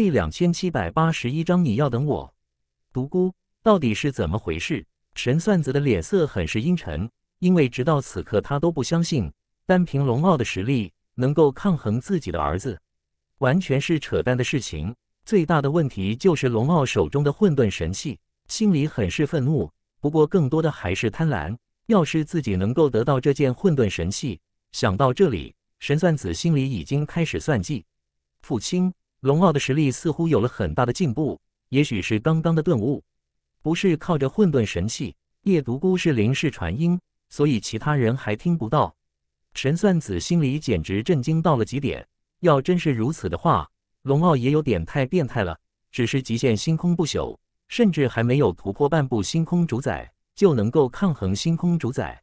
第两千七百八十一章，你要等我。独孤到底是怎么回事？神算子的脸色很是阴沉，因为直到此刻他都不相信，单凭龙傲的实力能够抗衡自己的儿子，完全是扯淡的事情。最大的问题就是龙傲手中的混沌神器，心里很是愤怒，不过更多的还是贪婪。要是自己能够得到这件混沌神器，想到这里，神算子心里已经开始算计。父亲，龙傲的实力似乎有了很大的进步。也许是刚刚的顿悟，不是靠着混沌神器，夜独孤是灵视传音，所以其他人还听不到。神算子心里简直震惊到了极点。要真是如此的话，龙傲也有点太变态了。只是极限星空不朽，甚至还没有突破半步星空主宰，就能够抗衡星空主宰，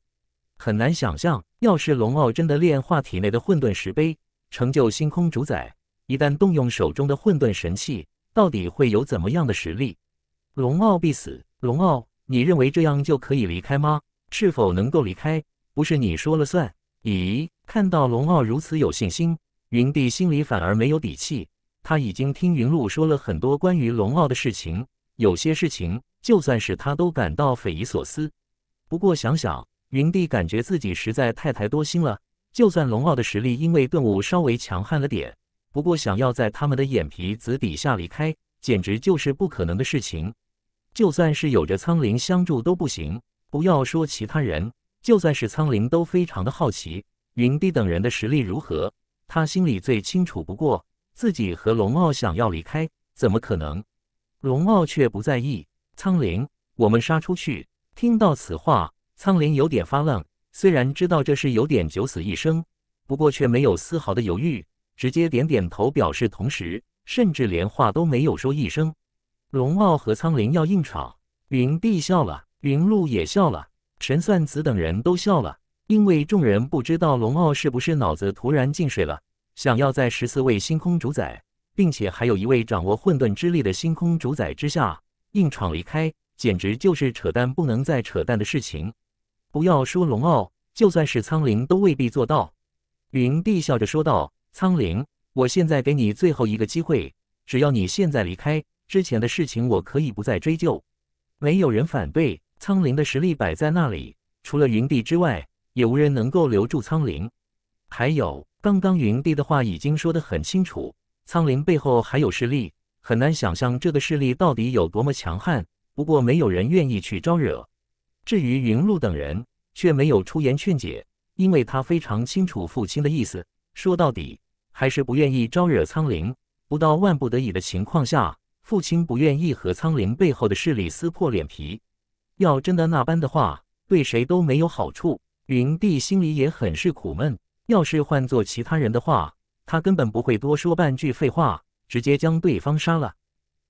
很难想象。要是龙傲真的炼化体内的混沌石碑，成就星空主宰，一旦动用手中的混沌神器。到底会有怎么样的实力？龙傲必死！龙傲，你认为这样就可以离开吗？是否能够离开，不是你说了算？咦，看到龙傲如此有信心，云帝心里反而没有底气。他已经听云露说了很多关于龙傲的事情，有些事情就算是他都感到匪夷所思。不过想想，云帝感觉自己实在太太多心了。就算龙傲的实力因为顿悟稍微强悍了点。不过，想要在他们的眼皮子底下离开，简直就是不可能的事情。就算是有着苍灵相助都不行。不要说其他人，就算是苍灵都非常的好奇云帝等人的实力如何。他心里最清楚不过，自己和龙傲想要离开，怎么可能？龙傲却不在意。苍灵，我们杀出去！听到此话，苍灵有点发愣。虽然知道这是有点九死一生，不过却没有丝毫的犹豫。直接点点头表示同时，甚至连话都没有说一声。龙傲和苍灵要硬闯，云帝笑了，云露也笑了，神算子等人都笑了，因为众人不知道龙傲是不是脑子突然进水了，想要在十四位星空主宰，并且还有一位掌握混沌之力的星空主宰之下硬闯离开，简直就是扯淡不能再扯淡的事情。不要说龙傲，就算是苍灵都未必做到。云帝笑着说道。苍灵，我现在给你最后一个机会，只要你现在离开，之前的事情我可以不再追究。没有人反对，苍灵的实力摆在那里，除了云帝之外，也无人能够留住苍灵。还有，刚刚云帝的话已经说得很清楚，苍灵背后还有势力，很难想象这个势力到底有多么强悍。不过，没有人愿意去招惹。至于云露等人，却没有出言劝解，因为他非常清楚父亲的意思。说到底。还是不愿意招惹苍灵，不到万不得已的情况下，父亲不愿意和苍灵背后的势力撕破脸皮。要真的那般的话，对谁都没有好处。云帝心里也很是苦闷。要是换做其他人的话，他根本不会多说半句废话，直接将对方杀了。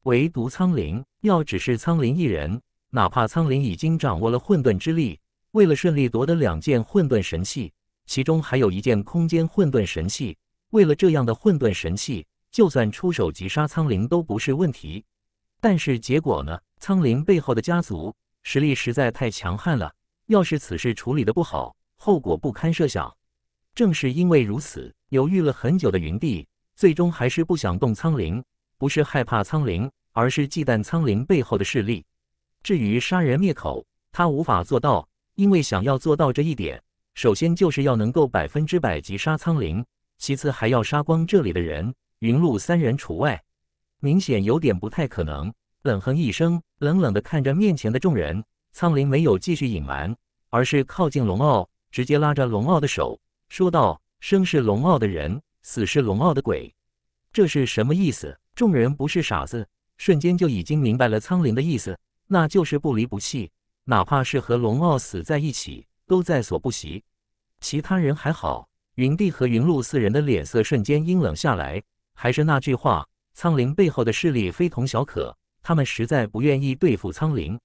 唯独苍灵，要只是苍灵一人，哪怕苍灵已经掌握了混沌之力，为了顺利夺得两件混沌神器，其中还有一件空间混沌神器。为了这样的混沌神器，就算出手击杀苍灵都不是问题。但是结果呢？苍灵背后的家族实力实在太强悍了，要是此事处理的不好，后果不堪设想。正是因为如此，犹豫了很久的云帝，最终还是不想动苍灵，不是害怕苍灵，而是忌惮苍灵背后的势力。至于杀人灭口，他无法做到，因为想要做到这一点，首先就是要能够百分之百击杀苍灵。其次还要杀光这里的人，云露三人除外，明显有点不太可能。冷哼一声，冷冷的看着面前的众人，苍灵没有继续隐瞒，而是靠近龙傲，直接拉着龙傲的手，说道：“生是龙傲的人，死是龙傲的鬼。”这是什么意思？众人不是傻子，瞬间就已经明白了苍灵的意思，那就是不离不弃，哪怕是和龙傲死在一起，都在所不惜。其他人还好。云帝和云露四人的脸色瞬间阴冷下来。还是那句话，苍灵背后的势力非同小可，他们实在不愿意对付苍灵。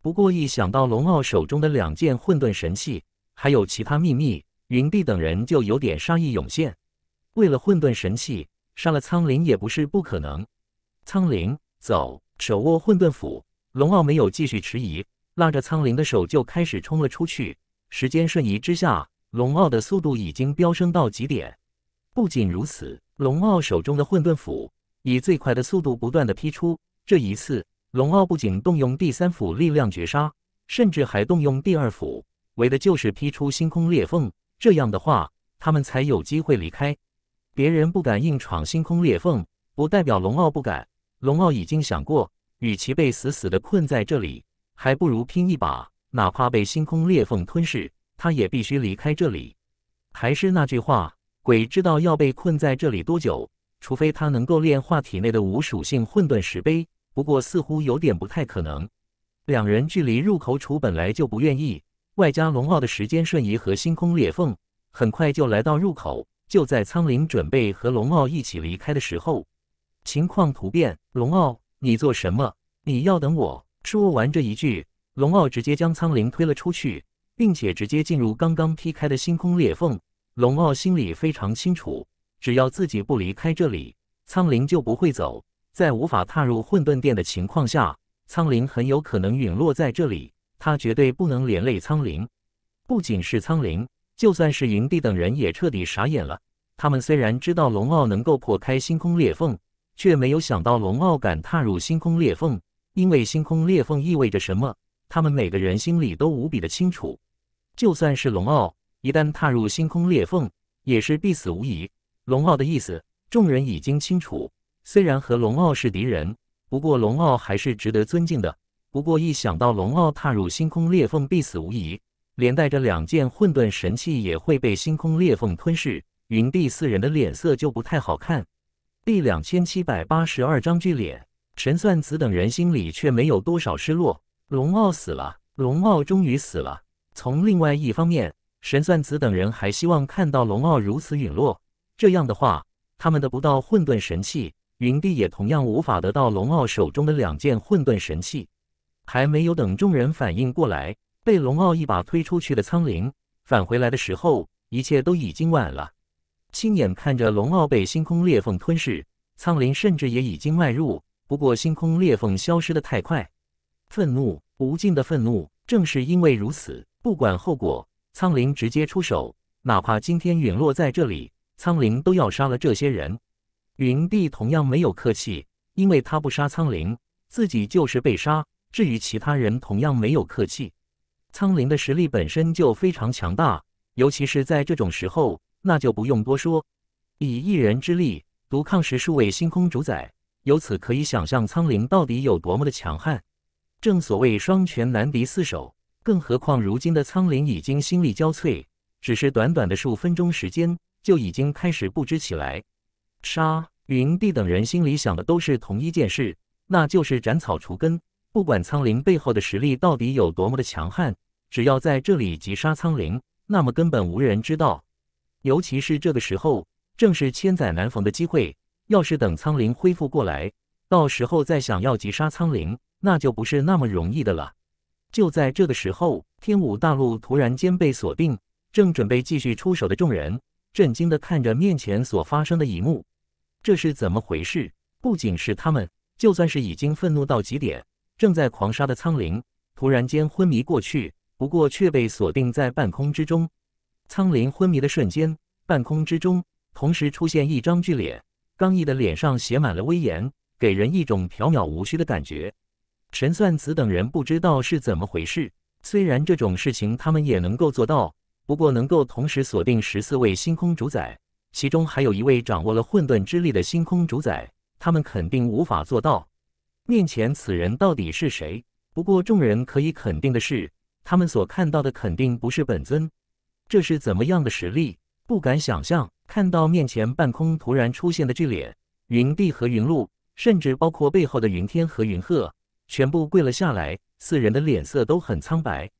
不过一想到龙傲手中的两件混沌神器，还有其他秘密，云帝等人就有点杀意涌现。为了混沌神器，杀了苍灵也不是不可能。苍灵，走！手握混沌斧，龙傲没有继续迟疑，拉着苍灵的手就开始冲了出去。时间瞬移之下。龙傲的速度已经飙升到极点。不仅如此，龙傲手中的混沌斧以最快的速度不断的劈出。这一次，龙傲不仅动用第三斧力量绝杀，甚至还动用第二斧，为的就是劈出星空裂缝。这样的话，他们才有机会离开。别人不敢硬闯星空裂缝，不代表龙傲不敢。龙傲已经想过，与其被死死的困在这里，还不如拼一把，哪怕被星空裂缝吞噬，他也必须离开这里。还是那句话，鬼知道要被困在这里多久，除非他能够炼化体内的无属性混沌石碑。不过似乎有点不太可能。两人距离入口处本来就不愿意，外加龙傲的时间瞬移和星空裂缝，很快就来到入口。就在苍灵准备和龙傲一起离开的时候，情况突变。龙傲，你做什么？你要等我。说完这一句，龙傲直接将苍灵推了出去，并且直接进入刚刚劈开的星空裂缝。龙傲心里非常清楚，只要自己不离开这里，苍灵就不会走。在无法踏入混沌殿的情况下，苍灵很有可能陨落在这里。他绝对不能连累苍灵。不仅是苍灵，就算是云帝等人也彻底傻眼了。他们虽然知道龙傲能够破开星空裂缝，却没有想到龙傲敢踏入星空裂缝。因为星空裂缝意味着什么，他们每个人心里都无比的清楚。就算是龙傲，一旦踏入星空裂缝，也是必死无疑。龙傲的意思，众人已经清楚。虽然和龙傲是敌人，不过龙傲还是值得尊敬的。不过一想到龙傲踏入星空裂缝必死无疑，连带着两件混沌神器也会被星空裂缝吞噬，云帝四人的脸色就不太好看。第两千七百八十二章巨脸，神算子等人心里却没有多少失落。龙傲死了，龙傲终于死了。从另外一方面，神算子等人还希望看到龙傲如此陨落，这样的话，他们得不到混沌神器。云帝也同样无法得到龙傲手中的两件混沌神器，还没有等众人反应过来，被龙傲一把推出去的苍灵返回来的时候，一切都已经晚了。亲眼看着龙傲被星空裂缝吞噬，苍灵甚至也已经迈入，不过星空裂缝消失的太快，愤怒，无尽的愤怒。正是因为如此，不管后果，苍灵直接出手，哪怕今天陨落在这里，苍灵都要杀了这些人。云帝同样没有客气，因为他不杀苍灵，自己就是被杀。至于其他人，同样没有客气。苍灵的实力本身就非常强大，尤其是在这种时候，那就不用多说。以一人之力独抗十数位星空主宰，由此可以想象苍灵到底有多么的强悍。正所谓双拳难敌四手，更何况如今的苍灵已经心力交瘁，只是短短的数分钟时间，就已经开始不知起来。杀云帝等人心里想的都是同一件事，那就是斩草除根。不管苍灵背后的实力到底有多么的强悍，只要在这里击杀苍灵，那么根本无人知道。尤其是这个时候，正是千载难逢的机会。要是等苍灵恢复过来，到时候再想要击杀苍灵，那就不是那么容易的了。就在这个时候，天武大陆突然间被锁定，正准备继续出手的众人，震惊的看着面前所发生的一幕。这是怎么回事？不仅是他们，就算是已经愤怒到极点、正在狂杀的苍灵，突然间昏迷过去，不过却被锁定在半空之中。苍灵昏迷的瞬间，半空之中同时出现一张巨脸，刚毅的脸上写满了威严，给人一种缥缈无虚的感觉。神算子等人不知道是怎么回事，虽然这种事情他们也能够做到，不过能够同时锁定十四位星空主宰。其中还有一位掌握了混沌之力的星空主宰，他们肯定无法做到。面前此人到底是谁？不过众人可以肯定的是，他们所看到的肯定不是本尊。这是怎么样的实力？不敢想象。看到面前半空突然出现的巨脸，云帝和云露，甚至包括背后的云天和云鹤，全部跪了下来。四人的脸色都很苍白。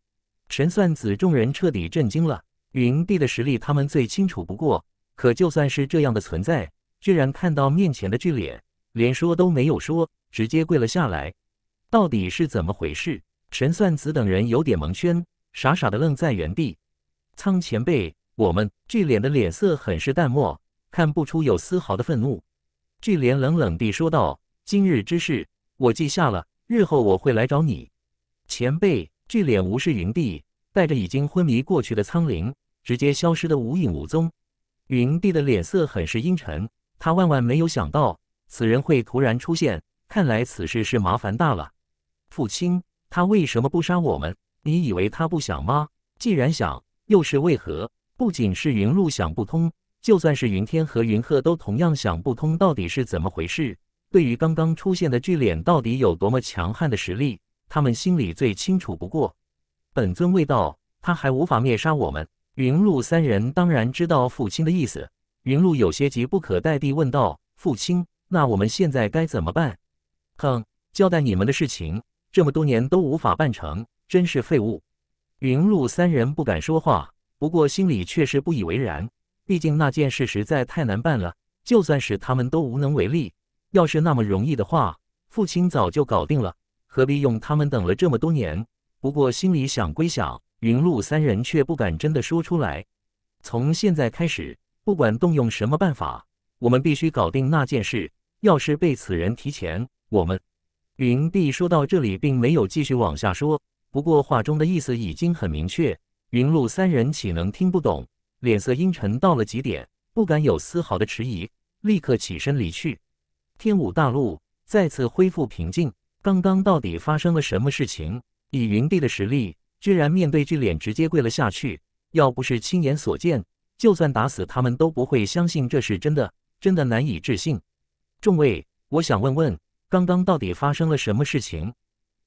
神算子众人彻底震惊了。云帝的实力，他们最清楚不过。可就算是这样的存在，居然看到面前的巨脸，连说都没有说，直接跪了下来。到底是怎么回事？神算子等人有点蒙圈，傻傻的愣在原地。苍前辈，我们巨脸的脸色很是淡漠，看不出有丝毫的愤怒。巨脸冷冷地说道：“今日之事，我记下了，日后我会来找你。”前辈，巨脸无视云帝，带着已经昏迷过去的苍灵，直接消失得无影无踪。云帝的脸色很是阴沉，他万万没有想到，此人会突然出现，看来此事是麻烦大了。父亲，他为什么不杀我们？你以为他不想吗？既然想，又是为何？不仅是云露想不通，就算是云天和云鹤都同样想不通，到底是怎么回事？对于刚刚出现的巨脸到底有多么强悍的实力，他们心里最清楚不过。本尊未到，他还无法灭杀我们。云露三人当然知道父亲的意思。云露有些急不可待地问道：“父亲，那我们现在该怎么办？”哼，交代你们的事情，这么多年都无法办成，真是废物。云露三人不敢说话，不过心里却是不以为然。毕竟那件事实在太难办了，就算是他们都无能为力。要是那么容易的话，父亲早就搞定了，何必用他们等了这么多年？不过心里想归想，云露三人却不敢真的说出来。从现在开始。不管动用什么办法，我们必须搞定那件事。要是被此人提前，我们云帝说到这里，并没有继续往下说。不过话中的意思已经很明确，云露三人岂能听不懂？脸色阴沉到了极点，不敢有丝毫的迟疑，立刻起身离去。天武大陆再次恢复平静。刚刚到底发生了什么事情？以云帝的实力，居然面对巨脸直接跪了下去。要不是亲眼所见，就算打死他们都不会相信这是真的，真的难以置信。众位，我想问问，刚刚到底发生了什么事情？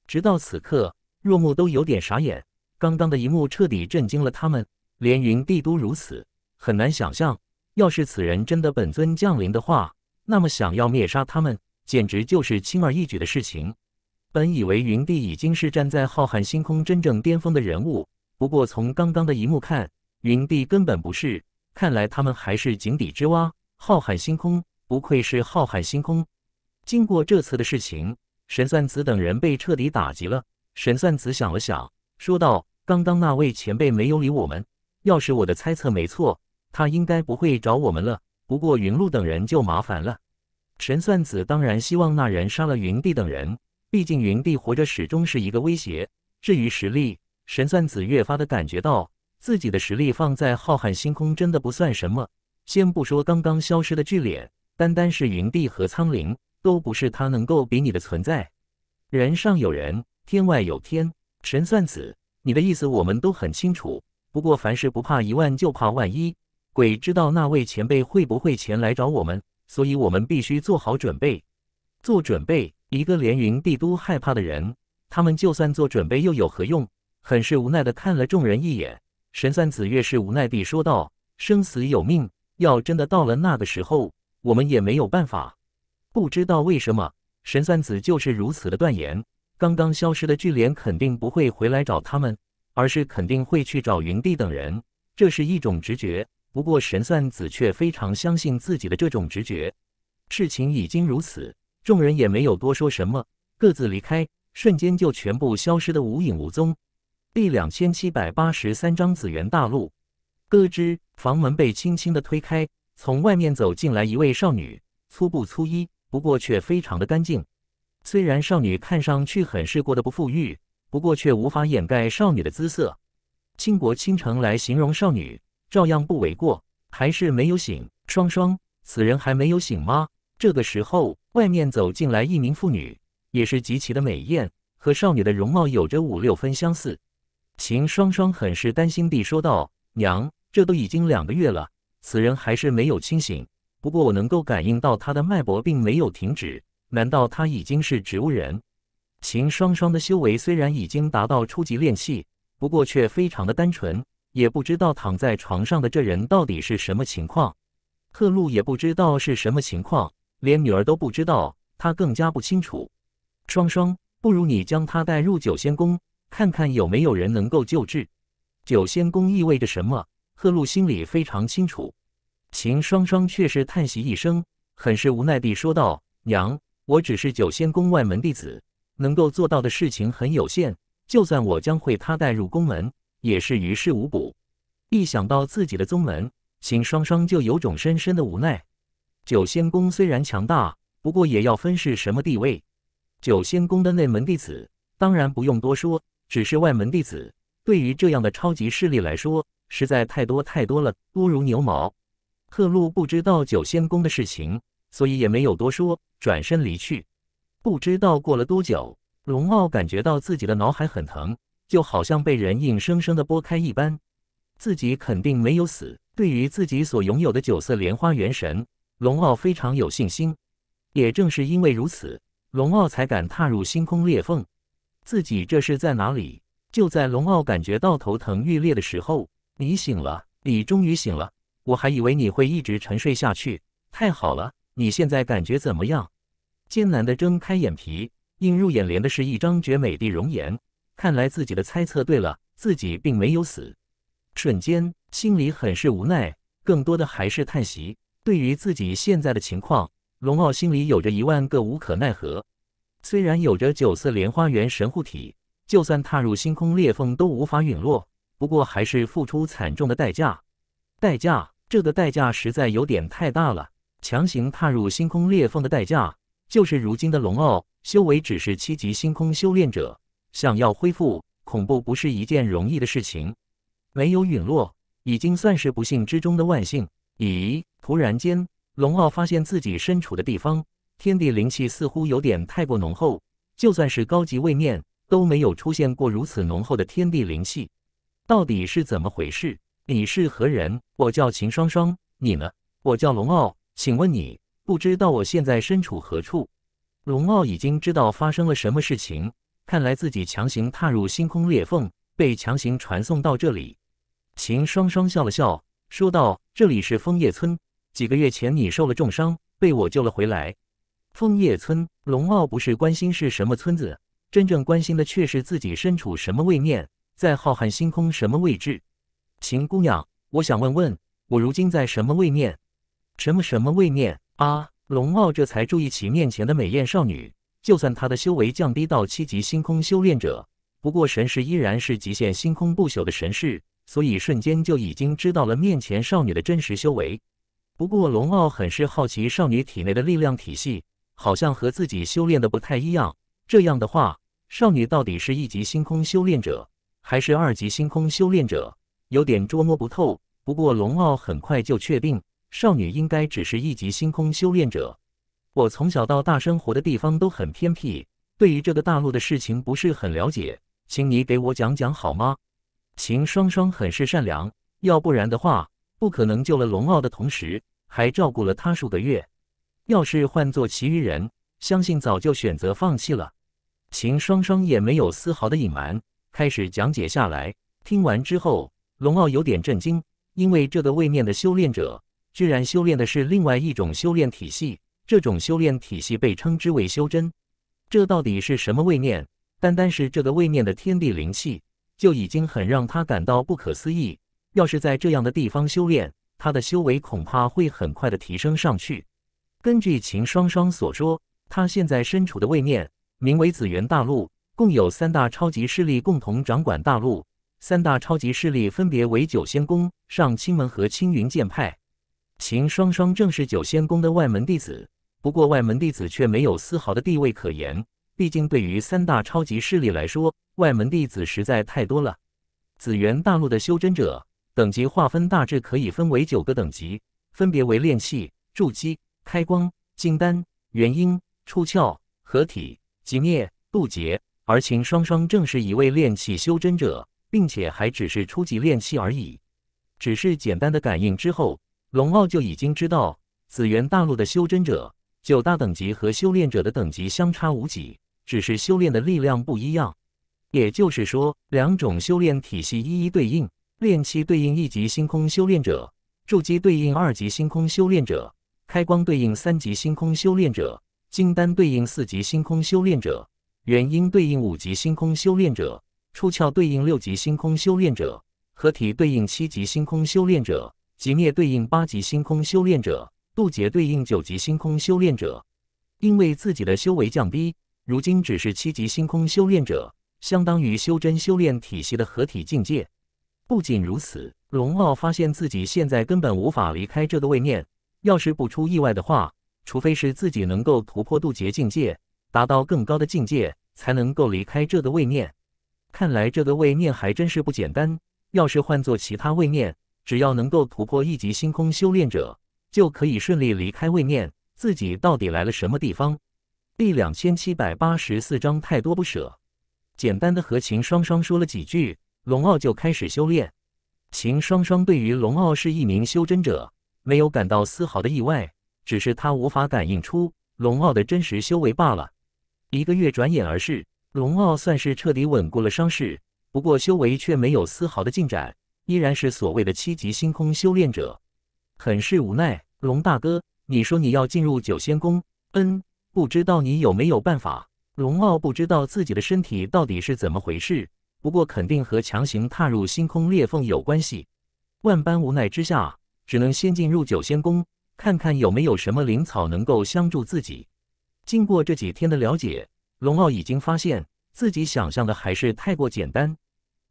直到此刻，若木都有点傻眼。刚刚的一幕彻底震惊了他们，连云帝都如此，很难想象，要是此人真的本尊降临的话，那么想要灭杀他们，简直就是轻而易举的事情。本以为云帝已经是站在浩瀚星空真正巅峰的人物，不过从刚刚的一幕看。云帝根本不是，看来他们还是井底之蛙。浩瀚星空，不愧是浩瀚星空。经过这次的事情，神算子等人被彻底打击了。神算子想了想，说道：“刚刚那位前辈没有理我们，要是我的猜测没错，他应该不会找我们了。不过云露等人就麻烦了。神算子当然希望那人杀了云帝等人，毕竟云帝活着始终是一个威胁。至于实力，神算子越发的感觉到。”自己的实力放在浩瀚星空真的不算什么。先不说刚刚消失的巨脸，单单是云帝和苍灵，都不是他能够比拟的存在。人上有人，天外有天。神算子，你的意思我们都很清楚。不过凡事不怕一万，就怕万一。鬼知道那位前辈会不会前来找我们，所以我们必须做好准备。做准备，一个连云帝都害怕的人，他们就算做准备又有何用？很是无奈的看了众人一眼。神算子越是无奈地说道：“生死有命，要真的到了那个时候，我们也没有办法。”不知道为什么，神算子就是如此的断言。刚刚消失的巨莲肯定不会回来找他们，而是肯定会去找云帝等人。这是一种直觉，不过神算子却非常相信自己的这种直觉。事情已经如此，众人也没有多说什么，各自离开，瞬间就全部消失的无影无踪。第两千七百八十三章紫元大陆。咯吱，房门被轻轻的推开，从外面走进来一位少女，粗布粗衣，不过却非常的干净。虽然少女看上去很是过得不富裕，不过却无法掩盖少女的姿色。倾国倾城来形容少女，照样不为过。还是没有醒，双双，此人还没有醒吗？这个时候，外面走进来一名妇女，也是极其的美艳，和少女的容貌有着五六分相似。秦双双很是担心地说道：“娘，这都已经两个月了，此人还是没有清醒。不过我能够感应到他的脉搏并没有停止，难道他已经是植物人？”秦双双的修为虽然已经达到初级炼器，不过却非常的单纯，也不知道躺在床上的这人到底是什么情况。贺露也不知道是什么情况，连女儿都不知道，他更加不清楚。双双，不如你将他带入九仙宫。看看有没有人能够救治。九仙宫意味着什么？贺露心里非常清楚。秦双双却是叹息一声，很是无奈地说道：“娘，我只是九仙宫外门弟子，能够做到的事情很有限。就算我将会他带入宫门，也是于事无补。”一想到自己的宗门，秦双双就有种深深的无奈。九仙宫虽然强大，不过也要分是什么地位。九仙宫的内门弟子，当然不用多说。只是外门弟子，对于这样的超级势力来说，实在太多太多了，多如牛毛。贺禄不知道九仙宫的事情，所以也没有多说，转身离去。不知道过了多久，龙傲感觉到自己的脑海很疼，就好像被人硬生生的剥开一般。自己肯定没有死。对于自己所拥有的九色莲花元神，龙傲非常有信心。也正是因为如此，龙傲才敢踏入星空裂缝。自己这是在哪里？就在龙傲感觉到头疼欲裂的时候，你醒了，你终于醒了。我还以为你会一直沉睡下去。太好了，你现在感觉怎么样？艰难地睁开眼皮，映入眼帘的是一张绝美的容颜。看来自己的猜测对了，自己并没有死。瞬间，心里很是无奈，更多的还是叹息。对于自己现在的情况，龙傲心里有着一万个无可奈何。虽然有着九色莲花元神护体，就算踏入星空裂缝都无法陨落，不过还是付出惨重的代价。代价，这个代价实在有点太大了。强行踏入星空裂缝的代价，就是如今的龙傲修为只是七级星空修炼者，想要恢复，恐怖不是一件容易的事情。没有陨落，已经算是不幸之中的万幸。咦！突然间，龙傲发现自己身处的地方，天地灵气似乎有点太过浓厚，就算是高级位面都没有出现过如此浓厚的天地灵气。到底是怎么回事？你是何人？我叫秦双双，你呢？我叫龙傲，请问你不知道我现在身处何处？龙傲已经知道发生了什么事情，看来自己强行踏入星空裂缝，被强行传送到这里。秦双双笑了笑，说道：“这里是枫叶村。几个月前你受了重伤，被我救了回来。枫叶村，龙傲不是关心是什么村子，真正关心的却是自己身处什么位面，在浩瀚星空什么位置。秦姑娘，我想问问，我如今在什么位面？什么什么位面？啊！龙傲这才注意起面前的美艳少女，就算她的修为降低到七级星空修炼者，不过神识依然是极限星空不朽的神识。”所以瞬间就已经知道了面前少女的真实修为。不过龙傲很是好奇少女体内的力量体系，好像和自己修炼的不太一样。这样的话，少女到底是一级星空修炼者，还是二级星空修炼者？有点捉摸不透。不过龙傲很快就确定，少女应该只是一级星空修炼者。我从小到大生活的地方都很偏僻，对于这个大陆的事情不是很了解，请你给我讲讲好吗？秦双双很是善良，要不然的话，不可能救了龙傲的同时，还照顾了他数个月。要是换做其余人，相信早就选择放弃了。秦双双也没有丝毫的隐瞒，开始讲解下来。听完之后，龙傲有点震惊，因为这个位面的修炼者，居然修炼的是另外一种修炼体系，这种修炼体系被称之为修真。这到底是什么位面？单单是这个位面的天地灵气。就已经很让他感到不可思议。要是在这样的地方修炼，他的修为恐怕会很快的提升上去。根据秦双双所说，他现在身处的位面名为紫元大陆，共有三大超级势力共同掌管大陆。三大超级势力分别为九仙宫、上清门和青云剑派。秦双双正是九仙宫的外门弟子，不过外门弟子却没有丝毫的地位可言。毕竟，对于三大超级势力来说，外门弟子实在太多了。紫元大陆的修真者等级划分大致可以分为九个等级，分别为炼气、筑基、开光、金丹、元婴、出窍、合体、极灭、渡劫。而秦双双正是一位炼气修真者，并且还只是初级炼气而已。只是简单的感应之后，龙傲就已经知道，紫元大陆的修真者九大等级和修炼者的等级相差无几。只是修炼的力量不一样，也就是说，两种修炼体系一一对应。炼气对应一级星空修炼者，筑基对应二级星空修炼者，开光对应三级星空修炼者，金丹对应四级星空修炼者，元婴对应五级星空修炼者，出窍对应六级星空修炼者，合体对应七级星空修炼者，极灭对应八级星空修炼者，渡劫对应九级星空修炼者。因为自己的修为降低。如今只是七级星空修炼者，相当于修真修炼体系的合体境界。不仅如此，龙傲发现自己现在根本无法离开这个位面。要是不出意外的话，除非是自己能够突破渡劫境界，达到更高的境界，才能够离开这个位面。看来这个位面还真是不简单。要是换做其他位面，只要能够突破一级星空修炼者，就可以顺利离开位面，自己到底来了什么地方？第两千七百八十四章太多不舍。简单的和秦双双说了几句，龙傲就开始修炼。秦双双对于龙傲是一名修真者，没有感到丝毫的意外，只是他无法感应出龙傲的真实修为罢了。一个月转眼而逝，龙傲算是彻底稳固了伤势，不过修为却没有丝毫的进展，依然是所谓的七级星空修炼者，很是无奈。龙大哥，你说你要进入九仙宫，嗯，不知道你有没有办法？龙傲不知道自己的身体到底是怎么回事。不过肯定和强行踏入星空裂缝有关系，万般无奈之下，只能先进入九仙宫，看看有没有什么灵草能够相助自己。经过这几天的了解，龙傲已经发现自己想象的还是太过简单。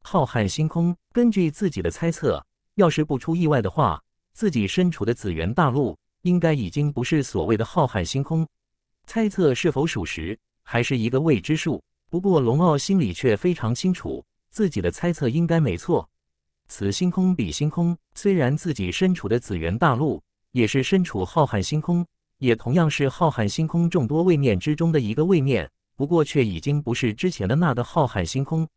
浩瀚星空，根据自己的猜测，要是不出意外的话，自己身处的紫元大陆应该已经不是所谓的浩瀚星空。猜测是否属实，还是一个未知数。不过，龙傲心里却非常清楚，自己的猜测应该没错。此星空彼星空，虽然自己身处的紫元大陆也是身处浩瀚星空，也同样是浩瀚星空众多位面之中的一个位面，不过却已经不是之前的那个浩瀚星空。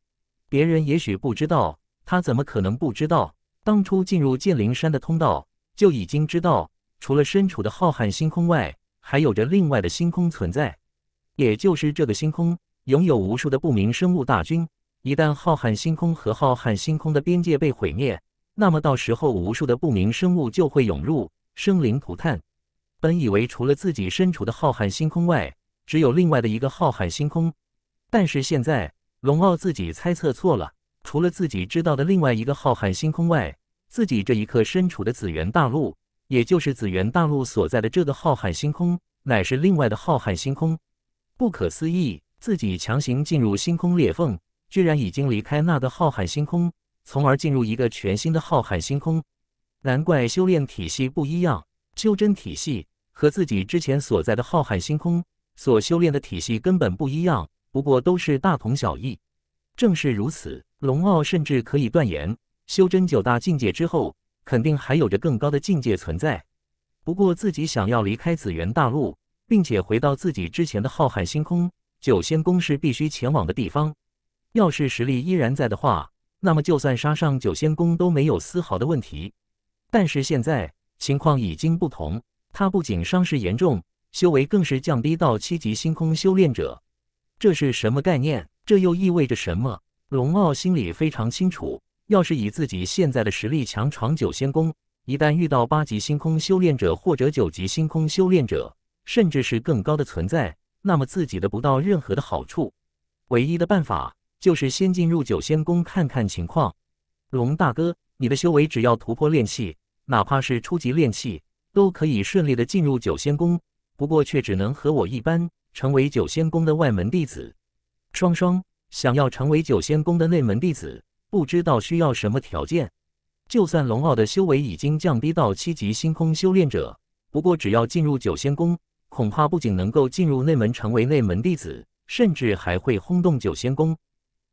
别人也许不知道，他怎么可能不知道？当初进入剑灵山的通道，就已经知道，除了身处的浩瀚星空外，还有着另外的星空存在，也就是这个星空。拥有无数的不明生物大军，一旦浩瀚星空和浩瀚星空的边界被毁灭，那么到时候无数的不明生物就会涌入，生灵涂炭。本以为除了自己身处的浩瀚星空外，只有另外的一个浩瀚星空，但是现在龙傲自己猜测错了，除了自己知道的另外一个浩瀚星空外，自己这一刻身处的紫元大陆，也就是紫元大陆所在的这个浩瀚星空，乃是另外的浩瀚星空，不可思议。自己强行进入星空裂缝，居然已经离开那个浩瀚星空，从而进入一个全新的浩瀚星空。难怪修炼体系不一样，修真体系和自己之前所在的浩瀚星空所修炼的体系根本不一样。不过都是大同小异。正是如此，龙傲甚至可以断言，修真九大境界之后，肯定还有着更高的境界存在。不过自己想要离开紫元大陆，并且回到自己之前的浩瀚星空。九仙宫是必须前往的地方，要是实力依然在的话，那么就算杀上九仙宫都没有丝毫的问题。但是现在情况已经不同，他不仅伤势严重，修为更是降低到七级星空修炼者。这是什么概念？这又意味着什么？龙傲心里非常清楚，要是以自己现在的实力强闯九仙宫，一旦遇到八级星空修炼者或者九级星空修炼者，甚至是更高的存在。那么自己得不到任何的好处，唯一的办法就是先进入九仙宫看看情况。龙大哥，你的修为只要突破炼气，哪怕是初级炼气，都可以顺利的进入九仙宫。不过却只能和我一般，成为九仙宫的外门弟子。双双想要成为九仙宫的内门弟子，不知道需要什么条件。就算龙傲的修为已经降低到七级星空修炼者，不过只要进入九仙宫。恐怕不仅能够进入内门成为内门弟子，甚至还会轰动九仙宫。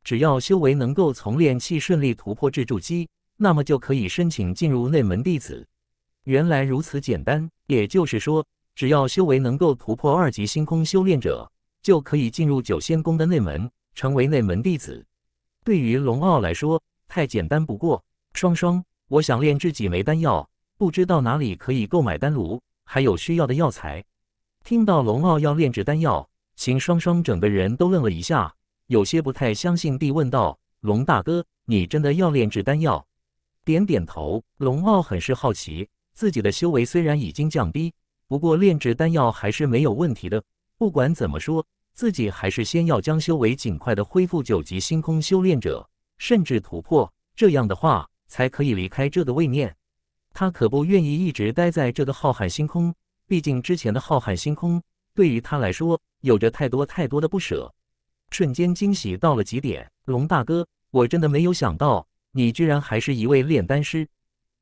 只要修为能够从炼气顺利突破至筑基，那么就可以申请进入内门弟子。原来如此简单，也就是说，只要修为能够突破二级星空修炼者，就可以进入九仙宫的内门，成为内门弟子。对于龙傲来说，太简单不过。双双，我想炼制几枚丹药，不知道哪里可以购买丹炉，还有需要的药材。听到龙傲要炼制丹药，秦双双整个人都愣了一下，有些不太相信地问道：“龙大哥，你真的要炼制丹药？”点点头。龙傲很是好奇，自己的修为虽然已经降低，不过炼制丹药还是没有问题的。不管怎么说，自己还是先要将修为尽快的恢复九级星空修炼者，甚至突破，这样的话才可以离开这个位面。他可不愿意一直待在这个浩瀚星空。毕竟之前的浩瀚星空对于他来说有着太多太多的不舍，瞬间惊喜到了极点。龙大哥，我真的没有想到你居然还是一位炼丹师。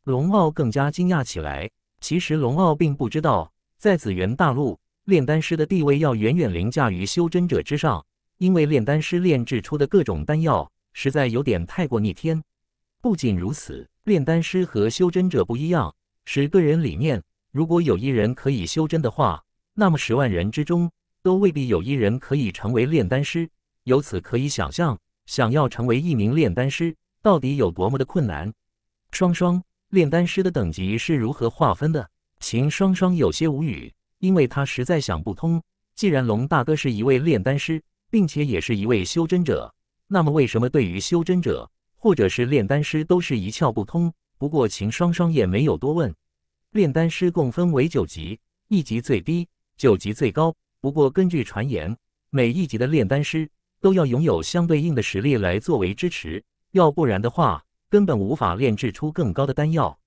龙傲更加惊讶起来。其实龙傲并不知道，在紫元大陆，炼丹师的地位要远远凌驾于修真者之上，因为炼丹师炼制出的各种丹药实在有点太过逆天。不仅如此，炼丹师和修真者不一样，是个人理念。如果有一人可以修真的话，那么十万人之中都未必有一人可以成为炼丹师。由此可以想象，想要成为一名炼丹师到底有多么的困难。双双，炼丹师的等级是如何划分的？秦双双有些无语，因为他实在想不通。既然龙大哥是一位炼丹师，并且也是一位修真者，那么为什么对于修真者或者是炼丹师都是一窍不通？不过秦双双也没有多问。炼丹师共分为九级，一级最低，九级最高。不过根据传言，每一级的炼丹师都要拥有相对应的实力来作为支持，要不然的话根本无法炼制出更高的丹药。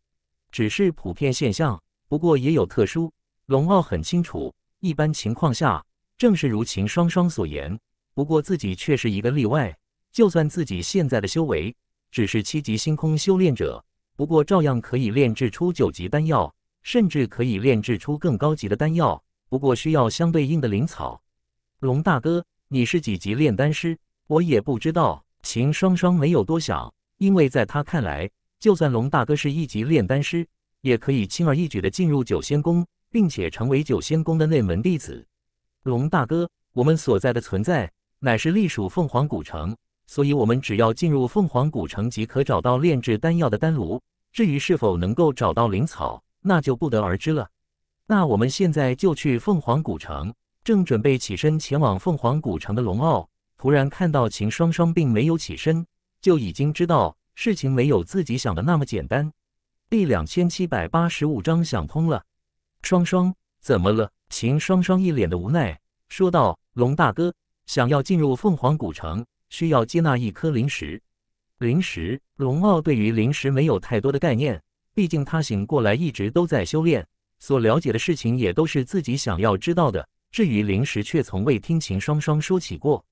只是普遍现象，不过也有特殊。龙傲很清楚，一般情况下正是如秦双双所言。不过自己却是一个例外，就算自己现在的修为只是七级星空修炼者。不过照样可以炼制出九级丹药，甚至可以炼制出更高级的丹药。不过需要相对应的灵草。龙大哥，你是几级炼丹师？我也不知道。秦双双没有多想，因为在他看来，就算龙大哥是一级炼丹师，也可以轻而易举的进入九仙宫，并且成为九仙宫的内门弟子。龙大哥，我们所在的存在乃是隶属凤凰古城。所以，我们只要进入凤凰古城即可找到炼制丹药的丹炉。至于是否能够找到灵草，那就不得而知了。那我们现在就去凤凰古城。正准备起身前往凤凰古城的龙傲，突然看到秦双双并没有起身，就已经知道事情没有自己想的那么简单。第两千七百八十五章想通了。双双怎么了？秦双双一脸的无奈说道：“龙大哥想要进入凤凰古城。”需要接纳一颗灵石。灵石，龙傲对于灵石没有太多的概念，毕竟他醒过来一直都在修炼，所了解的事情也都是自己想要知道的。至于灵石，却从未听秦双双说起过。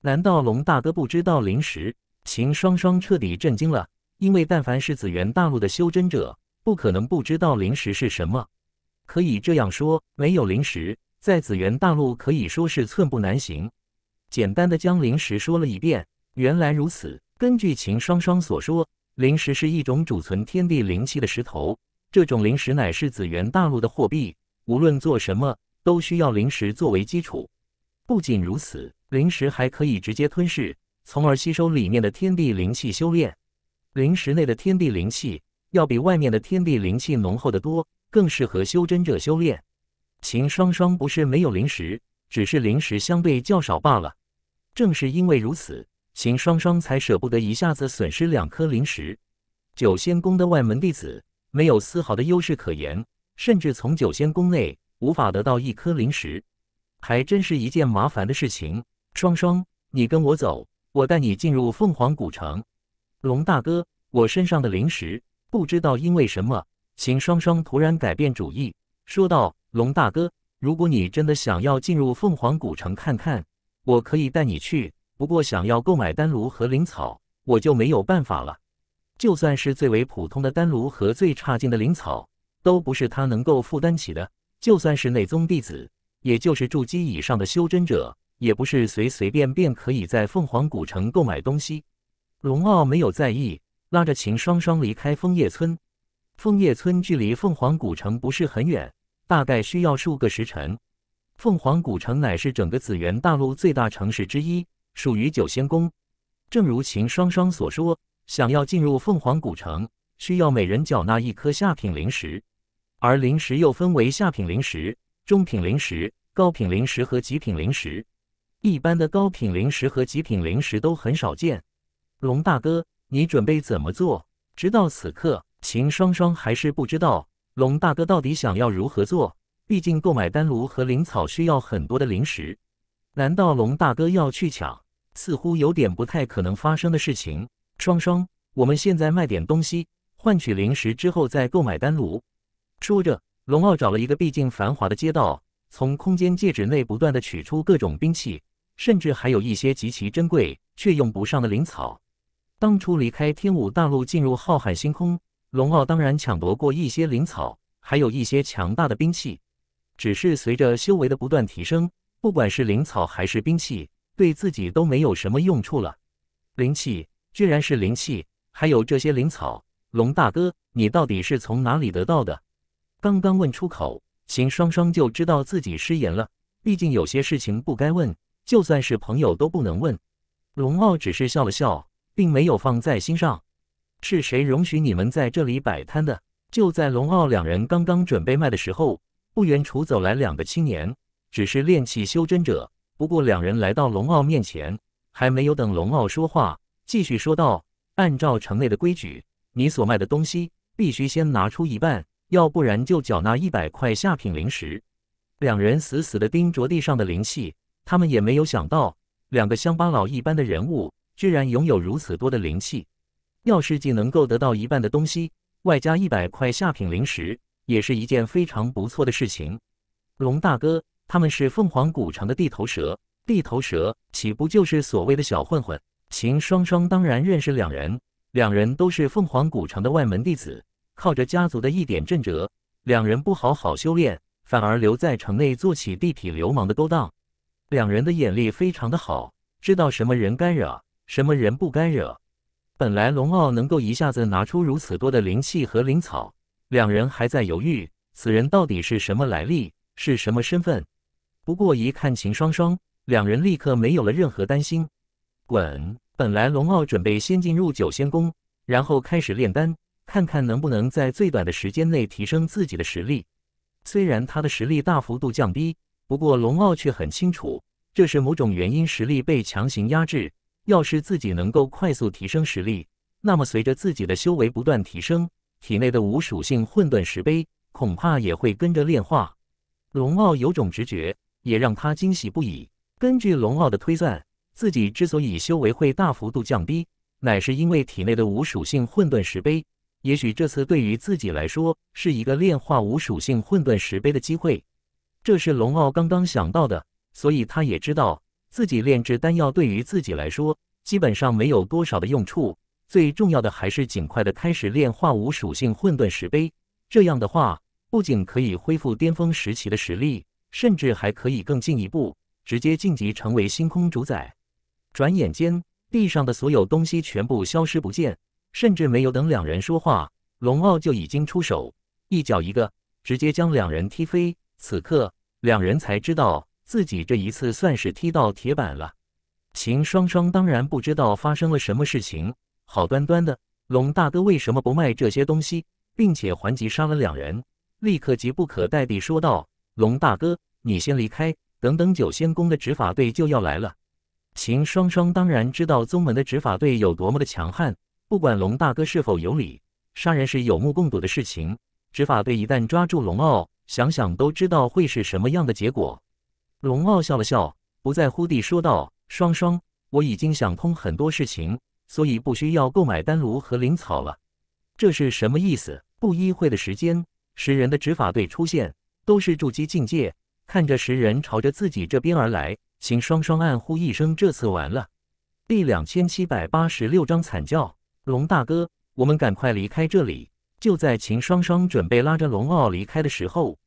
难道龙大哥不知道灵石？秦双双彻底震惊了，因为但凡是紫元大陆的修真者，不可能不知道灵石是什么。可以这样说，没有灵石，在紫元大陆可以说是寸步难行。简单的将灵石说了一遍。原来如此，根据秦双双所说，灵石是一种储存天地灵气的石头。这种灵石乃是紫元大陆的货币，无论做什么都需要灵石作为基础。不仅如此，灵石还可以直接吞噬，从而吸收里面的天地灵气修炼。灵石内的天地灵气要比外面的天地灵气浓厚得多，更适合修真者修炼。秦双双不是没有灵石，只是灵石相对较少罢了。正是因为如此，秦双双才舍不得一下子损失两颗灵石。九仙宫的外门弟子没有丝毫的优势可言，甚至从九仙宫内无法得到一颗灵石，还真是一件麻烦的事情。双双，你跟我走，我带你进入凤凰古城。龙大哥，我身上的灵石，不知道因为什么，秦双双突然改变主意，说道：“龙大哥，如果你真的想要进入凤凰古城看看。”我可以带你去，不过想要购买丹炉和灵草，我就没有办法了。就算是最为普通的丹炉和最差劲的灵草，都不是他能够负担起的。就算是内宗弟子，也就是筑基以上的修真者，也不是随随便便可以在凤凰古城购买东西。龙傲没有在意，拉着秦双双离开枫叶村。枫叶村距离凤凰古城不是很远，大概需要数个时辰。凤凰古城乃是整个紫元大陆最大城市之一，属于九仙宫。正如秦双双所说，想要进入凤凰古城，需要每人缴纳一颗下品灵石，而灵石又分为下品灵石、中品灵石、高品灵石和极品灵石。一般的高品灵石和极品灵石都很少见。龙大哥，你准备怎么做？直到此刻，秦双双还是不知道龙大哥到底想要如何做。毕竟购买丹炉和灵草需要很多的灵石，难道龙大哥要去抢？似乎有点不太可能发生的事情。双双，我们现在卖点东西，换取灵石之后再购买丹炉。说着，龙傲找了一个毕竟繁华的街道，从空间戒指内不断的取出各种兵器，甚至还有一些极其珍贵却用不上的灵草。当初离开天武大陆进入浩瀚星空，龙傲当然抢夺过一些灵草，还有一些强大的兵器。只是随着修为的不断提升，不管是灵草还是兵器，对自己都没有什么用处了。灵气居然是灵气，还有这些灵草，龙大哥，你到底是从哪里得到的？刚刚问出口，秦双双就知道自己失言了。毕竟有些事情不该问，就算是朋友都不能问。龙傲只是笑了笑，并没有放在心上。是谁容许你们在这里摆摊的？就在龙傲两人刚刚准备卖的时候，不远处走来两个青年，只是炼气修真者。不过两人来到龙傲面前，还没有等龙傲说话，继续说道：“按照城内的规矩，你所卖的东西必须先拿出一半，要不然就缴纳一百块下品灵石。”两人死死地盯着地上的灵气，他们也没有想到，两个乡巴佬一般的人物，居然拥有如此多的灵气。要是既能够得到一半的东西，外加一百块下品灵石，也是一件非常不错的事情。龙大哥，他们是凤凰古城的地头蛇，地头蛇岂不就是所谓的小混混？秦双双当然认识两人，两人都是凤凰古城的外门弟子，靠着家族的一点震折，两人不好好修炼。反而留在城内做起地痞流氓的勾当，两人的眼力非常的好，知道什么人该惹，什么人不该惹。本来龙傲能够一下子拿出如此多的灵气和灵草，两人还在犹豫此人到底是什么来历，是什么身份。不过一看秦双双，两人立刻没有了任何担心。滚！本来龙傲准备先进入九仙宫，然后开始炼丹，看看能不能在最短的时间内提升自己的实力。虽然他的实力大幅度降低，不过龙傲却很清楚，这是某种原因实力被强行压制。要是自己能够快速提升实力，那么随着自己的修为不断提升，体内的无属性混沌石碑恐怕也会跟着炼化。龙傲有种直觉，也让他惊喜不已。根据龙傲的推算，自己之所以修为会大幅度降低，乃是因为体内的无属性混沌石碑。也许这次对于自己来说是一个炼化无属性混沌石碑的机会，这是龙傲刚刚想到的，所以他也知道自己炼制丹药对于自己来说基本上没有多少的用处，最重要的还是尽快的开始炼化无属性混沌石碑。这样的话，不仅可以恢复巅峰时期的实力，甚至还可以更进一步，直接晋级成为星空主宰。转眼间，地上的所有东西全部消失不见。甚至没有等两人说话，龙傲就已经出手，一脚一个，直接将两人踢飞。此刻，两人才知道自己这一次算是踢到铁板了。秦双双当然不知道发生了什么事情，好端端的龙大哥为什么不卖这些东西，并且还击杀了两人，立刻急不可待地说道：“龙大哥，你先离开，等等九仙宫的执法队就要来了。”秦双双当然知道宗门的执法队有多么的强悍。不管龙大哥是否有理，杀人是有目共睹的事情。执法队一旦抓住龙傲，想想都知道会是什么样的结果。龙傲笑了笑，不在乎地说道：“双双，我已经想通很多事情，所以不需要购买丹炉和灵草了。”这是什么意思？不一会的时间，十人的执法队出现，都是筑基境界。看着十人朝着自己这边而来，秦双双暗呼一声：“这次完了。”第两千七百八十六章惨叫。龙大哥，我们赶快离开这里！就在秦双双准备拉着龙傲离开的时候，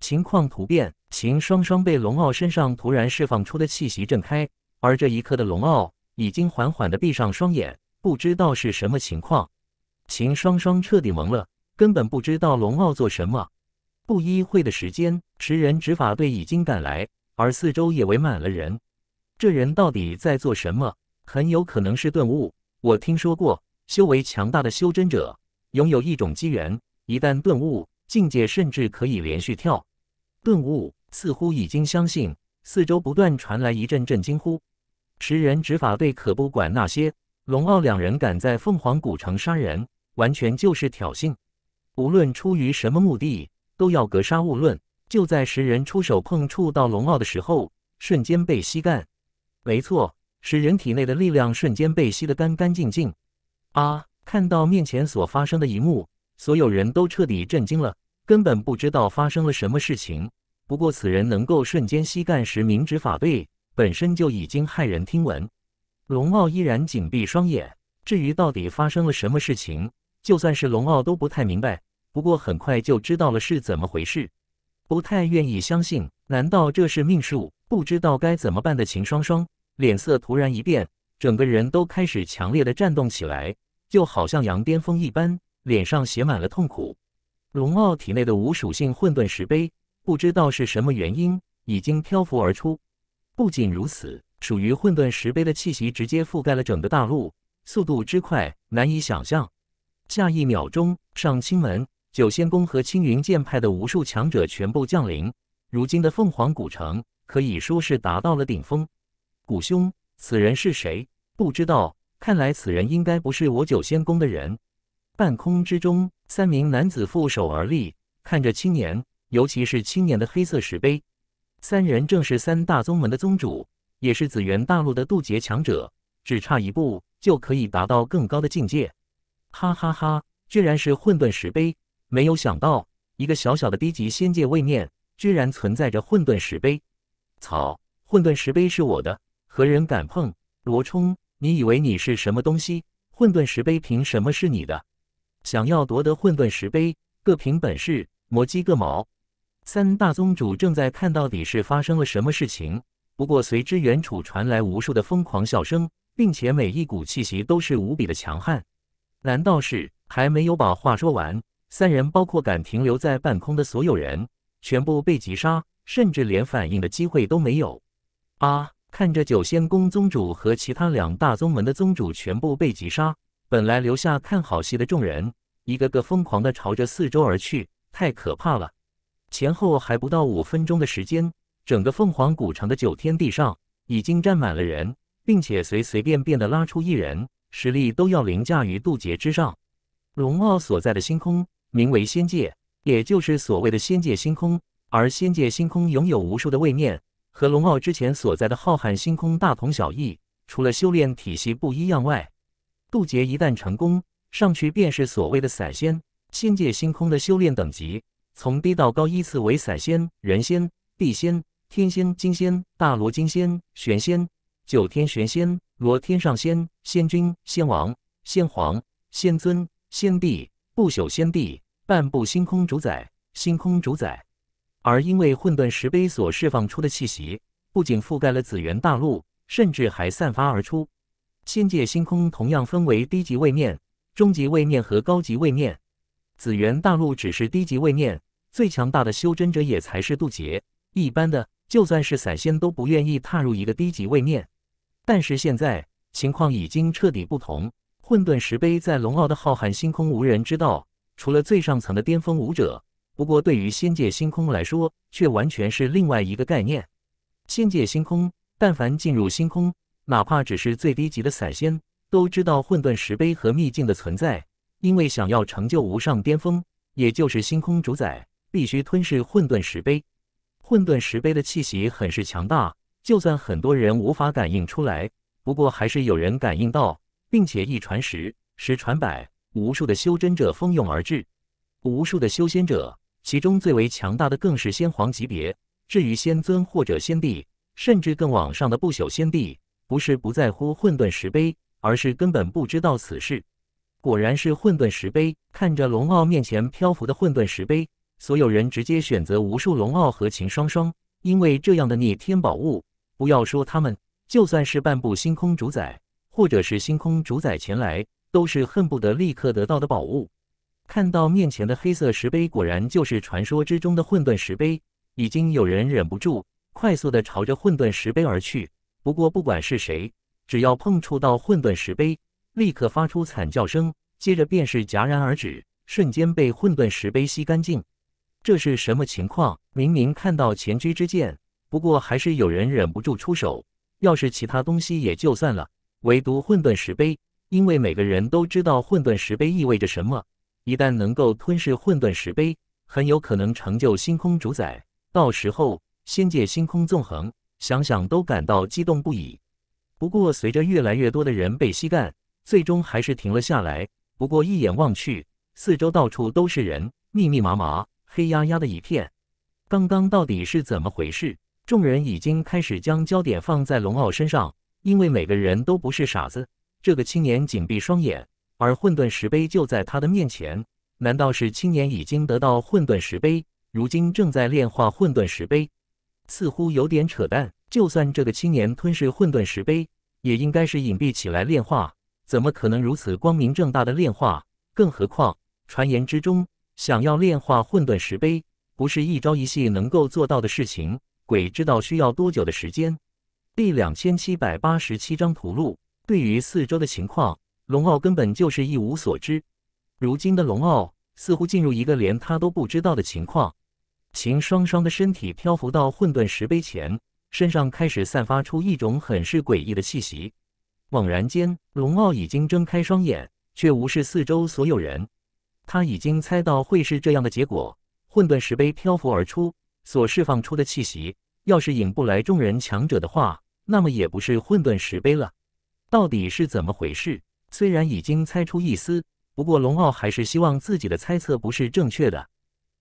情况突变，秦双双被龙傲身上突然释放出的气息震开，而这一刻的龙傲已经缓缓地闭上双眼，不知道是什么情况。秦双双彻底懵了，根本不知道龙傲做什么。不一会的时间，十人执法队已经赶来，而四周也围满了人。这人到底在做什么？很有可能是顿悟。我听说过。修为强大的修真者拥有一种机缘，一旦顿悟，境界甚至可以连续跳。顿悟似乎已经相信，四周不断传来一阵阵惊呼。十人执法队可不管那些，龙傲两人敢在凤凰古城杀人，完全就是挑衅。无论出于什么目的，都要格杀勿论。就在十人出手碰触到龙傲的时候，瞬间被吸干。没错，十人体内的力量瞬间被吸得干干净净。啊！看到面前所发生的一幕，所有人都彻底震惊了，根本不知道发生了什么事情。不过，此人能够瞬间吸干十名执法队，本身就已经骇人听闻。龙傲依然紧闭双眼。至于到底发生了什么事情，就算是龙傲都不太明白。不过很快就知道了是怎么回事，不太愿意相信。难道这是命数？不知道该怎么办的秦双双脸色突然一变，整个人都开始强烈的颤动起来。就好像羊癫疯一般，脸上写满了痛苦。龙傲体内的无属性混沌石碑不知道是什么原因，已经漂浮而出。不仅如此，属于混沌石碑的气息直接覆盖了整个大陆，速度之快难以想象。下一秒钟，上清门、九仙宫和青云剑派的无数强者全部降临。如今的凤凰古城可以说是达到了顶峰。古兄，此人是谁？不知道。看来此人应该不是我九仙宫的人。半空之中，三名男子负手而立，看着青年，尤其是青年的黑色石碑。三人正是三大宗门的宗主，也是紫元大陆的渡劫强者，只差一步就可以达到更高的境界。哈哈哈！居然是混沌石碑，没有想到一个小小的低级仙界位面，居然存在着混沌石碑。草，混沌石碑是我的，何人敢碰？罗冲。你以为你是什么东西？混沌石碑凭什么是你的？想要夺得混沌石碑，各凭本事，魔鸡个毛！三大宗主正在看到底是发生了什么事情。不过随之远处传来无数的疯狂笑声，并且每一股气息都是无比的强悍。难道是？还没有把话说完，三人包括敢停留在半空的所有人，全部被击杀，甚至连反应的机会都没有。啊！看着九仙宫宗主和其他两大宗门的宗主全部被击杀，本来留下看好戏的众人，一个个疯狂地朝着四周而去，太可怕了！前后还不到五分钟的时间，整个凤凰古城的九天地上已经站满了人，并且随随便便的拉出一人，实力都要凌驾于渡劫之上。龙傲所在的星空名为仙界，也就是所谓的仙界星空，而仙界星空拥有无数的位面。和龙傲之前所在的浩瀚星空大同小异，除了修炼体系不一样外，渡劫一旦成功，上去便是所谓的散仙。仙界星空的修炼等级从低到高依次为散仙、人仙、地仙、天仙、金仙、大罗金仙、玄仙、九天玄仙、罗天上仙、仙君、仙王、仙皇、仙尊、仙帝、不朽仙帝、半部星空主宰、星空主宰。而因为混沌石碑所释放出的气息，不仅覆盖了紫元大陆，甚至还散发而出。仙界星空同样分为低级位面、中级位面和高级位面。紫元大陆只是低级位面，最强大的修真者也才是渡劫，一般的就算是散仙都不愿意踏入一个低级位面。但是现在情况已经彻底不同，混沌石碑在龙傲的浩瀚星空无人知道，除了最上层的巅峰武者。不过，对于仙界星空来说，却完全是另外一个概念。仙界星空，但凡进入星空，哪怕只是最低级的散仙，都知道混沌石碑和秘境的存在。因为想要成就无上巅峰，也就是星空主宰，必须吞噬混沌石碑。混沌石碑的气息很是强大，就算很多人无法感应出来，不过还是有人感应到，并且一传十，十传百，无数的修真者蜂拥而至，无数的修仙者。其中最为强大的更是仙皇级别，至于仙尊或者仙帝，甚至更往上的不朽仙帝，不是不在乎混沌石碑，而是根本不知道此事。果然是混沌石碑，看着龙傲面前漂浮的混沌石碑，所有人直接选择无数龙傲和秦双双，因为这样的逆天宝物，不要说他们，就算是半部星空主宰，或者是星空主宰前来，都是恨不得立刻得到的宝物。看到面前的黑色石碑，果然就是传说之中的混沌石碑。已经有人忍不住快速的朝着混沌石碑而去。不过不管是谁，只要碰触到混沌石碑，立刻发出惨叫声，接着便是戛然而止，瞬间被混沌石碑吸干净。这是什么情况？明明看到前车之鉴，不过还是有人忍不住出手。要是其他东西也就算了，唯独混沌石碑，因为每个人都知道混沌石碑意味着什么。一旦能够吞噬混沌石碑，很有可能成就星空主宰。到时候仙界星空纵横，想想都感到激动不已。不过随着越来越多的人被吸干，最终还是停了下来。不过一眼望去，四周到处都是人，密密麻麻，黑压压的一片。刚刚到底是怎么回事？众人已经开始将焦点放在龙傲身上，因为每个人都不是傻子。这个青年紧闭双眼。而混沌石碑就在他的面前，难道是青年已经得到混沌石碑，如今正在炼化混沌石碑？似乎有点扯淡。就算这个青年吞噬混沌石碑，也应该是隐蔽起来炼化，怎么可能如此光明正大的炼化？更何况传言之中，想要炼化混沌石碑，不是一朝一夕能够做到的事情。鬼知道需要多久的时间。第两千七百八十七章图录。对于四周的情况，龙傲根本就是一无所知。如今的龙傲似乎进入一个连他都不知道的情况。秦双双的身体漂浮到混沌石碑前，身上开始散发出一种很是诡异的气息。猛然间，龙傲已经睁开双眼，却无视四周所有人。他已经猜到会是这样的结果。混沌石碑漂浮而出，所释放出的气息，要是引不来众人强者的话，那么也不是混沌石碑了。到底是怎么回事？虽然已经猜出一丝，不过龙傲还是希望自己的猜测不是正确的。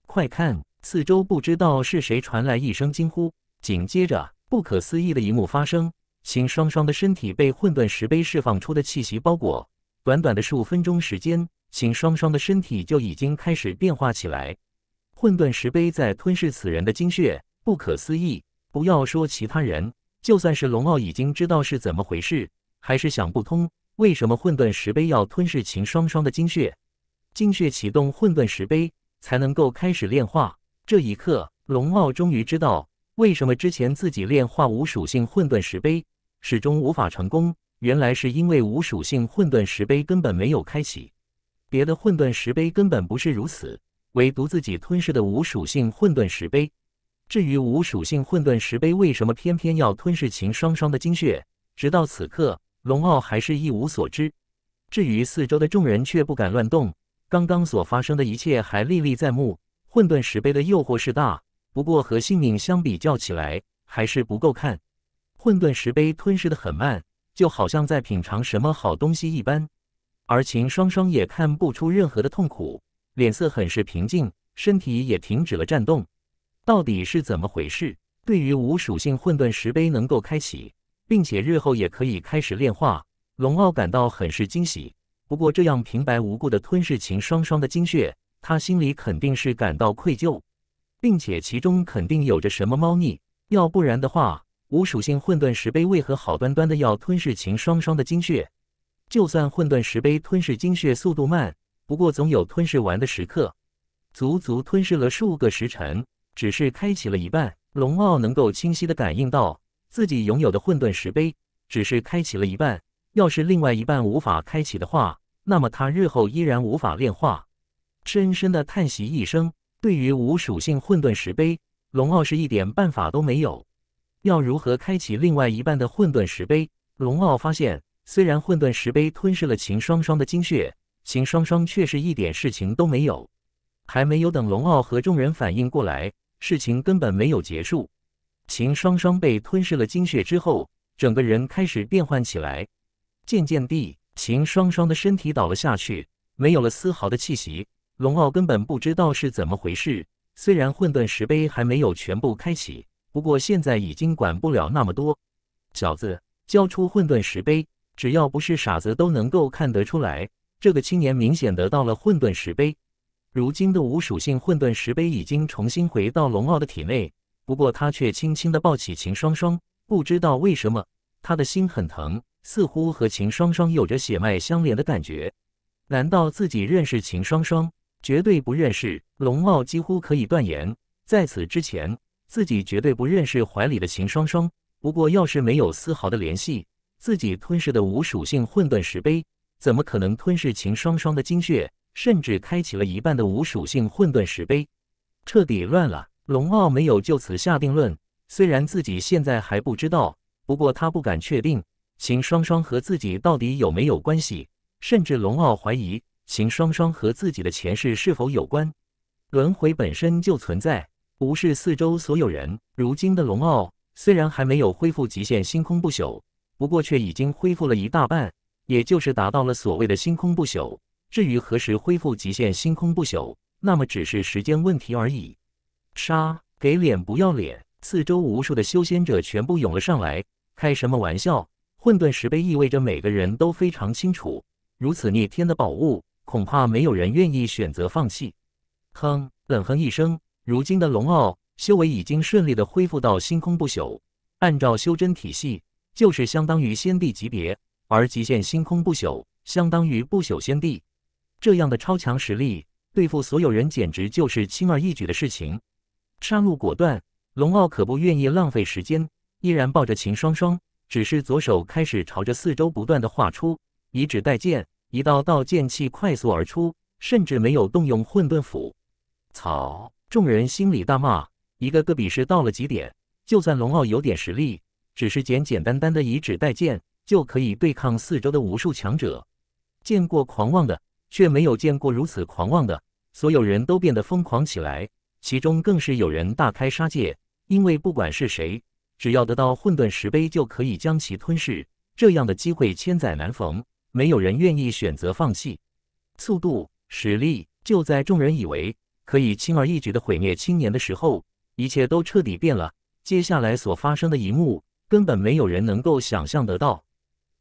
快看，四周不知道是谁传来一声惊呼，紧接着，不可思议的一幕发生：秦双双的身体被混沌石碑释放出的气息包裹，短短的数分钟时间。秦双双的身体就已经开始变化起来，混沌石碑在吞噬此人的精血，不可思议！不要说其他人，就算是龙傲已经知道是怎么回事，还是想不通为什么混沌石碑要吞噬秦双双的精血。精血启动混沌石碑，才能够开始炼化。这一刻，龙傲终于知道为什么之前自己炼化无属性混沌石碑始终无法成功，原来是因为无属性混沌石碑根本没有开启。别的混沌石碑根本不是如此，唯独自己吞噬的无属性混沌石碑。至于无属性混沌石碑为什么偏偏要吞噬秦双双的精血，直到此刻，龙傲还是一无所知。至于四周的众人却不敢乱动，刚刚所发生的一切还历历在目。混沌石碑的诱惑是大，不过和性命相比较起来，还是不够看。混沌石碑吞噬的很慢，就好像在品尝什么好东西一般。而秦双双也看不出任何的痛苦，脸色很是平静，身体也停止了颤动。到底是怎么回事？对于无属性混沌石碑能够开启，并且日后也可以开始炼化，龙傲感到很是惊喜。不过这样平白无故的吞噬秦双双的精血，他心里肯定是感到愧疚，并且其中肯定有着什么猫腻。要不然的话，无属性混沌石碑为何好端端的要吞噬秦双双的精血？就算混沌石碑吞噬精血速度慢，不过总有吞噬完的时刻。足足吞噬了数个时辰，只是开启了一半。龙傲能够清晰的感应到，自己拥有的混沌石碑只是开启了一半。要是另外一半无法开启的话，那么他日后依然无法炼化。深深的叹息一声，对于无属性混沌石碑，龙傲是一点办法都没有。要如何开启另外一半的混沌石碑？龙傲发现。虽然混沌石碑吞噬了秦双双的精血，秦双双却是一点事情都没有。还没有等龙傲和众人反应过来，事情根本没有结束。秦双双被吞噬了精血之后，整个人开始变换起来。渐渐地，秦双双的身体倒了下去，没有了丝毫的气息。龙傲根本不知道是怎么回事。虽然混沌石碑还没有全部开启，不过现在已经管不了那么多。小子，交出混沌石碑！只要不是傻子，都能够看得出来，这个青年明显得到了混沌石碑。如今的无属性混沌石碑已经重新回到龙傲的体内，不过他却轻轻地抱起秦双双，不知道为什么，他的心很疼，似乎和秦双双有着血脉相连的感觉。难道自己认识秦双双？绝对不认识。龙傲几乎可以断言，在此之前，自己绝对不认识怀里的秦双双。不过，要是没有丝毫的联系，自己吞噬的无属性混沌石碑，怎么可能吞噬秦双双的精血？甚至开启了一半的无属性混沌石碑，彻底乱了。龙傲没有就此下定论，虽然自己现在还不知道，不过他不敢确定秦双双和自己到底有没有关系。甚至龙傲怀疑秦双双和自己的前世是否有关。轮回本身就存在，无视四周所有人。如今的龙傲虽然还没有恢复极限星空不朽。不过却已经恢复了一大半，也就是达到了所谓的星空不朽。至于何时恢复极限星空不朽，那么只是时间问题而已。杀！给脸不要脸！四周无数的修仙者全部涌了上来。开什么玩笑？混沌石碑意味着每个人都非常清楚，如此逆天的宝物，恐怕没有人愿意选择放弃。哼！冷哼一声，如今的龙傲修为已经顺利的恢复到星空不朽，按照修真体系。就是相当于先帝级别，而极限星空不朽相当于不朽先帝，这样的超强实力对付所有人简直就是轻而易举的事情。杀戮果断，龙傲可不愿意浪费时间，依然抱着秦双双，只是左手开始朝着四周不断的画出，以指代剑，一道道剑气快速而出，甚至没有动用混沌斧。操！众人心里大骂，一个个比试到了极点。就算龙傲有点实力，只是简简单单的以指代剑，就可以对抗四周的无数强者。见过狂妄的，却没有见过如此狂妄的。所有人都变得疯狂起来，其中更是有人大开杀戒，因为不管是谁，只要得到混沌石碑，就可以将其吞噬。这样的机会千载难逢，没有人愿意选择放弃。速度、实力，就在众人以为可以轻而易举的毁灭青年的时候，一切都彻底变了。接下来所发生的一幕，根本没有人能够想象得到。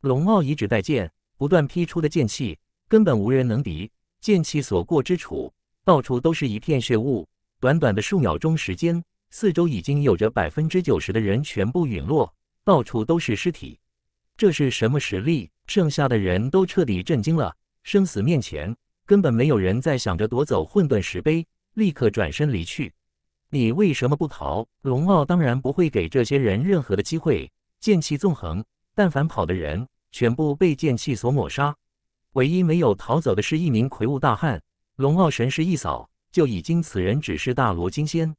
龙傲以指代剑，不断劈出的剑气，根本无人能敌。剑气所过之处，到处都是一片血雾，短短的数秒钟时间，四周已经有着百分之九十的人全部陨落，到处都是尸体。这是什么实力？剩下的人都彻底震惊了。生死面前，根本没有人再想着夺走混沌石碑，立刻转身离去。你为什么不逃？龙傲当然不会给这些人任何的机会。剑气纵横，但凡跑的人，全部被剑气所抹杀。唯一没有逃走的是一名魁梧大汉。龙傲神识一扫，就已经此人只是大罗金仙。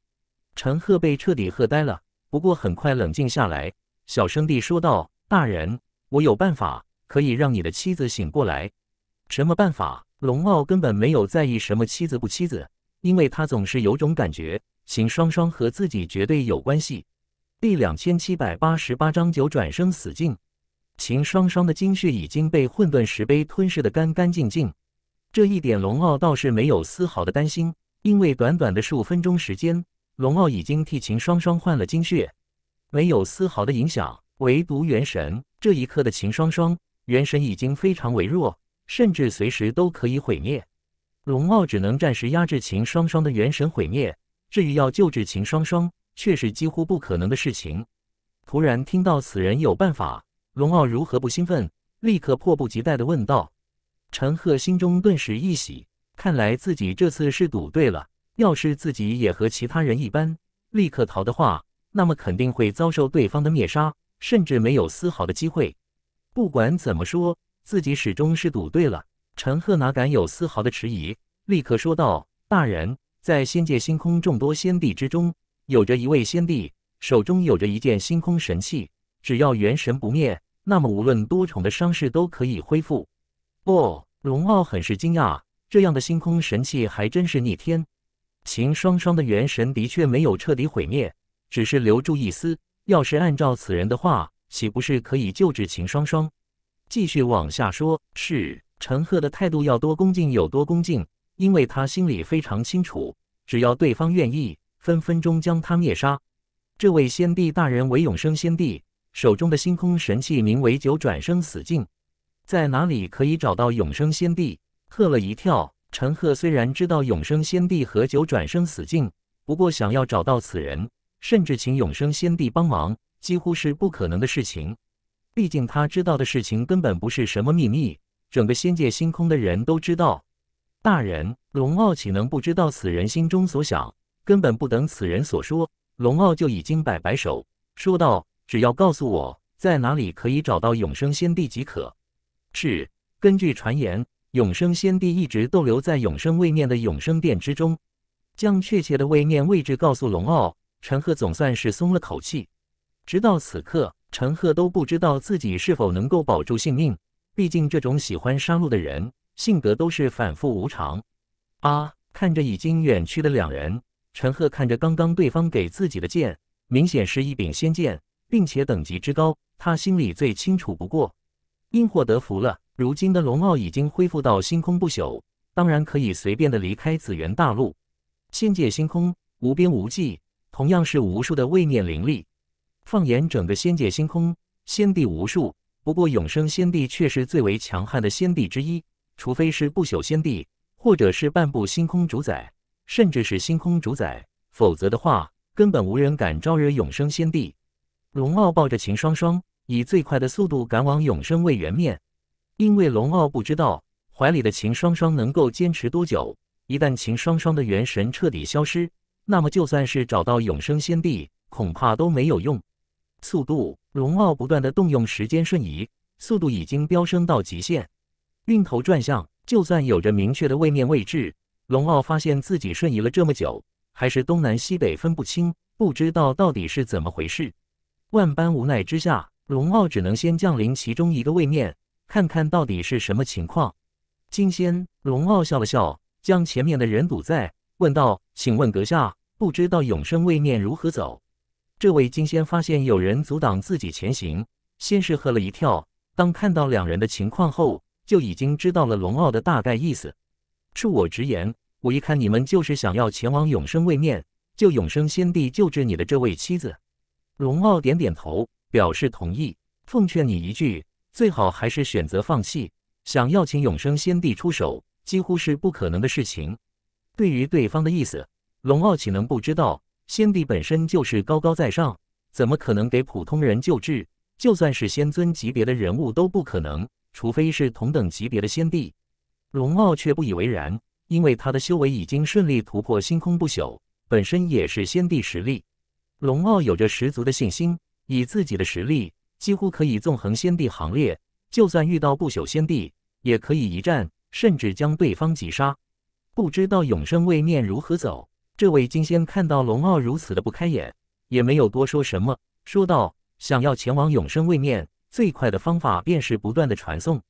陈赫被彻底吓呆了，不过很快冷静下来，小声地说道：“大人，我有办法可以让你的妻子醒过来。什么办法？”龙傲根本没有在意什么妻子不妻子，因为他总是有种感觉，秦双双和自己绝对有关系。第两千七百八十八章九转生死境。秦双双的精血已经被混沌石碑吞噬的干干净净。这一点，龙傲倒是没有丝毫的担心，因为短短的数分钟时间，龙傲已经替秦双双换了精血，没有丝毫的影响。唯独元神，这一刻的秦双双元神已经非常微弱，甚至随时都可以毁灭。龙傲只能暂时压制秦双双的元神毁灭，至于要救治秦双双，却是几乎不可能的事情。突然听到此人有办法，龙傲如何不兴奋？立刻迫不及待地问道。陈赫心中顿时一喜，看来自己这次是赌对了。要是自己也和其他人一般，立刻逃的话，那么肯定会遭受对方的灭杀，甚至没有丝毫的机会。不管怎么说，自己始终是赌对了。陈赫哪敢有丝毫的迟疑，立刻说道：“大人，在仙界星空众多仙帝之中，有着一位仙帝，手中有着一件星空神器，只要元神不灭，那么无论多重的伤势都可以恢复。”不，龙傲很是惊讶，这样的星空神器还真是逆天。秦双双的元神的确没有彻底毁灭，只是留住一丝。要是按照此人的话，岂不是可以救治秦双双？继续往下说，是陈赫的态度要多恭敬有多恭敬，因为他心里非常清楚，只要对方愿意，分分钟将他灭杀。这位先帝大人为永生先帝，手中的星空神器名为九转生死境。在哪里可以找到永生先帝？吓了一跳。陈赫虽然知道永生仙帝和九转生死境，不过想要找到此人，甚至请永生仙帝帮忙，几乎是不可能的事情。毕竟他知道的事情根本不是什么秘密，整个仙界星空的人都知道。大人，龙傲岂能不知道此人心中所想？根本不等此人所说，龙傲就已经摆摆手，说道：“只要告诉我在哪里可以找到永生仙帝即可。”是，根据传言，永生仙帝一直逗留在永生位面的永生殿之中。将确切的位面位置告诉龙傲，陈赫总算是松了口气。直到此刻，陈赫都不知道自己是否能够保住性命。毕竟这种喜欢杀戮的人，性格都是反复无常。啊！看着已经远去的两人，陈赫看着刚刚对方给自己的剑，明显是一柄仙剑，并且等级之高，他心里最清楚不过。因祸得福了，如今的龙傲已经恢复到星空不朽，当然可以随便的离开紫元大陆。仙界星空无边无际，同样是无数的位面灵力。放眼整个仙界星空，仙帝无数，不过永生仙帝却是最为强悍的仙帝之一。除非是不朽仙帝，或者是半部星空主宰，甚至是星空主宰，否则的话，根本无人敢招惹永生仙帝。龙傲抱着秦双双。以最快的速度赶往永生位元面，因为龙傲不知道怀里的秦双双能够坚持多久。一旦秦双双的元神彻底消失，那么就算是找到永生先帝，恐怕都没有用。速度，龙傲不断的动用时间瞬移，速度已经飙升到极限。晕头转向，就算有着明确的位面位置，龙傲发现自己瞬移了这么久，还是东南西北分不清，不知道到底是怎么回事。万般无奈之下，龙傲只能先降临其中一个位面，看看到底是什么情况。金仙，龙傲笑了笑，将前面的人堵在，问道：“请问阁下，不知道永生位面如何走？”这位金仙发现有人阻挡自己前行，先是喝了一跳，当看到两人的情况后，就已经知道了龙傲的大概意思。恕我直言，我一看你们就是想要前往永生位面，救永生先帝救治你的这位妻子。龙傲点点头，表示同意。奉劝你一句，最好还是选择放弃。想要请永生先帝出手，几乎是不可能的事情。对于对方的意思，龙傲岂能不知道？先帝本身就是高高在上，怎么可能给普通人救治？就算是仙尊级别的人物都不可能，除非是同等级别的先帝。龙傲却不以为然，因为他的修为已经顺利突破星空不朽，本身也是先帝实力。龙傲有着十足的信心，以自己的实力，几乎可以纵横先帝行列。就算遇到不朽先帝，也可以一战，甚至将对方击杀。不知道永生位面如何走？这位金仙看到龙傲如此的不开眼，也没有多说什么，说道：“想要前往永生位面，最快的方法便是不断的传送。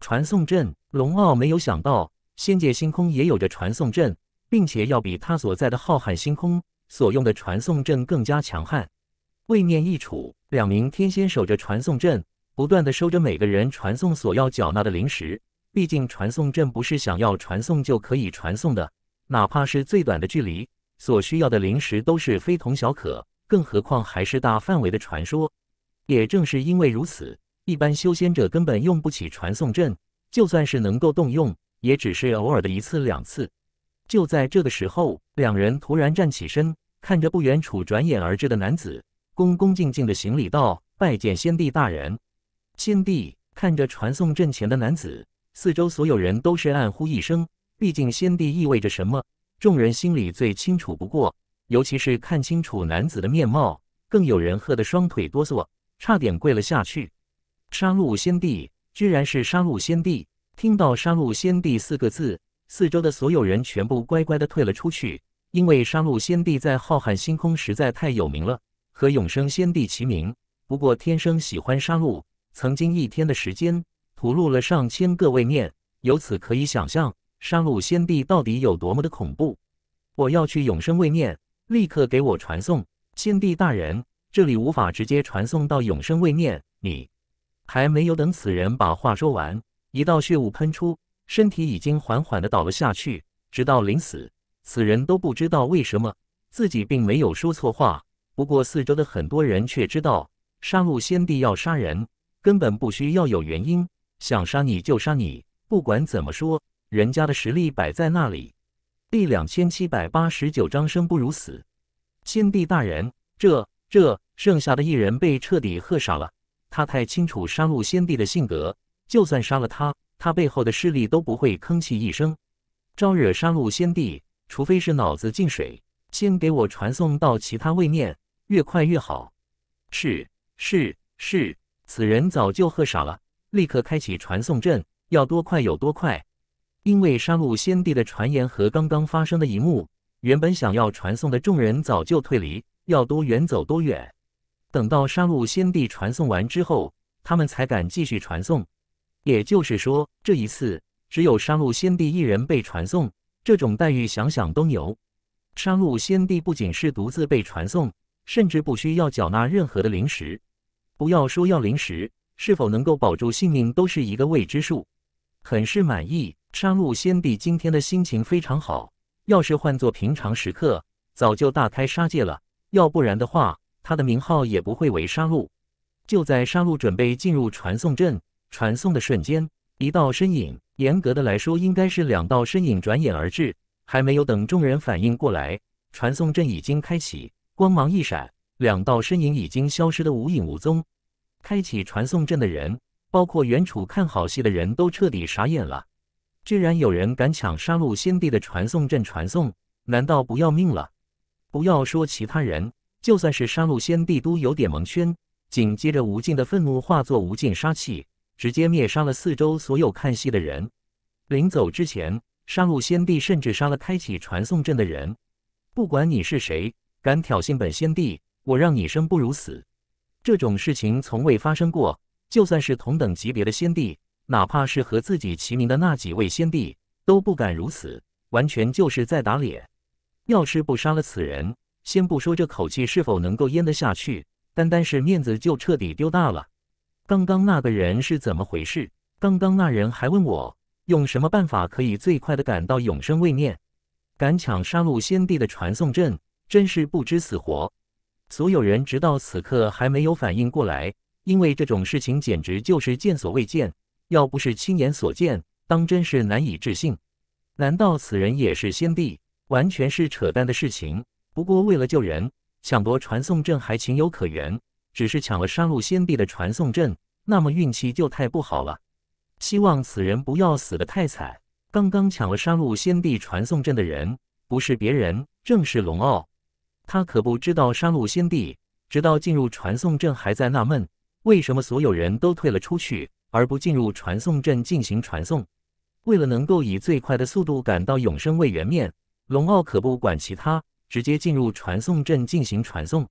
传送阵。”龙傲没有想到，仙界星空也有着传送阵，并且要比他所在的浩瀚星空。所用的传送阵更加强悍，位面一处，两名天仙守着传送阵，不断的收着每个人传送所要缴纳的灵石。毕竟传送阵不是想要传送就可以传送的，哪怕是最短的距离，所需要的灵石都是非同小可，更何况还是大范围的传说。也正是因为如此，一般修仙者根本用不起传送阵，就算是能够动用，也只是偶尔的一次两次。就在这个时候，两人突然站起身，看着不远处转眼而至的男子，恭恭敬敬的行礼道：“拜见先帝大人。”先帝看着传送阵前的男子，四周所有人都是暗呼一声。毕竟先帝意味着什么，众人心里最清楚不过。尤其是看清楚男子的面貌，更有人喝得双腿哆嗦，差点跪了下去。杀戮先帝，居然是杀戮先帝！听到“杀戮先帝”四个字。四周的所有人全部乖乖的退了出去，因为杀戮先帝在浩瀚星空实在太有名了，和永生先帝齐名。不过天生喜欢杀戮，曾经一天的时间吐露了上千个位面，由此可以想象杀戮先帝到底有多么的恐怖。我要去永生位面，立刻给我传送！先帝大人，这里无法直接传送到永生位面。你还没有等此人把话说完，一道血雾喷出。身体已经缓缓地倒了下去，直到临死，此人都不知道为什么自己并没有说错话。不过四周的很多人却知道，杀戮先帝要杀人，根本不需要有原因，想杀你就杀你。不管怎么说，人家的实力摆在那里。第两千七百八十九章生不如死。先帝大人，这这剩下的一人被彻底喝傻了。他太清楚杀戮先帝的性格，就算杀了他。他背后的势力都不会吭气一声，招惹杀戮先帝，除非是脑子进水。先给我传送到其他位面，越快越好。是是是，此人早就喝傻了，立刻开启传送阵，要多快有多快。因为杀戮先帝的传言和刚刚发生的一幕，原本想要传送的众人早就退离，要多远走多远。等到杀戮先帝传送完之后，他们才敢继续传送。也就是说，这一次只有杀戮先帝一人被传送，这种待遇想想都牛。杀戮先帝不仅是独自被传送，甚至不需要缴纳任何的灵石。不要说要灵石，是否能够保住性命都是一个未知数。很是满意，杀戮先帝今天的心情非常好。要是换做平常时刻，早就大开杀戒了。要不然的话，他的名号也不会为杀戮。就在杀戮准备进入传送阵。传送的瞬间，一道身影，严格的来说应该是两道身影转眼而至。还没有等众人反应过来，传送阵已经开启，光芒一闪，两道身影已经消失的无影无踪。开启传送阵的人，包括远处看好戏的人都彻底傻眼了。居然有人敢抢杀戮先帝的传送阵传送，难道不要命了？不要说其他人，就算是杀戮先帝都有点蒙圈。紧接着，无尽的愤怒化作无尽杀气，直接灭杀了四周所有看戏的人。临走之前，杀戮先帝甚至杀了开启传送阵的人。不管你是谁，敢挑衅本先帝，我让你生不如死。这种事情从未发生过，就算是同等级别的先帝，哪怕是和自己齐名的那几位先帝，都不敢如此，完全就是在打脸。要是不杀了此人，先不说这口气是否能够咽得下去。单单是面子就彻底丢大了。刚刚那个人是怎么回事？刚刚那人还问我用什么办法可以最快的赶到永生位面，敢抢杀戮先帝的传送阵，真是不知死活。所有人直到此刻还没有反应过来，因为这种事情简直就是见所未见，要不是亲眼所见，当真是难以置信。难道此人也是先帝？完全是扯淡的事情。不过为了救人。抢夺传送阵还情有可原，只是抢了杀戮先帝的传送阵，那么运气就太不好了。希望此人不要死得太惨。刚刚抢了杀戮先帝传送阵的人，不是别人，正是龙傲。他可不知道杀戮先帝，直到进入传送阵还在纳闷，为什么所有人都退了出去，而不进入传送阵进行传送。为了能够以最快的速度赶到永生位元面，龙傲可不管其他。直接进入传送阵进行传送，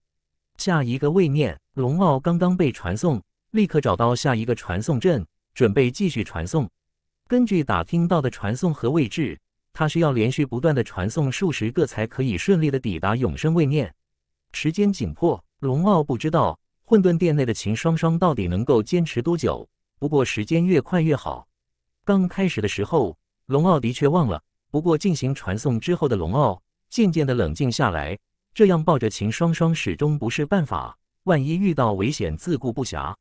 下一个位面龙傲刚刚被传送，立刻找到下一个传送阵，准备继续传送。根据打听到的传送和位置，他需要连续不断的传送数十个才可以顺利的抵达永生位面。时间紧迫，龙傲不知道混沌殿内的秦双双到底能够坚持多久。不过时间越快越好。刚开始的时候，龙傲的确忘了，不过进行传送之后的龙傲。渐渐的冷静下来，这样抱着秦双双始终不是办法。万一遇到危险，自顾不暇。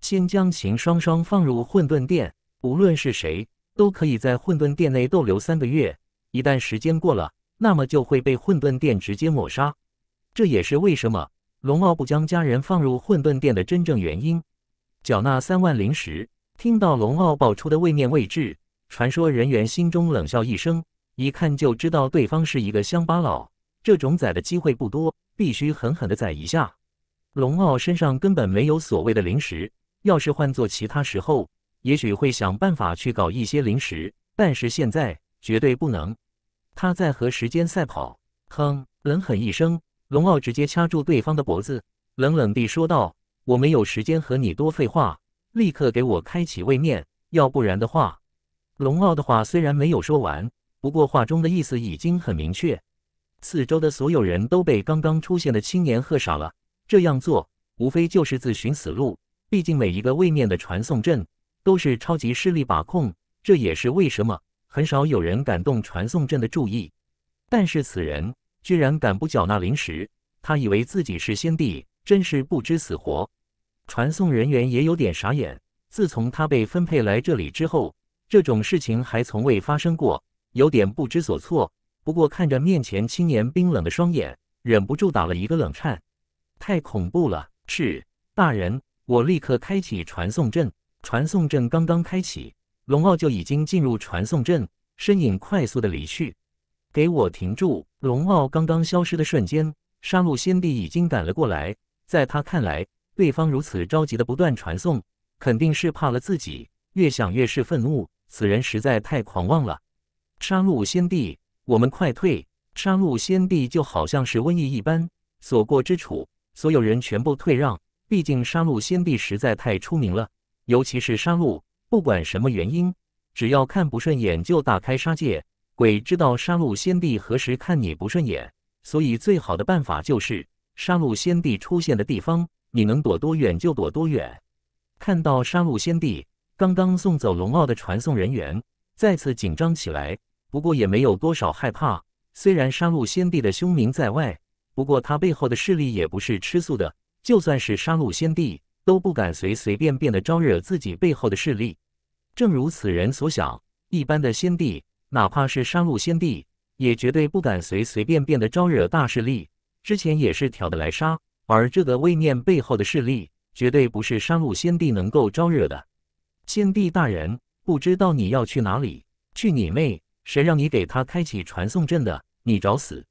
先将秦双双放入混沌殿，无论是谁，都可以在混沌殿内逗留三个月。一旦时间过了，那么就会被混沌殿直接抹杀。这也是为什么龙傲不将家人放入混沌殿的真正原因。缴纳三万灵石，听到龙傲爆出的位面位置，传说人员心中冷笑一声。一看就知道对方是一个乡巴佬，这种宰的机会不多，必须狠狠的宰一下。龙傲身上根本没有所谓的灵石，要是换做其他时候，也许会想办法去搞一些零食，但是现在绝对不能。他在和时间赛跑。哼，冷哼一声，龙傲直接掐住对方的脖子，冷冷地说道：“我没有时间和你多废话，立刻给我开启位面，要不然的话……”龙傲的话虽然没有说完。不过话中的意思已经很明确，四周的所有人都被刚刚出现的青年吓傻了。这样做无非就是自寻死路。毕竟每一个位面的传送阵都是超级势力把控，这也是为什么很少有人敢动传送阵的注意。但是此人居然敢不缴纳灵石，他以为自己是先帝，真是不知死活。传送人员也有点傻眼。自从他被分配来这里之后，这种事情还从未发生过。有点不知所措，不过看着面前青年冰冷的双眼，忍不住打了一个冷颤。太恐怖了！是大人，我立刻开启传送阵。传送阵刚刚开启，龙傲就已经进入传送阵，身影快速的离去。给我停住！龙傲刚刚消失的瞬间，杀戮先帝已经赶了过来。在他看来，对方如此着急的不断传送，肯定是怕了自己。越想越是愤怒，此人实在太狂妄了。杀戮先帝，我们快退！杀戮先帝就好像是瘟疫一般，所过之处，所有人全部退让。毕竟杀戮先帝实在太出名了，尤其是杀戮，不管什么原因，只要看不顺眼就大开杀戒。鬼知道杀戮先帝何时看你不顺眼，所以最好的办法就是杀戮先帝出现的地方，你能躲多远就躲多远。看到杀戮先帝刚刚送走龙傲的传送人员，再次紧张起来。不过也没有多少害怕。虽然杀戮先帝的凶名在外，不过他背后的势力也不是吃素的。就算是杀戮先帝，都不敢随随便便的招惹自己背后的势力。正如此人所想，一般的先帝，哪怕是杀戮先帝，也绝对不敢随随便便的招惹大势力。之前也是挑的来杀，而这个位面背后的势力，绝对不是杀戮先帝能够招惹的。先帝大人，不知道你要去哪里？去你妹！谁让你给他开启传送阵的？你找死！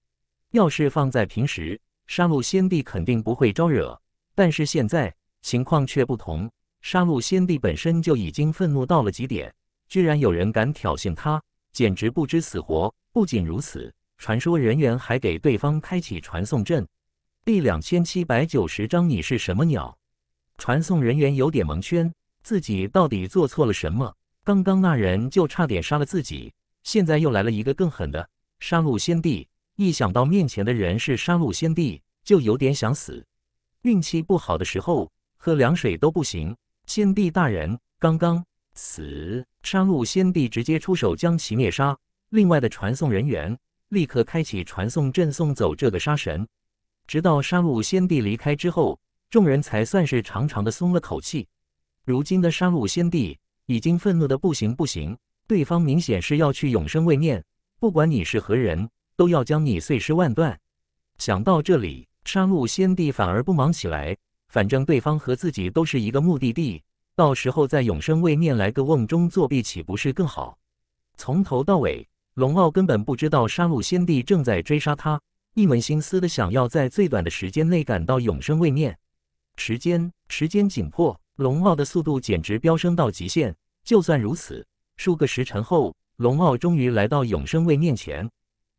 要是放在平时，杀戮先帝肯定不会招惹，但是现在情况却不同。杀戮先帝本身就已经愤怒到了极点，居然有人敢挑衅他，简直不知死活。不仅如此，传说人员还给对方开启传送阵。第两千七百九十章，你是什么鸟？传送人员有点蒙圈，自己到底做错了什么？刚刚那人就差点杀了自己，现在又来了一个更狠的杀戮先帝。一想到面前的人是杀戮先帝，就有点想死。运气不好的时候，喝凉水都不行。先帝大人，刚刚死！杀戮先帝直接出手将其灭杀。另外的传送人员立刻开启传送阵送走这个杀神。直到杀戮先帝离开之后，众人才算是长长的松了口气。如今的杀戮先帝已经愤怒的不行不行，对方明显是要去永生位面，不管你是何人。都要将你碎尸万段。想到这里，杀戮先帝反而不忙起来。反正对方和自己都是一个目的地，到时候在永生位面来个瓮中作弊，岂不是更好？从头到尾，龙傲根本不知道杀戮先帝正在追杀他，一门心思的想要在最短的时间内赶到永生位面。时间时间紧迫，龙傲的速度简直飙升到极限。就算如此，数个时辰后，龙傲终于来到永生位面前。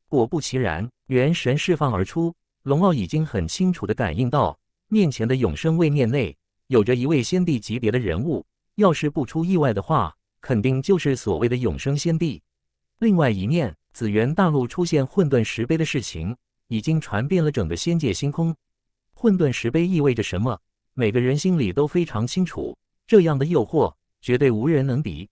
果不其然，元神释放而出，龙傲已经很清楚的感应到面前的永生位面内有着一位先帝级别的人物，要是不出意外的话，肯定就是所谓的永生先帝。另外一面，紫元大陆出现混沌石碑的事情已经传遍了整个仙界星空。混沌石碑意味着什么？每个人心里都非常清楚，这样的诱惑绝对无人能敌。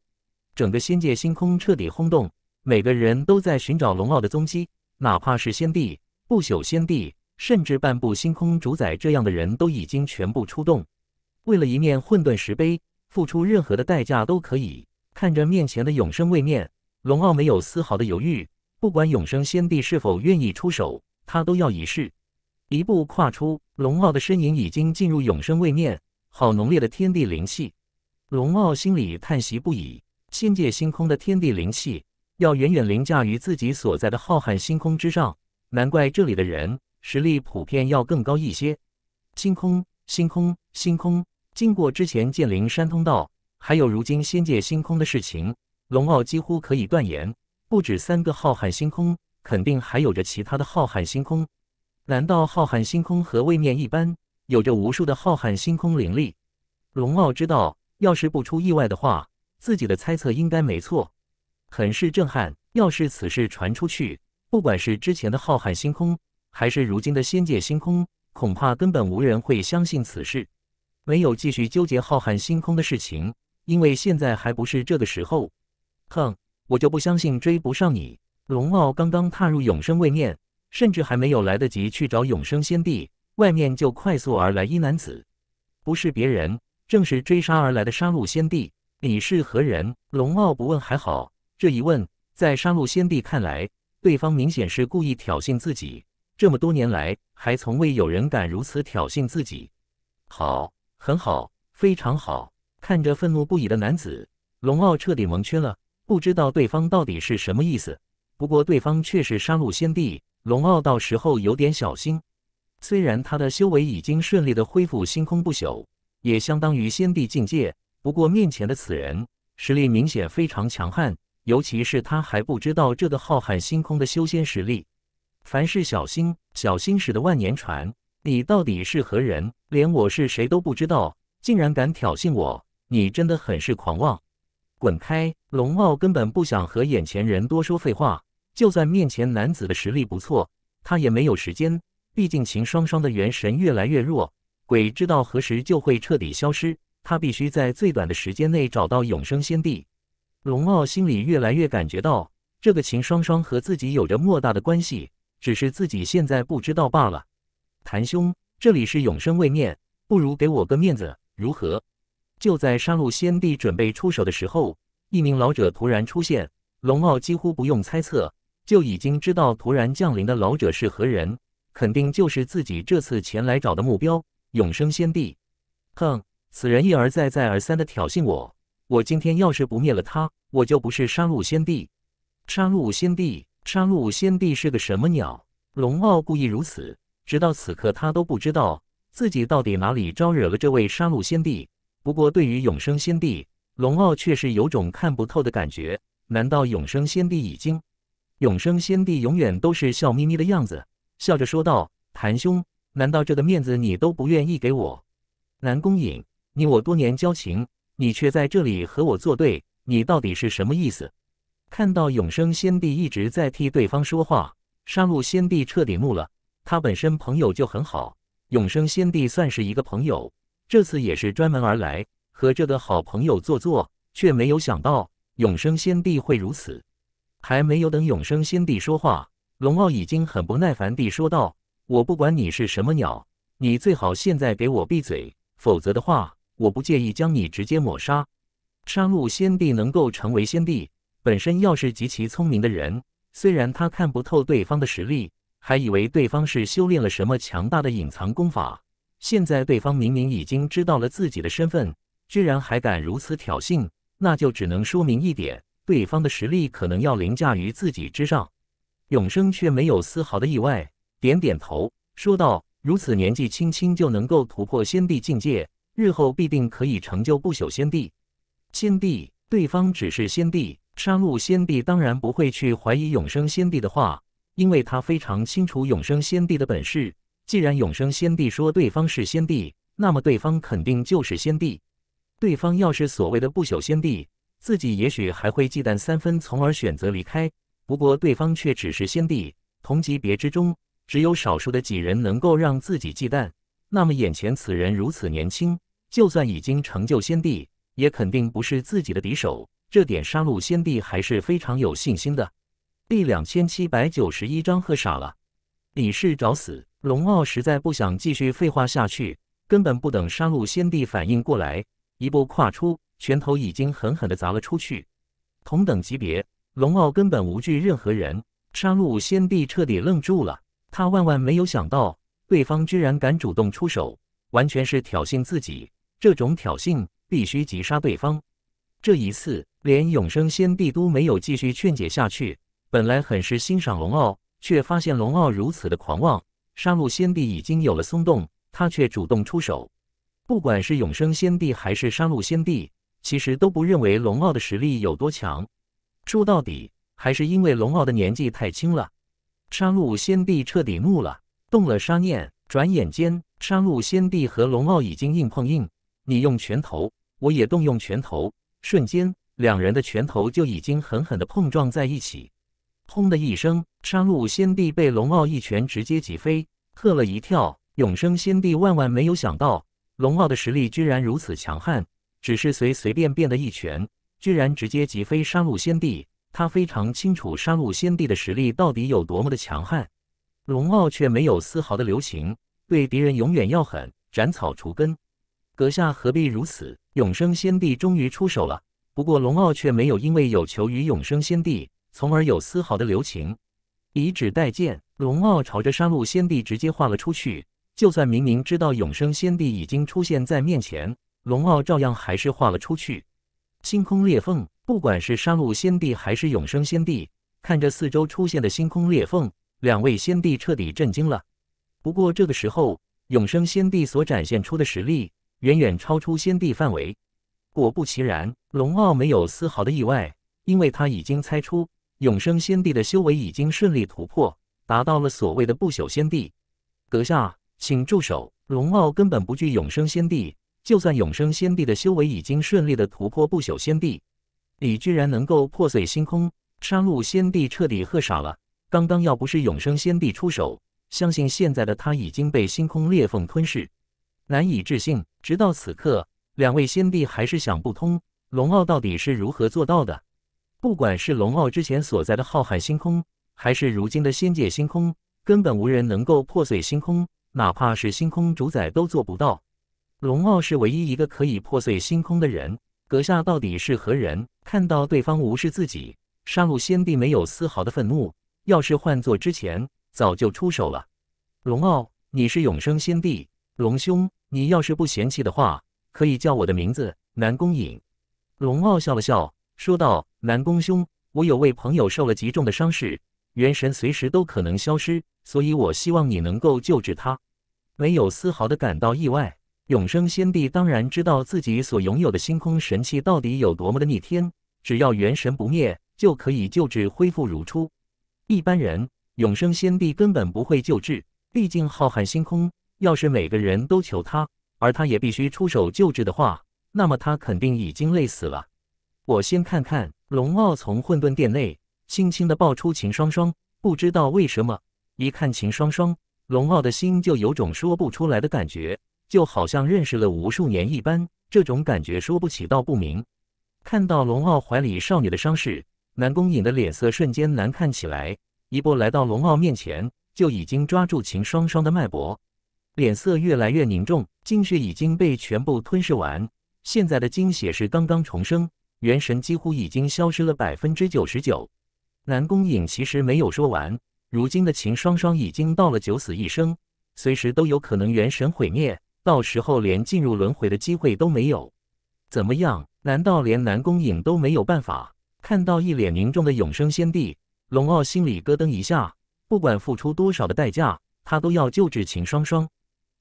整个仙界星空彻底轰动。每个人都在寻找龙傲的踪迹，哪怕是先帝、不朽先帝，甚至半部星空主宰这样的人都已经全部出动。为了一面混沌石碑，付出任何的代价都可以。看着面前的永生位面，龙傲没有丝毫的犹豫，不管永生先帝是否愿意出手，他都要一试。一步跨出，龙傲的身影已经进入永生位面，好浓烈的天地灵气！龙傲心里叹息不已，仙界星空的天地灵气。要远远凌驾于自己所在的浩瀚星空之上，难怪这里的人实力普遍要更高一些。星空，星空，星空。经过之前剑灵山通道，还有如今仙界星空的事情，龙傲几乎可以断言，不止三个浩瀚星空，肯定还有着其他的浩瀚星空。难道浩瀚星空和位面一般，有着无数的浩瀚星空灵力？龙傲知道，要是不出意外的话，自己的猜测应该没错。很是震撼。要是此事传出去，不管是之前的浩瀚星空，还是如今的仙界星空，恐怕根本无人会相信此事。没有继续纠结浩瀚星空的事情，因为现在还不是这个时候。哼，我就不相信追不上你！龙傲刚刚踏入永生位面，甚至还没有来得及去找永生先帝，外面就快速而来一男子，不是别人，正是追杀而来的杀戮先帝。你是何人？龙傲不问还好。这一问，在杀戮先帝看来，对方明显是故意挑衅自己。这么多年来，还从未有人敢如此挑衅自己。好，很好，非常好。看着愤怒不已的男子，龙傲彻底蒙圈了，不知道对方到底是什么意思。不过对方却是杀戮先帝，龙傲到时候有点小心。虽然他的修为已经顺利的恢复星空不朽，也相当于先帝境界，不过面前的此人实力明显非常强悍。尤其是他还不知道这个浩瀚星空的修仙实力。凡事小心，小心驶得万年船。你到底是何人？连我是谁都不知道，竟然敢挑衅我！你真的很是狂妄！滚开！龙傲根本不想和眼前人多说废话。就算面前男子的实力不错，他也没有时间。毕竟秦双双的元神越来越弱，鬼知道何时就会彻底消失。他必须在最短的时间内找到永生先帝。龙傲心里越来越感觉到，这个秦双双和自己有着莫大的关系，只是自己现在不知道罢了。谭兄，这里是永生位面，不如给我个面子，如何？就在杀戮先帝准备出手的时候，一名老者突然出现。龙傲几乎不用猜测，就已经知道突然降临的老者是何人，肯定就是自己这次前来找的目标——永生先帝。哼，此人一而再、再而三的挑衅我。我今天要是不灭了他，我就不是杀戮先帝。杀戮先帝，杀戮先帝是个什么鸟？龙傲故意如此，直到此刻他都不知道自己到底哪里招惹了这位杀戮先帝。不过对于永生先帝，龙傲却是有种看不透的感觉。难道永生先帝已经？永生先帝永远都是笑眯眯的样子，笑着说道：“谭兄，难道这个面子你都不愿意给我？南宫颖，你我多年交情，你却在这里和我作对，你到底是什么意思？”看到永生先帝一直在替对方说话，杀戮先帝彻底怒了。他本身朋友就很好，永生先帝算是一个朋友，这次也是专门而来和这个好朋友坐坐，却没有想到永生先帝会如此。还没有等永生先帝说话，龙傲已经很不耐烦地说道：“我不管你是什么鸟，你最好现在给我闭嘴，否则的话，我不介意将你直接抹杀。”杀戮先帝能够成为先帝。本身要是极其聪明的人，虽然他看不透对方的实力，还以为对方是修炼了什么强大的隐藏功法。现在对方明明已经知道了自己的身份，居然还敢如此挑衅，那就只能说明一点：对方的实力可能要凌驾于自己之上。永生却没有丝毫的意外，点点头说道：“如此年纪轻轻就能够突破先帝境界，日后必定可以成就不朽先帝。先帝，对方只是先帝。”杀戮先帝当然不会去怀疑永生先帝的话，因为他非常清楚永生先帝的本事。既然永生先帝说对方是先帝，那么对方肯定就是先帝。对方要是所谓的不朽先帝，自己也许还会忌惮三分，从而选择离开。不过对方却只是先帝，同级别之中只有少数的几人能够让自己忌惮。那么眼前此人如此年轻，就算已经成就先帝，也肯定不是自己的敌手。这点杀戮先帝还是非常有信心的。第两千七百九十一章喝傻了，李氏找死。龙傲实在不想继续废话下去，根本不等杀戮先帝反应过来，一步跨出，拳头已经狠狠地砸了出去。同等级别，龙傲根本无惧任何人。杀戮先帝彻底愣住了，他万万没有想到，对方居然敢主动出手，完全是挑衅自己。这种挑衅必须击杀对方。这一次。连永生先帝都没有继续劝解下去。本来很是欣赏龙傲，却发现龙傲如此的狂妄。杀戮先帝已经有了松动，他却主动出手。不管是永生先帝还是杀戮先帝，其实都不认为龙傲的实力有多强。说到底，还是因为龙傲的年纪太轻了。杀戮先帝彻底怒了，动了杀念。转眼间，杀戮先帝和龙傲已经硬碰硬。你用拳头，我也动用拳头，瞬间。两人的拳头就已经狠狠地碰撞在一起，轰的一声，杀戮先帝被龙傲一拳直接击飞，吓了一跳。永生先帝万万没有想到，龙傲的实力居然如此强悍，只是随随便便的一拳，居然直接击飞杀戮先帝。他非常清楚杀戮先帝的实力到底有多么的强悍，龙傲却没有丝毫的留情，对敌人永远要狠，斩草除根。阁下何必如此？永生先帝终于出手了。不过龙傲却没有因为有求于永生先帝，从而有丝毫的留情。以指代剑，龙傲朝着杀戮先帝直接划了出去。就算明明知道永生先帝已经出现在面前，龙傲照样还是划了出去。星空裂缝，不管是杀戮先帝还是永生先帝，看着四周出现的星空裂缝，两位先帝彻底震惊了。不过这个时候，永生先帝所展现出的实力远远超出先帝范围。果不其然，龙傲没有丝毫的意外，因为他已经猜出永生先帝的修为已经顺利突破，达到了所谓的不朽先帝。阁下，请住手！龙傲根本不惧永生先帝，就算永生先帝的修为已经顺利的突破不朽先帝，你居然能够破碎星空！杀戮先帝彻底喝傻了。刚刚要不是永生先帝出手，相信现在的他已经被星空裂缝吞噬，难以置信。直到此刻。两位先帝还是想不通，龙傲到底是如何做到的。不管是龙傲之前所在的浩瀚星空，还是如今的仙界星空，根本无人能够破碎星空，哪怕是星空主宰都做不到。龙傲是唯一一个可以破碎星空的人。阁下到底是何人？看到对方无视自己，杀戮先帝没有丝毫的愤怒。要是换做之前，早就出手了。龙傲，你是永生先帝，龙兄，你要是不嫌弃的话。可以叫我的名字南宫颖。龙傲笑了笑，说道：“南宫兄，我有位朋友受了极重的伤势，元神随时都可能消失，所以我希望你能够救治他。没有丝毫的感到意外。永生先帝当然知道自己所拥有的星空神器到底有多么的逆天，只要元神不灭，就可以救治恢复如初。一般人，永生先帝根本不会救治，毕竟浩瀚星空，要是每个人都求他，而他也必须出手救治的话，那么他肯定已经累死了。我先看看。龙傲从混沌殿内轻轻地抱出秦双双，不知道为什么，一看秦双双，龙傲的心就有种说不出来的感觉。就好像认识了无数年一般，这种感觉说不起道不明。看到龙傲怀里少女的伤势，南宫颖的脸色瞬间难看起来，一步来到龙傲面前，就已经抓住秦双双的脉搏，脸色越来越凝重，精血已经被全部吞噬完，现在的精血是刚刚重生，元神几乎已经消失了百分之九十九。南宫影其实没有说完，如今的秦双双已经到了九死一生，随时都有可能元神毁灭。到时候连进入轮回的机会都没有，怎么样？难道连南宫影都没有办法？看到一脸凝重的永生先帝，龙傲心里咯噔一下。不管付出多少的代价，他都要救治秦双双。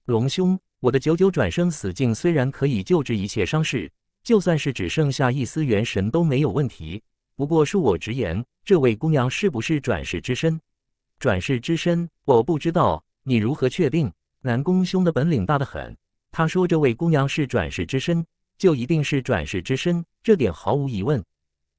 龙兄，我的九九转生死境虽然可以救治一切伤势，就算是只剩下一丝元神都没有问题。不过恕我直言，这位姑娘是不是转世之身？转世之身，我不知道，你如何确定？南宫兄的本领大得很，他说这位姑娘是转世之身，就一定是转世之身，这点毫无疑问。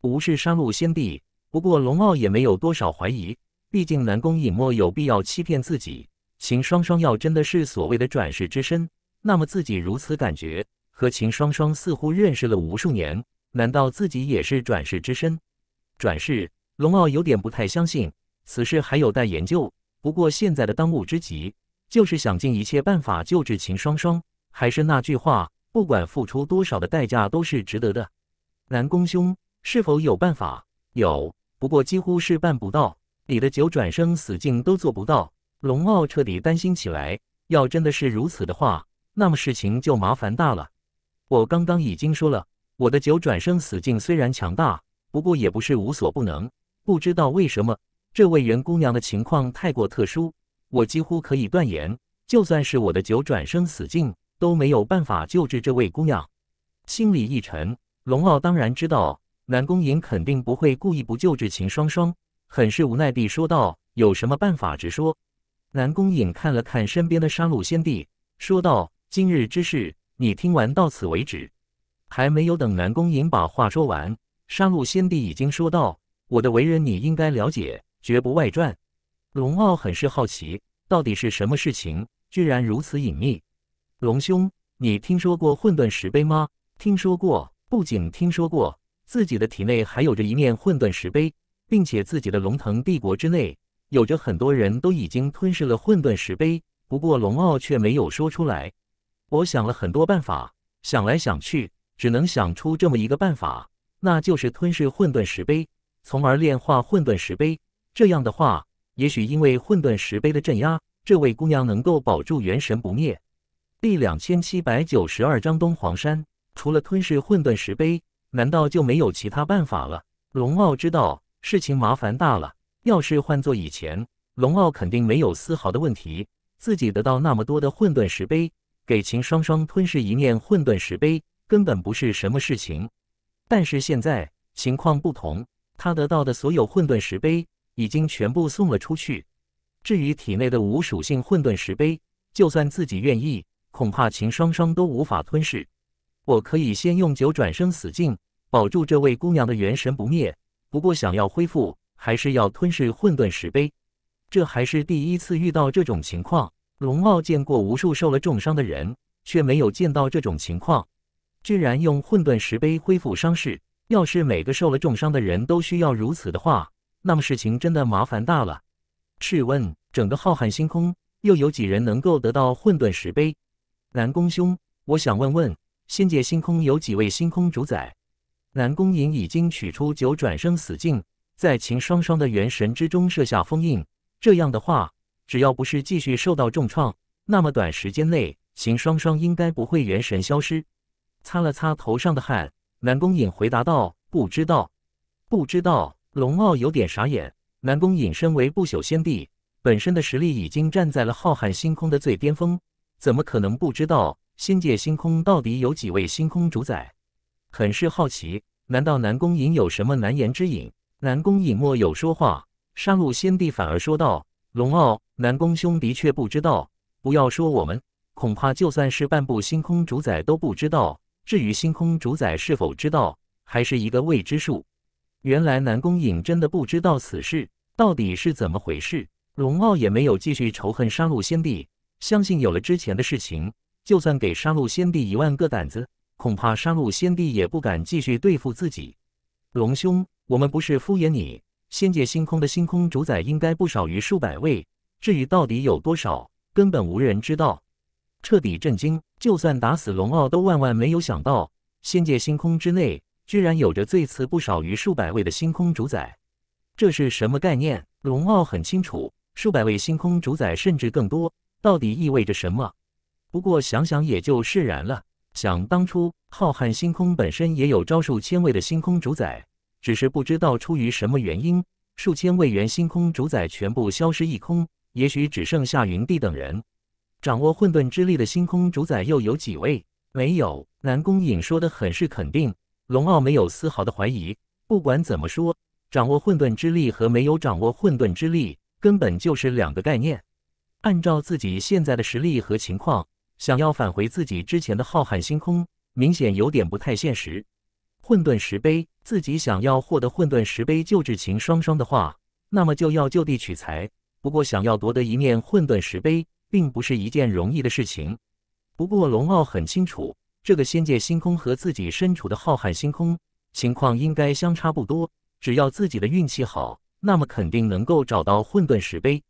无是杀戮先帝，不过龙傲也没有多少怀疑，毕竟南宫隐墨有必要欺骗自己。秦双双要真的是所谓的转世之身，那么自己如此感觉，和秦双双似乎认识了无数年，难道自己也是转世之身？转世？龙傲有点不太相信，此事还有待研究。不过现在的当务之急。就是想尽一切办法救治秦双双。还是那句话，不管付出多少的代价，都是值得的。南宫兄，是否有办法？有，不过几乎是办不到。你的九转生死境都做不到。龙傲彻底担心起来。要真的是如此的话，那么事情就麻烦大了。我刚刚已经说了，我的九转生死境虽然强大，不过也不是无所不能。不知道为什么，这位袁姑娘的情况太过特殊。我几乎可以断言，就算是我的九转生死境，都没有办法救治这位姑娘。心里一沉，龙傲当然知道南宫颖肯定不会故意不救治秦双双，很是无奈地说道：“有什么办法直说。”南宫颖看了看身边的杀戮先帝，说道：“今日之事，你听完到此为止。”还没有等南宫颖把话说完，杀戮先帝已经说道：“我的为人你应该了解，绝不外传。”龙傲很是好奇，到底是什么事情，居然如此隐秘？龙兄，你听说过混沌石碑吗？听说过，不仅听说过，自己的体内还有着一面混沌石碑，并且自己的龙腾帝国之内，有着很多人都已经吞噬了混沌石碑。不过龙傲却没有说出来。我想了很多办法，想来想去，只能想出这么一个办法，那就是吞噬混沌石碑，从而炼化混沌石碑。这样的话。也许因为混沌石碑的镇压，这位姑娘能够保住元神不灭。第两千七百九十二章东皇山，除了吞噬混沌石碑，难道就没有其他办法了？龙傲知道事情麻烦大了。要是换做以前，龙傲肯定没有丝毫的问题。自己得到那么多的混沌石碑，给秦双双吞噬一面混沌石碑，根本不是什么事情。但是现在情况不同，他得到的所有混沌石碑。已经全部送了出去。至于体内的无属性混沌石碑，就算自己愿意，恐怕秦双双都无法吞噬。我可以先用九转生死境保住这位姑娘的元神不灭，不过想要恢复，还是要吞噬混沌石碑。这还是第一次遇到这种情况。龙傲见过无数受了重伤的人，却没有见到这种情况，居然用混沌石碑恢复伤势。要是每个受了重伤的人都需要如此的话，那么事情真的麻烦大了。试问，整个浩瀚星空，又有几人能够得到混沌石碑？南宫兄，我想问问，仙界星空有几位星空主宰？南宫隐已经取出九转生死境，在秦双双的元神之中设下封印。这样的话，只要不是继续受到重创，那么短时间内，秦双双应该不会元神消失。擦了擦头上的汗，南宫隐回答道：“不知道，不知道。”龙傲有点傻眼，南宫隐身为不朽先帝，本身的实力已经站在了浩瀚星空的最巅峰，怎么可能不知道仙界星空到底有几位星空主宰？很是好奇，难道南宫隐有什么难言之隐？南宫隐没有说话，杀戮先帝反而说道：“龙傲，南宫兄的确不知道。不要说我们，恐怕就算是半部星空主宰都不知道。至于星空主宰是否知道，还是一个未知数。”原来南宫隐真的不知道此事到底是怎么回事。龙傲也没有继续仇恨杀戮先帝，相信有了之前的事情，就算给杀戮先帝一万个胆子。恐怕杀戮先帝也不敢继续对付自己。龙兄，我们不是敷衍你，仙界星空的星空主宰应该不少于数百位，至于到底有多少，根本无人知道。彻底震惊，就算打死龙傲，都万万没有想到，仙界星空之内居然有着最次不少于数百位的星空主宰。这是什么概念？龙傲很清楚，数百位星空主宰甚至更多，到底意味着什么？不过想想也就释然了。想当初，浩瀚星空本身也有招数千位的星空主宰，只是不知道出于什么原因，数千位元星空主宰全部消失一空，也许只剩下云帝等人。掌握混沌之力的星空主宰又有几位？没有。南宫隐说的很是肯定，龙傲没有丝毫的怀疑。不管怎么说，掌握混沌之力和没有掌握混沌之力根本就是两个概念。按照自己现在的实力和情况。想要返回自己之前的浩瀚星空，明显有点不太现实。混沌石碑，自己想要获得混沌石碑救治秦双双的话，那么就要就地取材。不过，想要夺得一面混沌石碑，并不是一件容易的事情。不过，龙傲很清楚，这个仙界星空和自己身处的浩瀚星空情况应该相差不多。只要自己的运气好，那么肯定能够找到混沌石碑。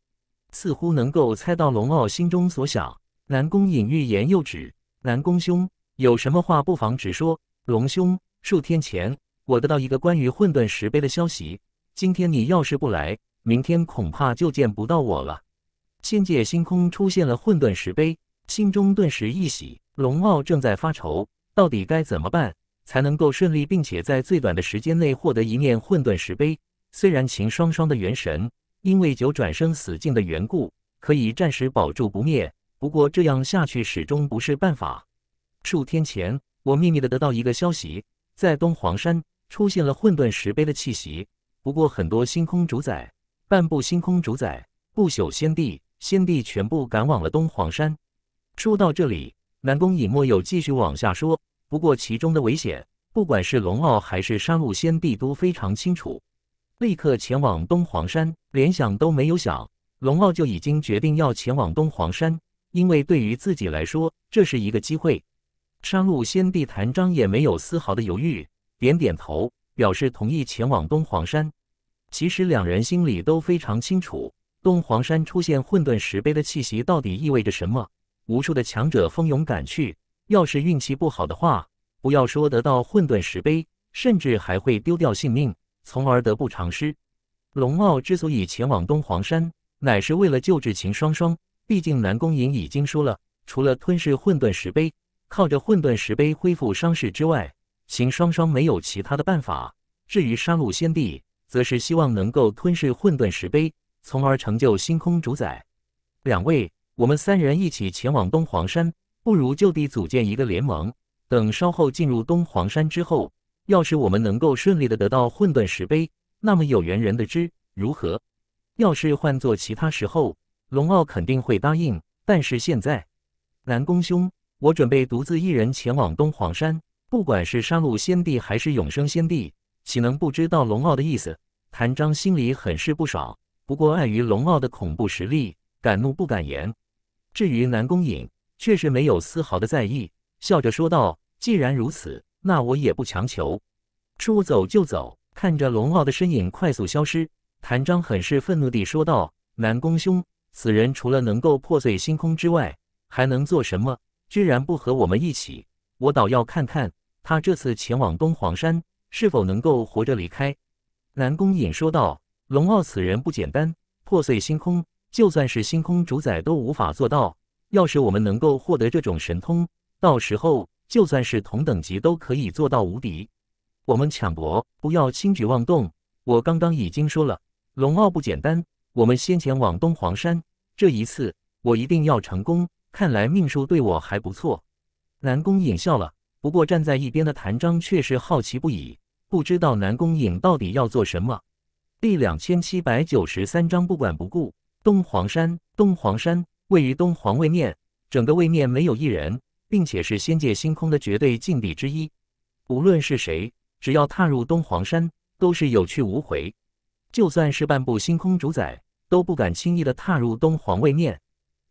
似乎能够猜到龙傲心中所想。南宫隐欲言又止，南宫兄有什么话不妨直说。龙兄，数天前我得到一个关于混沌石碑的消息，今天你要是不来，明天恐怕就见不到我了。仙界星空出现了混沌石碑，心中顿时一喜。龙傲正在发愁，到底该怎么办才能够顺利并且在最短的时间内获得一面混沌石碑？虽然秦双双的元神因为九转生死境的缘故，可以暂时保住不灭。不过这样下去始终不是办法。数天前，我秘密的得到一个消息，在东皇山出现了混沌石碑的气息。不过很多星空主宰、半部星空主宰、不朽先帝、先帝全部赶往了东皇山。说到这里，南宫隐莫有继续往下说。不过其中的危险，不管是龙傲还是杀戮先帝都非常清楚。立刻前往东皇山，连想都没有想，龙傲就已经决定要前往东皇山。因为对于自己来说，这是一个机会。商路先帝谭章也没有丝毫的犹豫，点点头，表示同意前往东皇山。其实两人心里都非常清楚，东皇山出现混沌石碑的气息到底意味着什么。无数的强者蜂拥赶去，要是运气不好的话，不要说得到混沌石碑，甚至还会丢掉性命，从而得不偿失。龙傲之所以前往东皇山，乃是为了救治秦双双。毕竟南宫影已经说了，除了吞噬混沌石碑，靠着混沌石碑恢复伤势之外，秦双双没有其他的办法。至于杀戮先帝，则是希望能够吞噬混沌石碑，从而成就星空主宰。两位，我们三人一起前往东皇山，不如就地组建一个联盟。等稍后进入东皇山之后，要是我们能够顺利的得到混沌石碑，那么有缘人的知如何？要是换做其他时候。龙傲肯定会答应，但是现在，南宫兄，我准备独自一人前往东皇山。不管是杀戮先帝还是永生先帝，岂能不知道龙傲的意思？谭章心里很是不爽，不过碍于龙傲的恐怖实力，敢怒不敢言。至于南宫隐，却是没有丝毫的在意，笑着说道：“既然如此，那我也不强求，说走就走。”看着龙傲的身影快速消失，谭章很是愤怒地说道：“南宫兄。”此人除了能够破碎星空之外，还能做什么？居然不和我们一起，我倒要看看他这次前往东皇山是否能够活着离开。南宫隐说道：“龙傲此人不简单，破碎星空，就算是星空主宰都无法做到。要是我们能够获得这种神通，到时候就算是同等级都可以做到无敌。我们抢夺，不要轻举妄动。我刚刚已经说了，龙傲不简单。”我们先前往东皇山，这一次我一定要成功。看来命数对我还不错。南宫颖笑了，不过站在一边的谭章却是好奇不已，不知道南宫颖到底要做什么。第两千七百九十三章不管不顾。东皇山，东皇山位于东皇位面，整个位面没有一人，并且是仙界星空的绝对禁地之一。无论是谁，只要踏入东皇山，都是有去无回。就算是半部星空主宰，都不敢轻易的踏入东皇位面。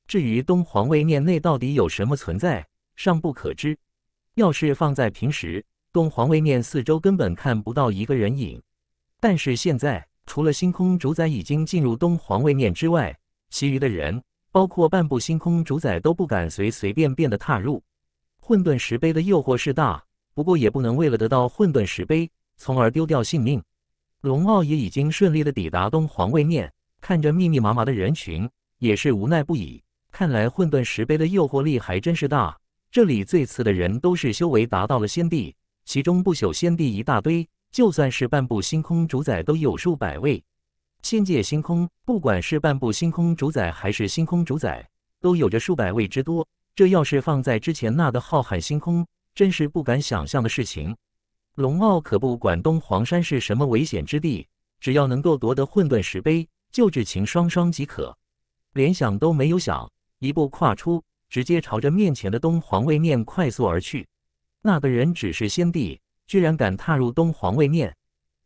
至于东皇位面内到底有什么存在，尚不可知。要是放在平时，东皇位面四周根本看不到一个人影。但是现在，除了星空主宰已经进入东皇位面之外，其余的人，包括半部星空主宰，都不敢随随便便的踏入。混沌石碑的诱惑是大，不过也不能为了得到混沌石碑，从而丢掉性命。龙傲也已经顺利的抵达东皇位面，看着密密麻麻的人群，也是无奈不已。看来混沌石碑的诱惑力还真是大。这里最次的人都是修为达到了仙帝，其中不朽仙帝一大堆，就算是半部星空主宰都有数百位。仙界星空，不管是半部星空主宰还是星空主宰，都有着数百位之多。这要是放在之前那个浩瀚星空，真是不敢想象的事情。龙傲可不管东皇山是什么危险之地，只要能够夺得混沌石碑，就至情双双即可。连想都没有想。一步跨出，直接朝着面前的东皇位面快速而去。那个人只是先帝，居然敢踏入东皇位面，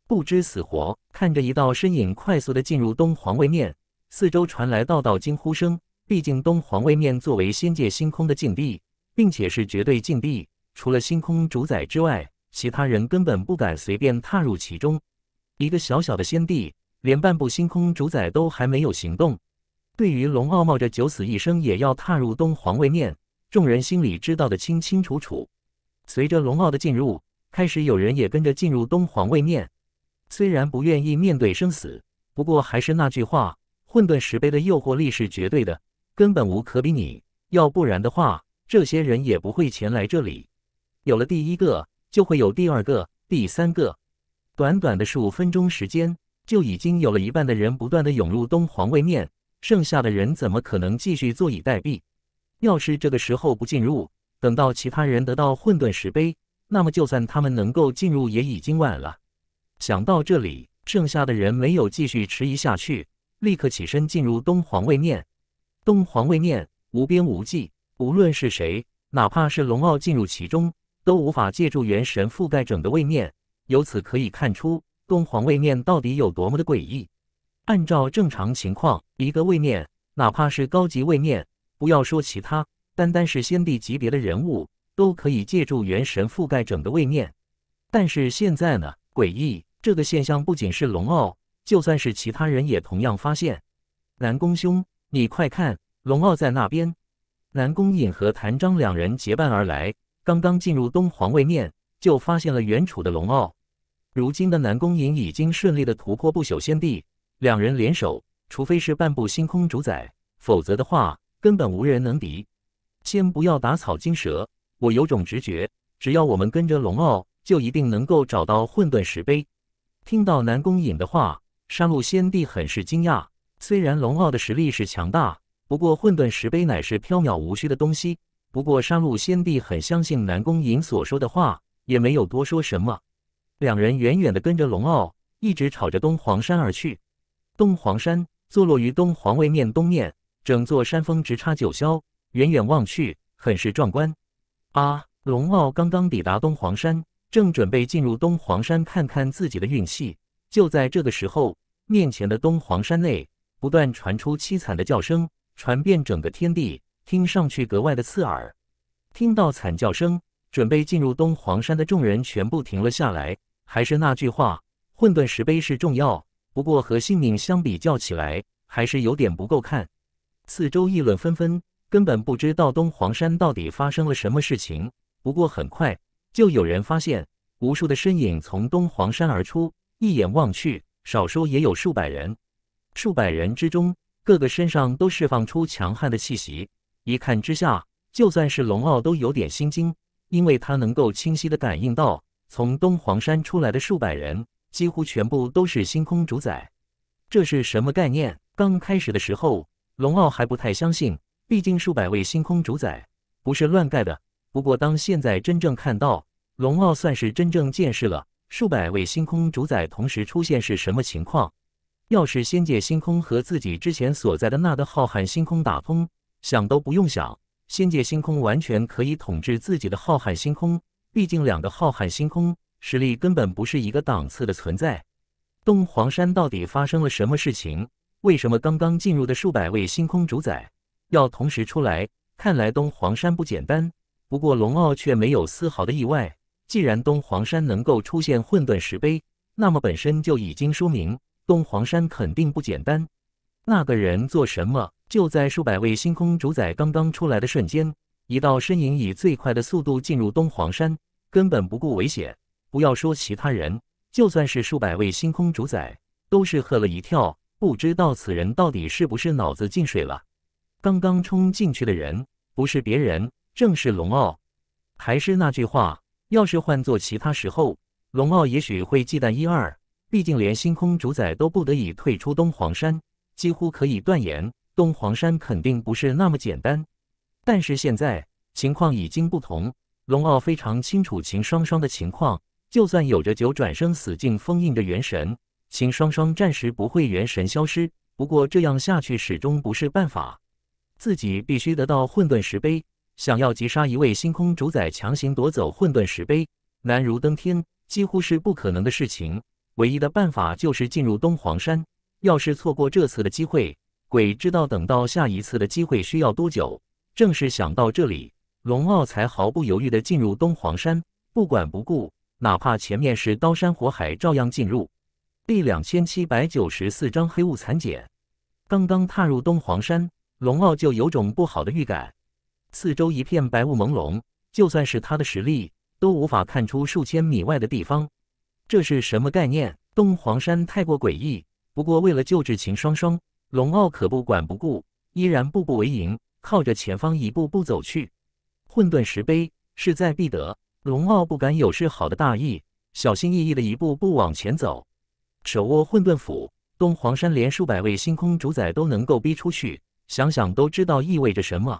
不知死活！看着一道身影快速的进入东皇位面，四周传来道道惊呼声。毕竟东皇位面作为仙界星空的禁地，并且是绝对禁地，除了星空主宰之外，其他人根本不敢随便踏入其中。一个小小的仙帝，连半部星空主宰都还没有行动。对于龙傲冒着九死一生也要踏入东皇位面，众人心里知道的清清楚楚。随着龙傲的进入，开始有人也跟着进入东皇位面。虽然不愿意面对生死，不过还是那句话：混沌石碑的诱惑力是绝对的，根本无可比拟。要不然的话，这些人也不会前来这里。有了第一个，就会有第二个、第三个。短短的数分钟时间，就已经有了一半的人不断的涌入东皇位面。剩下的人怎么可能继续坐以待毙？要是这个时候不进入，等到其他人得到混沌石碑，那么就算他们能够进入，也已经晚了。想到这里，剩下的人没有继续迟疑下去，立刻起身进入东皇位面。东皇位面无边无际，无论是谁，哪怕是龙傲进入其中，都无法借助元神覆盖整个位面。由此可以看出，东皇位面到底有多么的诡异。按照正常情况，一个位面，哪怕是高级位面，不要说其他，单单是先帝级别的人物，都可以借助元神覆盖整个位面。但是现在呢？诡异，这个现象不仅是龙傲，就算是其他人也同样发现。南宫兄，你快看，龙傲在那边！南宫隐和谭章两人结伴而来，刚刚进入东皇位面，就发现了远处的龙傲。如今的南宫隐已经顺利的突破不朽仙帝。两人联手，除非是半部星空主宰，否则的话根本无人能敌。先不要打草惊蛇，我有种直觉，只要我们跟着龙傲，就一定能够找到混沌石碑。听到南宫隐的话，杀戮先帝很是惊讶。虽然龙傲的实力是强大，不过混沌石碑乃是缥缈无虚的东西。不过杀戮先帝很相信南宫隐所说的话，也没有多说什么。两人远远的跟着龙傲，一直朝着东皇山而去。东皇山坐落于东皇位面东面，整座山峰直插九霄，远远望去很是壮观。啊！龙傲刚刚抵达东皇山，正准备进入东皇山看看自己的运气。就在这个时候，面前的东皇山内不断传出凄惨的叫声，传遍整个天地，听上去格外的刺耳。听到惨叫声，准备进入东皇山的众人全部停了下来。还是那句话，混沌石碑是重要。不过和性命相比较起来，还是有点不够看。四周议论纷纷，根本不知道东皇山到底发生了什么事情。不过很快就有人发现，无数的身影从东皇山而出，一眼望去，少说也有数百人。数百人之中，个个身上都释放出强悍的气息，一看之下，就算是龙傲都有点心惊，因为他能够清晰的感应到，从东皇山出来的数百人。几乎全部都是星空主宰，这是什么概念？刚开始的时候，龙傲还不太相信，毕竟数百位星空主宰不是乱盖的。不过，当现在真正看到，龙傲算是真正见识了数百位星空主宰同时出现是什么情况。要是仙界星空和自己之前所在的那的浩瀚星空打通，想都不用想，仙界星空完全可以统治自己的浩瀚星空。毕竟，两个浩瀚星空实力根本不是一个档次的存在。东皇山到底发生了什么事情？为什么刚刚进入的数百位星空主宰要同时出来？看来东皇山不简单。不过龙傲却没有丝毫的意外。既然东皇山能够出现混沌石碑，那么本身就已经说明东皇山肯定不简单。那个人做什么？就在数百位星空主宰刚刚出来的瞬间，一道身影以最快的速度进入东皇山，根本不顾危险。不要说其他人，就算是数百位星空主宰，都是吓了一跳。不知道此人到底是不是脑子进水了？刚刚冲进去的人不是别人。正是龙傲，还是那句话，要是换做其他时候，龙傲也许会忌惮一二。毕竟连星空主宰都不得已退出东皇山，几乎可以断言东皇山肯定不是那么简单。但是现在情况已经不同，龙傲非常清楚秦双双的情况。就算有着九转生死境封印的元神，秦双双暂时不会元神消失。不过这样下去始终不是办法，自己必须得到混沌石碑。想要击杀一位星空主宰，强行夺走混沌石碑，难如登天，几乎是不可能的事情。唯一的办法就是进入东皇山。要是错过这次的机会，鬼知道等到下一次的机会需要多久。正是想到这里，龙傲才毫不犹豫地进入东皇山，不管不顾，哪怕前面是刀山火海，照样进入。第两千七百九十四章黑雾残茧。刚刚踏入东皇山，龙傲就有种不好的预感。四周一片白雾朦胧，就算是他的实力都无法看出数千米外的地方。这是什么概念？东皇山太过诡异。不过为了救治秦双双，龙傲可不管不顾，依然步步为营，靠着前方一步步走去。混沌石碑势在必得，龙傲不敢有示好的大意，小心翼翼的一步步往前走。手握混沌斧，东皇山连数百位星空主宰都能够逼出去，想想都知道意味着什么。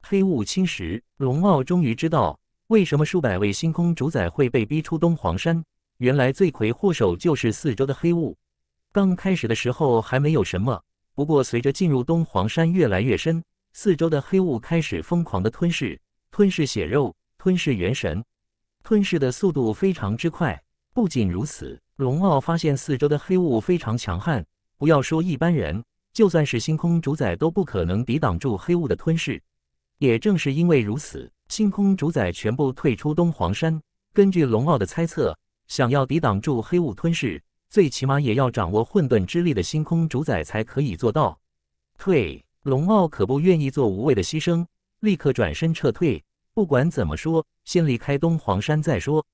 黑雾侵蚀，龙傲终于知道为什么数百位星空主宰会被逼出东皇山。原来罪魁祸首就是四周的黑雾。刚开始的时候还没有什么，不过随着进入东皇山越来越深，四周的黑雾开始疯狂的吞噬，吞噬血肉，吞噬元神，吞噬的速度非常之快。不仅如此，龙傲发现四周的黑雾非常强悍，不要说一般人，就算是星空主宰都不可能抵挡住黑雾的吞噬。也正是因为如此，星空主宰全部退出东皇山。根据龙傲的猜测，想要抵挡住黑雾吞噬，最起码也要掌握混沌之力的星空主宰才可以做到。退，龙傲可不愿意做无谓的牺牲，立刻转身撤退。不管怎么说，先离开东皇山再说。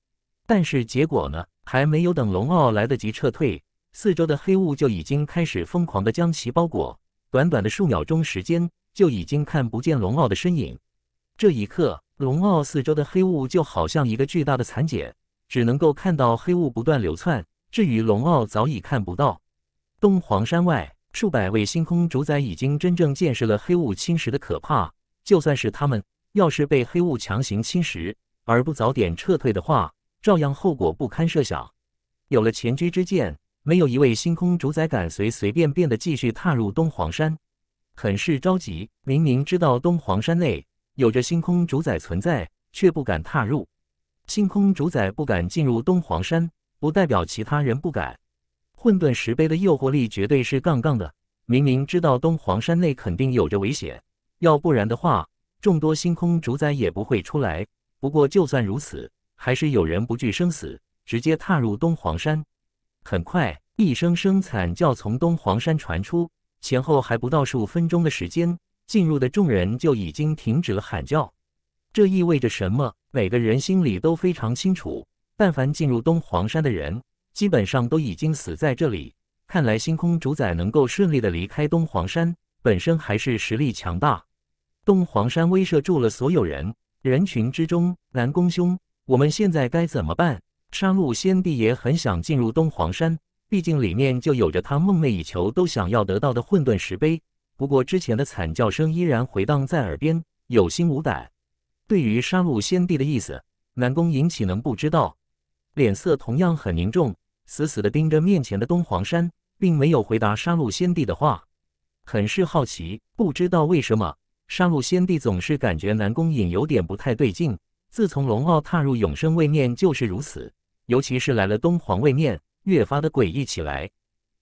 但是结果呢？还没有等龙傲来得及撤退，四周的黑雾就已经开始疯狂的将其包裹。短短的数秒钟时间。就已经看不见龙傲的身影。这一刻，龙傲四周的黑雾就好像一个巨大的蚕茧，只能够看到黑雾不断流窜。至于龙傲，早已看不到。东皇山外，数百位星空主宰已经真正见识了黑雾侵蚀的可怕。就算是他们，要是被黑雾强行侵蚀，而不早点撤退的话，照样后果不堪设想。有了前车之鉴，没有一位星空主宰敢随随便便的继续踏入东皇山。很是着急，明明知道东皇山内有着星空主宰存在，却不敢踏入。星空主宰不敢进入东皇山，不代表其他人不敢。混沌石碑的诱惑力绝对是杠杠的。明明知道东皇山内肯定有着危险，要不然的话，众多星空主宰也不会出来。不过就算如此，还是有人不惧生死，直接踏入东皇山。很快，一声声惨叫从东皇山传出。前后还不到数分钟的时间，进入的众人就已经停止了喊叫。这意味着什么？每个人心里都非常清楚。但凡进入东皇山的人，基本上都已经死在这里。看来星空主宰能够顺利的离开东皇山，本身还是实力强大。东皇山威慑住了所有人。人群之中，南宫兄，我们现在该怎么办？杀戮先帝也很想进入东皇山。毕竟里面就有着他梦寐以求都想要得到的混沌石碑。不过之前的惨叫声依然回荡在耳边，有心无胆。对于杀戮先帝的意思，南宫颖岂能不知道？脸色同样很凝重，死死地盯着面前的东皇山，并没有回答杀戮先帝的话。很是好奇，不知道为什么，杀戮先帝总是感觉南宫颖有点不太对劲。自从龙傲踏入永生位面就是如此，尤其是来了东皇位面，越发的诡异起来。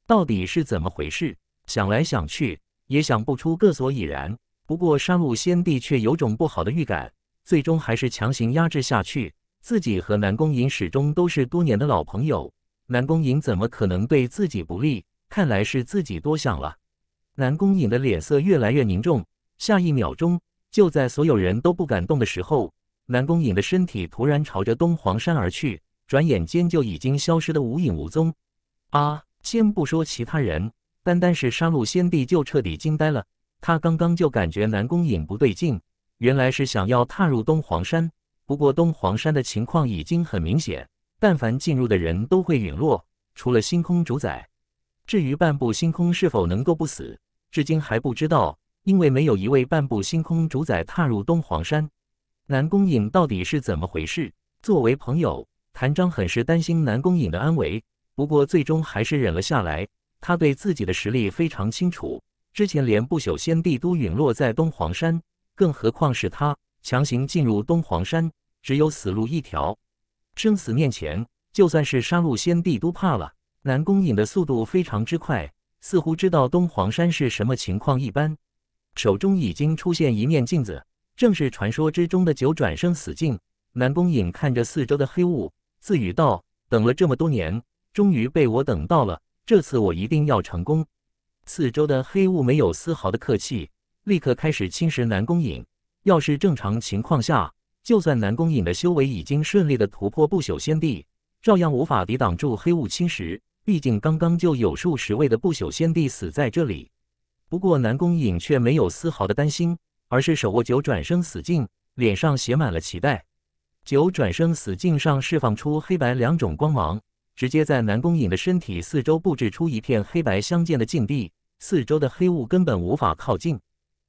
到底是怎么回事？想来想去，也想不出个所以然。不过杀戮先帝却有种不好的预感，最终还是强行压制下去。自己和南宫颖始终都是多年的老朋友，南宫颖怎么可能对自己不利？看来是自己多想了。南宫颖的脸色越来越凝重，下一秒钟，就在所有人都不敢动的时候。南宫颖的身体突然朝着东皇山而去，转眼间就已经消失得无影无踪。啊！先不说其他人，单单是杀戮先帝就彻底惊呆了。他刚刚就感觉南宫颖不对劲，原来是想要踏入东皇山。不过东皇山的情况已经很明显，但凡进入的人都会陨落，除了星空主宰。至于半步星空是否能够不死，至今还不知道，因为没有一位半步星空主宰踏入东皇山。南宫影到底是怎么回事？作为朋友，谭章很是担心南宫影的安危，不过最终还是忍了下来。他对自己的实力非常清楚，之前连不朽先帝都陨落在东皇山，更何况是他强行进入东皇山，只有死路一条。生死面前，就算是杀戮先帝都怕了。南宫影的速度非常之快，似乎知道东皇山是什么情况一般，手中已经出现一面镜子。正是传说之中的九转生死境。南宫颖看着四周的黑雾，自语道：“等了这么多年，终于被我等到了。这次我一定要成功。”四周的黑雾没有丝毫的客气，立刻开始侵蚀南宫颖。要是正常情况下，就算南宫颖的修为已经顺利的突破不朽先帝，照样无法抵挡住黑雾侵蚀。毕竟刚刚就有数十位的不朽先帝死在这里。不过南宫颖却没有丝毫的担心。而是手握九转生死镜，脸上写满了期待。九转生死镜上释放出黑白两种光芒，直接在南宫颖的身体四周布置出一片黑白相间的禁地，四周的黑雾根本无法靠近。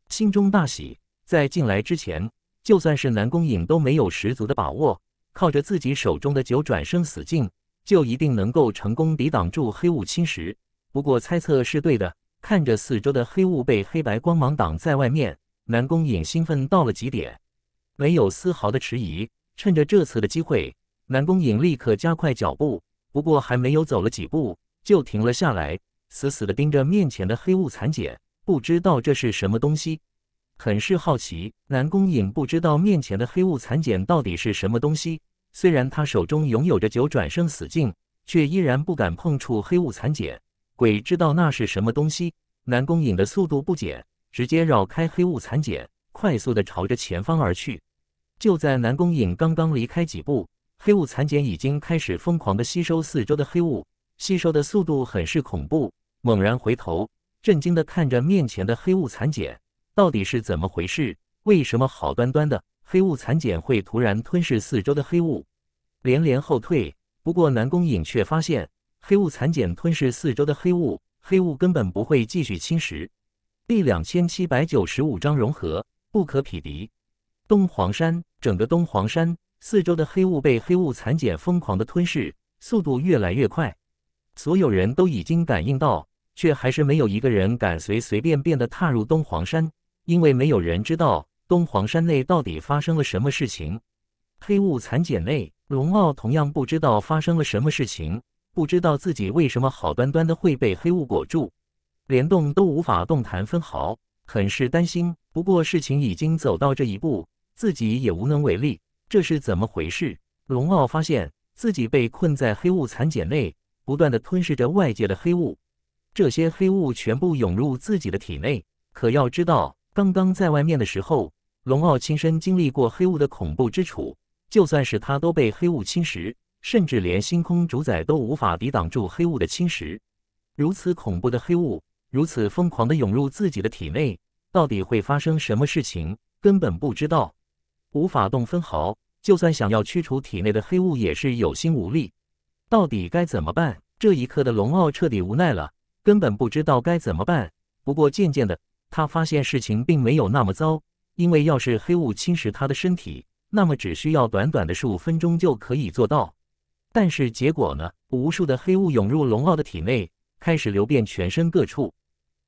心中大喜，在进来之前，就算是南宫颖都没有十足的把握，靠着自己手中的九转生死镜，就一定能够成功抵挡住黑雾侵蚀。不过猜测是对的，看着四周的黑雾被黑白光芒挡在外面。南宫影兴奋到了极点，没有丝毫的迟疑。趁着这次的机会，南宫影立刻加快脚步。不过还没有走了几步，就停了下来，死死地盯着面前的黑雾残茧，不知道这是什么东西。很是好奇，南宫影不知道面前的黑雾残茧到底是什么东西。虽然他手中拥有着九转生死镜，却依然不敢碰触黑雾残茧。鬼知道那是什么东西。南宫影的速度不减。直接绕开黑雾残茧，快速的朝着前方而去。就在南宫影刚刚离开几步，黑雾残茧已经开始疯狂的吸收四周的黑雾，吸收的速度很是恐怖。猛然回头，震惊的看着面前的黑雾残茧，到底是怎么回事？为什么好端端的黑雾残茧会突然吞噬四周的黑雾？连连后退。不过南宫影却发现，黑雾残茧吞噬四周的黑雾，黑雾根本不会继续侵蚀。第两千七百九十五章融合不可匹敌。东皇山，整个东皇山四周的黑雾被黑雾残茧疯狂的吞噬，速度越来越快。所有人都已经感应到，却还是没有一个人敢随随便便的踏入东皇山，因为没有人知道东皇山内到底发生了什么事情。黑雾残茧内，龙傲同样不知道发生了什么事情，不知道自己为什么好端端的会被黑雾裹住。连动都无法动弹分毫，很是担心。不过事情已经走到这一步，自己也无能为力。这是怎么回事？龙傲发现自己被困在黑雾残茧内，不断的吞噬着外界的黑雾。这些黑雾全部涌入自己的体内。可要知道，刚刚在外面的时候，龙傲亲身经历过黑雾的恐怖之处。就算是他都被黑雾侵蚀，甚至连星空主宰都无法抵挡住黑雾的侵蚀。如此恐怖的黑雾。如此疯狂的涌入自己的体内，到底会发生什么事情？根本不知道，无法动分毫。就算想要驱除体内的黑雾，也是有心无力。到底该怎么办？这一刻的龙傲彻底无奈了，根本不知道该怎么办。不过渐渐的，他发现事情并没有那么糟，因为要是黑雾侵蚀他的身体，那么只需要短短的十五分钟就可以做到。但是结果呢？无数的黑雾涌入龙傲的体内，开始流遍全身各处。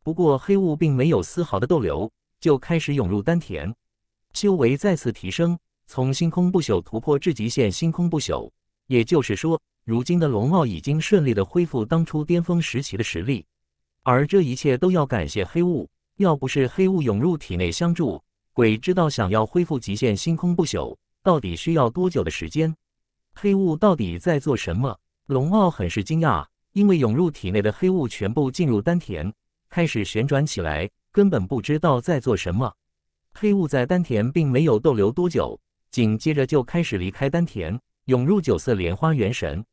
不过黑雾并没有丝毫的逗留，就开始涌入丹田，修为再次提升，从星空不朽突破至极限星空不朽。也就是说，如今的龙傲已经顺利的恢复当初巅峰时期的实力。而这一切都要感谢黑雾，要不是黑雾涌入体内相助，鬼知道想要恢复极限星空不朽到底需要多久的时间。黑雾到底在做什么？龙傲很是惊讶，因为涌入体内的黑雾全部进入丹田，开始旋转起来，根本不知道在做什么。黑雾在丹田并没有逗留多久，紧接着就开始离开丹田，涌入九色莲花元神，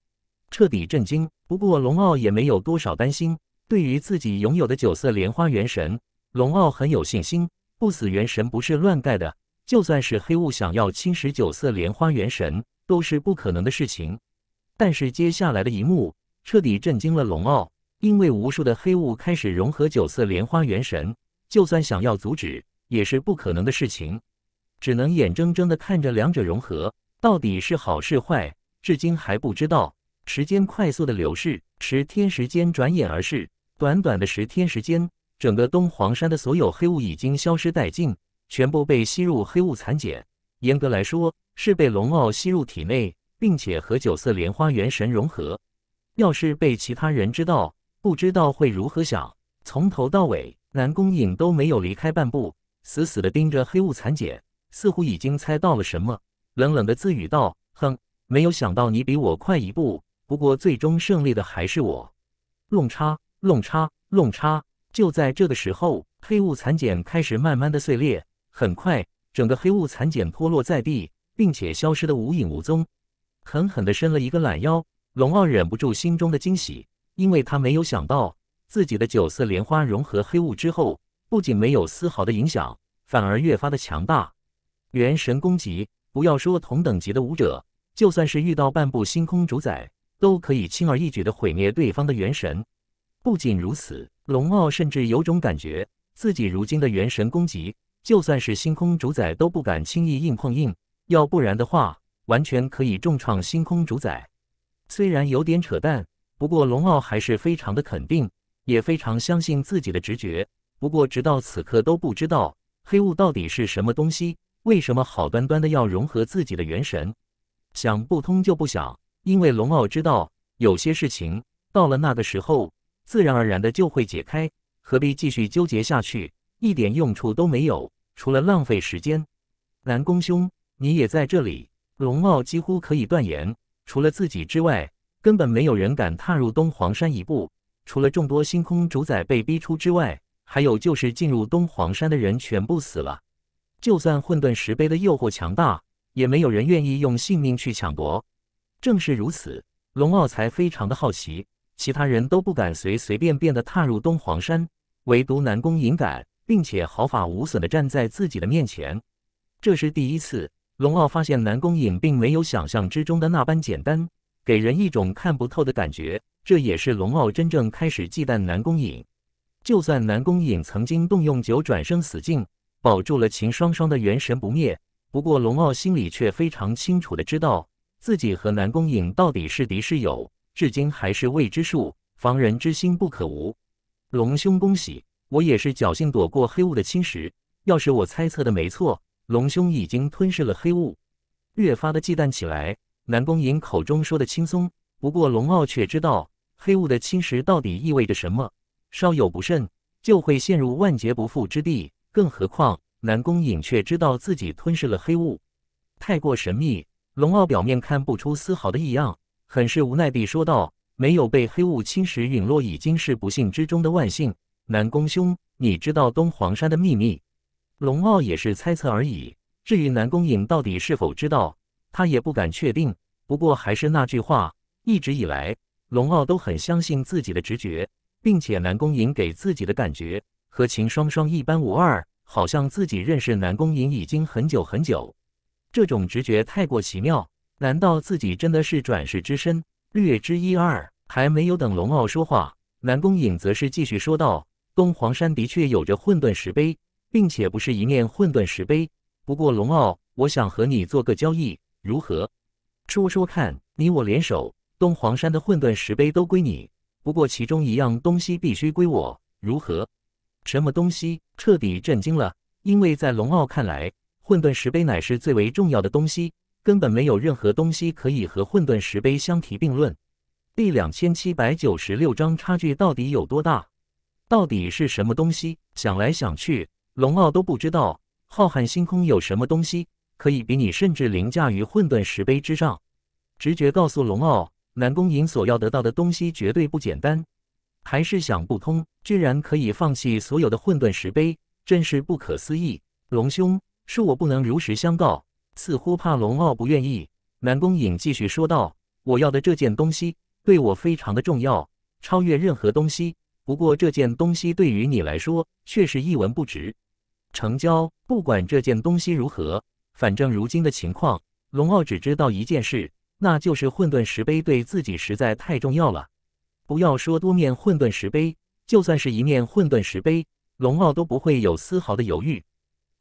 彻底震惊。不过龙傲也没有多少担心，对于自己拥有的九色莲花元神，龙傲很有信心。不死元神不是乱盖的，就算是黑雾想要侵蚀九色莲花元神。都是不可能的事情，但是接下来的一幕彻底震惊了龙傲，因为无数的黑雾开始融合九色莲花元神，就算想要阻止也是不可能的事情，只能眼睁睁的看着两者融合，到底是好是坏，至今还不知道。时间快速的流逝，十天时间转眼而逝，短短的十天时间，整个东皇山的所有黑雾已经消失殆尽，全部被吸入黑雾蚕茧。严格来说，是被龙傲吸入体内，并且和九色莲花元神融合。要是被其他人知道，不知道会如何想。从头到尾，南宫影都没有离开半步，死死地盯着黑雾蚕茧，似乎已经猜到了什么，冷冷地自语道：“哼，没有想到你比我快一步。不过最终胜利的还是我。”弄叉，弄叉，弄叉。就在这个时候，黑雾蚕茧开始慢慢的碎裂，很快，整个黑雾蚕茧脱落在地。并且消失的无影无踪，狠狠地伸了一个懒腰。龙傲忍不住心中的惊喜，因为他没有想到自己的九色莲花融合黑雾之后，不仅没有丝毫的影响，反而越发的强大。元神攻击，不要说同等级的武者，就算是遇到半部星空主宰，都可以轻而易举的毁灭对方的元神。不仅如此，龙傲甚至有种感觉，自己如今的元神攻击，就算是星空主宰都不敢轻易硬碰硬。要不然的话，完全可以重创星空主宰。虽然有点扯淡，不过龙傲还是非常的肯定，也非常相信自己的直觉。不过直到此刻都不知道黑雾到底是什么东西，为什么好端端的要融合自己的元神？想不通就不想，因为龙傲知道有些事情到了那个时候，自然而然的就会解开，何必继续纠结下去？一点用处都没有，除了浪费时间。南宫兄。你也在这里，龙傲几乎可以断言，除了自己之外，根本没有人敢踏入东皇山一步。除了众多星空主宰被逼出之外，还有就是进入东皇山的人全部死了。就算混沌石碑的诱惑强大，也没有人愿意用性命去抢夺。正是如此，龙傲才非常的好奇，其他人都不敢随随便便的踏入东皇山，唯独南宫隐敢，并且毫发无损的站在自己的面前。这是第一次。龙傲发现南宫影并没有想象之中的那般简单，给人一种看不透的感觉。这也是龙傲真正开始忌惮南宫影。就算南宫影曾经动用九转生死境，保住了秦双双的元神不灭，不过龙傲心里却非常清楚的知道，自己和南宫影到底是敌是友，至今还是未知数。防人之心不可无。龙兄，恭喜！我也是侥幸躲过黑雾的侵蚀。要是我猜测的没错。龙兄已经吞噬了黑雾，越发的忌惮起来。南宫颖口中说的轻松，不过龙傲却知道黑雾的侵蚀到底意味着什么，稍有不慎就会陷入万劫不复之地。更何况南宫颖却知道自己吞噬了黑雾，太过神秘。龙傲表面看不出丝毫的异样，很是无奈地说道：“没有被黑雾侵蚀陨落，已经是不幸之中的万幸。南宫兄，你知道东皇山的秘密？”龙傲也是猜测而已。至于南宫影到底是否知道，他也不敢确定。不过还是那句话，一直以来，龙傲都很相信自己的直觉，并且南宫影给自己的感觉和秦双双一般无二，好像自己认识南宫影已经很久很久。这种直觉太过奇妙，难道自己真的是转世之身，略知一二？还没有等龙傲说话，南宫颖则是继续说道：“东皇山的确有着混沌石碑，并且不是一面混沌石碑。不过龙傲，我想和你做个交易，如何？说说看，你我联手，东皇山的混沌石碑都归你。不过其中一样东西必须归我，如何？什么东西？彻底震惊了，因为在龙傲看来，混沌石碑乃是最为重要的东西，根本没有任何东西可以和混沌石碑相提并论。第两千七百九十六章，差距到底有多大？到底是什么东西？想来想去，龙傲都不知道浩瀚星空有什么东西可以比你，甚至凌驾于混沌石碑之上。直觉告诉龙傲，南宫影所要得到的东西绝对不简单，还是想不通，居然可以放弃所有的混沌石碑，真是不可思议。龙兄，恕我不能如实相告。似乎怕龙傲不愿意，南宫影继续说道：“我要的这件东西。”对我非常的重要，超越任何东西。不过这件东西对于你来说却是一文不值。成交，不管这件东西如何，反正如今的情况，龙傲只知道一件事，那就是混沌石碑对自己实在太重要了。不要说多面混沌石碑，就算是一面混沌石碑，龙傲都不会有丝毫的犹豫。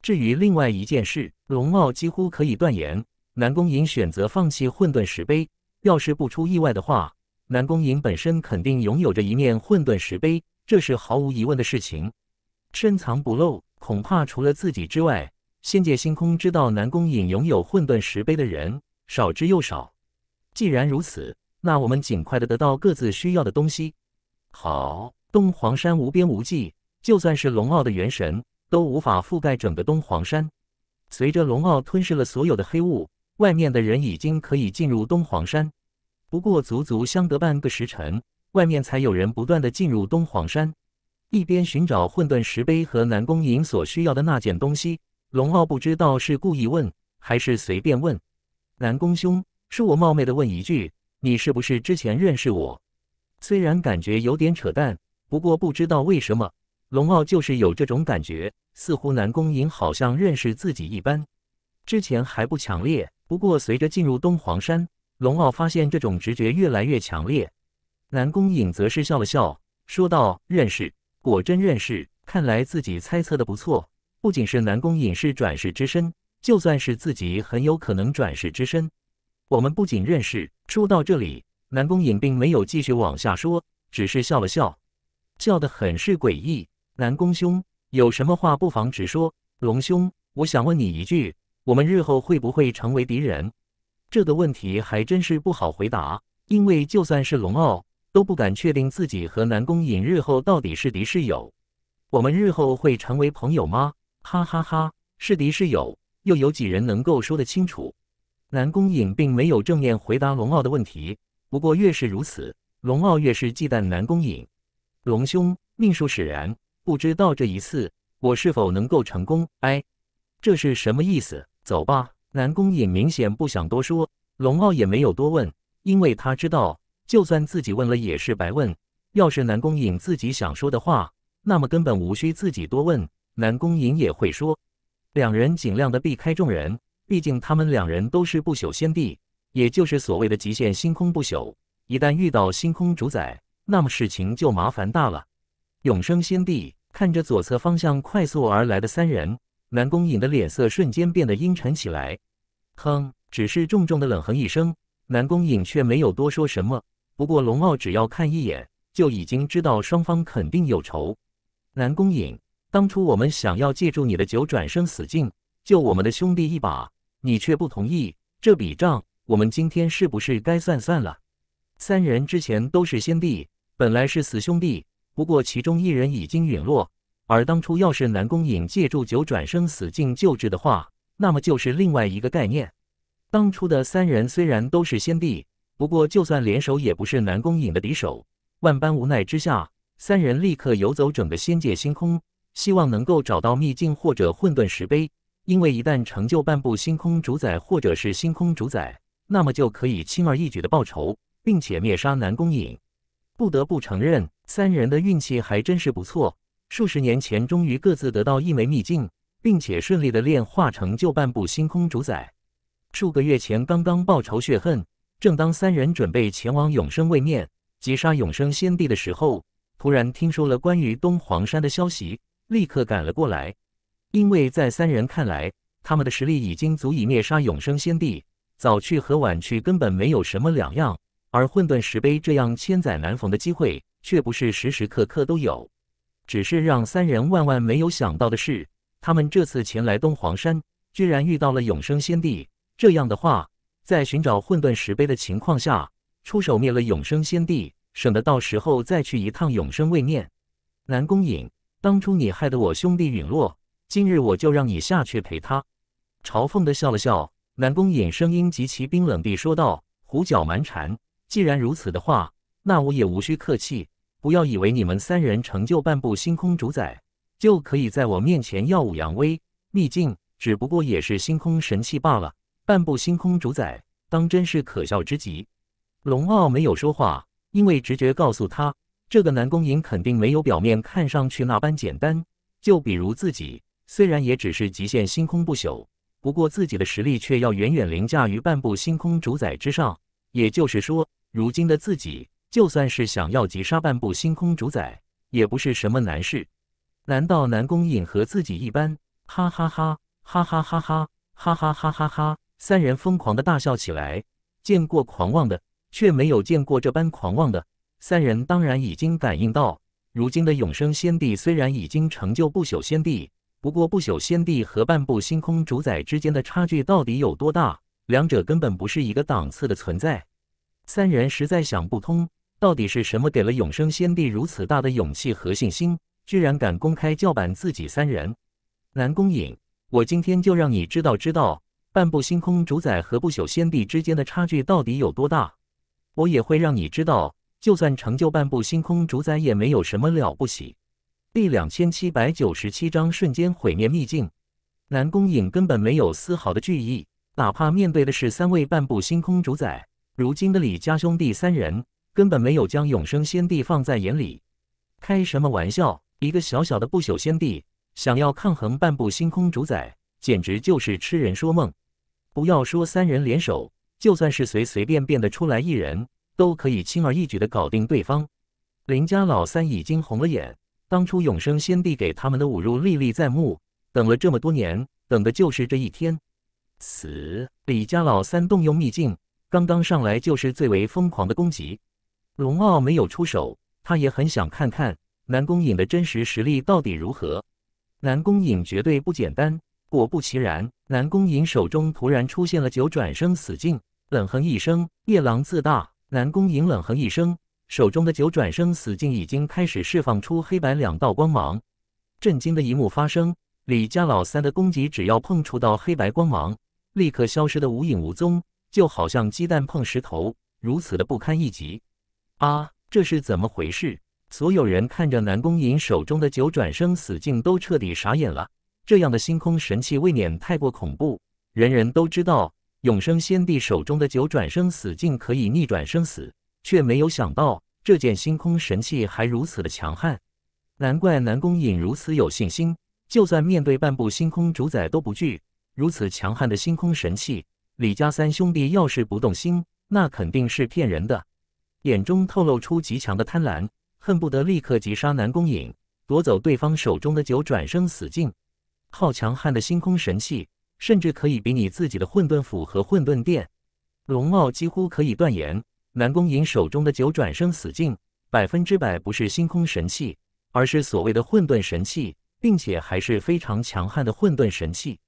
至于另外一件事，龙傲几乎可以断言，南宫瀛选择放弃混沌石碑，要是不出意外的话。南宫瀛本身肯定拥有着一面混沌石碑，这是毫无疑问的事情。深藏不露，恐怕除了自己之外，仙界星空知道南宫影拥有混沌石碑的人少之又少。既然如此，那我们尽快的得到各自需要的东西。好，东皇山无边无际，就算是龙傲的元神都无法覆盖整个东皇山。随着龙傲吞噬了所有的黑雾，外面的人已经可以进入东皇山。不过足足相隔半个时辰，外面才有人不断的进入东皇山，一边寻找混沌石碑和南宫影所需要的那件东西。龙傲不知道是故意问还是随便问。南宫兄，恕我冒昧的问一句，你是不是之前认识我？虽然感觉有点扯淡，不过不知道为什么，龙傲就是有这种感觉，似乎南宫影好像认识自己一般。之前还不强烈，不过随着进入东皇山。龙傲发现这种直觉越来越强烈，南宫影则是笑了笑，说道：“认识，果真认识。看来自己猜测的不错，不仅是南宫隐是转世之身，就算是自己很有可能转世之身。我们不仅认识。”说到这里，南宫隐并没有继续往下说，只是笑了笑，笑得很是诡异。南宫兄，有什么话不妨直说。龙兄，我想问你一句，我们日后会不会成为敌人？这个问题还真是不好回答，因为就算是龙傲都不敢确定自己和南宫隐日后到底是敌是友。我们日后会成为朋友吗？哈哈哈，是敌是友，又有几人能够说得清楚？南宫隐并没有正面回答龙傲的问题，不过越是如此，龙傲越是忌惮南宫隐。龙兄，命数使然，不知道这一次我是否能够成功？哎，这是什么意思？走吧。南宫隐明显不想多说，龙傲也没有多问，因为他知道，就算自己问了也是白问。要是南宫隐自己想说的话，那么根本无需自己多问，南宫隐也会说。两人尽量的避开众人，毕竟他们两人都是不朽先帝，也就是所谓的极限星空不朽。一旦遇到星空主宰，那么事情就麻烦大了。永生先帝看着左侧方向快速而来的三人，南宫隐的脸色瞬间变得阴沉起来。哼，只是重重的冷哼一声，南宫颖却没有多说什么。不过龙傲只要看一眼，就已经知道双方肯定有仇。南宫颖，当初我们想要借助你的九转生死境救我们的兄弟一把，你却不同意，这笔账我们今天是不是该算算了？三人之前都是先帝，本来是死兄弟，不过其中一人已经陨落，而当初要是南宫颖借助九转生死境救治的话。那么就是另外一个概念。当初的三人虽然都是先帝，不过就算联手也不是南宫颖的敌手。万般无奈之下，三人立刻游走整个仙界星空，希望能够找到秘境或者混沌石碑。因为一旦成就半部星空主宰或者是星空主宰，那么就可以轻而易举的报仇，并且灭杀南宫颖。不得不承认，三人的运气还真是不错。数十年前，终于各自得到一枚秘境。并且顺利的炼化成就半部星空主宰。数个月前刚刚报仇雪恨，正当三人准备前往永生位面，击杀永生先帝的时候，突然听说了关于东皇山的消息，立刻赶了过来。因为在三人看来，他们的实力已经足以灭杀永生先帝，早去和晚去根本没有什么两样。而混沌石碑这样千载难逢的机会，却不是时时刻刻都有。只是让三人万万没有想到的是，他们这次前来东皇山，居然遇到了永生先帝。这样的话，在寻找混沌石碑的情况下，出手灭了永生先帝，省得到时候再去一趟永生位面。南宫颖，当初你害得我兄弟陨落，今日我就让你下去陪他。嘲讽的笑了笑，南宫颖声音极其冰冷地说道：“胡搅蛮缠。”既然如此的话，那我也无需客气。不要以为你们三人成就半部星空主宰，就可以在我面前耀武扬威。秘境只不过也是星空神器罢了，半步星空主宰，当真是可笑之极。龙傲没有说话，因为直觉告诉他，这个南宫影肯定没有表面看上去那般简单。就比如自己，虽然也只是极限星空不朽，不过自己的实力却要远远凌驾于半步星空主宰之上。也就是说，如今的自己，就算是想要击杀半步星空主宰，也不是什么难事。难道南宫影和自己一般？哈哈哈哈哈哈哈哈哈哈哈哈！三人疯狂的大笑起来。见过狂妄的，却没有见过这般狂妄的。三人当然已经感应到，如今的永生先帝虽然已经成就不朽先帝，不过不朽先帝和半部星空主宰之间的差距到底有多大？两者根本不是一个档次的存在。三人实在想不通，到底是什么给了永生先帝如此大的勇气和信心，居然敢公开叫板自己三人。南宫颖，我今天就让你知道知道，半部星空主宰和不朽先帝之间的差距到底有多大。我也会让你知道，就算成就半部星空主宰也没有什么了不起。第两千七百九十七章瞬间毁灭秘境。南宫影根本没有丝毫的惧意，哪怕面对的是三位半部星空主宰。如今的李家兄弟三人根本没有将永生先帝放在眼里，开什么玩笑！一个小小的不朽先帝想要抗衡半部星空主宰，简直就是痴人说梦。不要说三人联手，就算是随随便便的出来一人，都可以轻而易举的搞定对方。林家老三已经红了眼，当初永生先帝给他们的侮辱历历在目，等了这么多年，等的就是这一天。死！李家老三动用秘境。刚刚上来就是最为疯狂的攻击，龙傲没有出手，他也很想看看南宫影的真实实力到底如何。南宫影绝对不简单。果不其然，南宫颖手中突然出现了九转生死镜，冷哼一声：“夜郎自大。”南宫颖冷哼一声，手中的九转生死镜已经开始释放出黑白两道光芒。震惊的一幕发生：李家老三的攻击只要碰触到黑白光芒，立刻消失的无影无踪。就好像鸡蛋碰石头，如此的不堪一击。啊，这是怎么回事？所有人看着南宫瀛手中的九转生死镜，都彻底傻眼了。这样的星空神器未免太过恐怖。人人都知道，永生先帝手中的九转生死镜可以逆转生死，却没有想到这件星空神器还如此的强悍。难怪南宫瀛如此有信心，就算面对半部星空主宰都不惧。如此强悍的星空神器。李家三兄弟要是不动心，那肯定是骗人的。眼中透露出极强的贪婪，恨不得立刻击杀南宫瀛，夺走对方手中的九转生死境。好强悍的星空神器，甚至可以比你自己的混沌斧和混沌殿。龙傲几乎可以断言，南宫瀛手中的九转生死境，百分之百不是星空神器，而是所谓的混沌神器，并且还是非常强悍的混沌神器。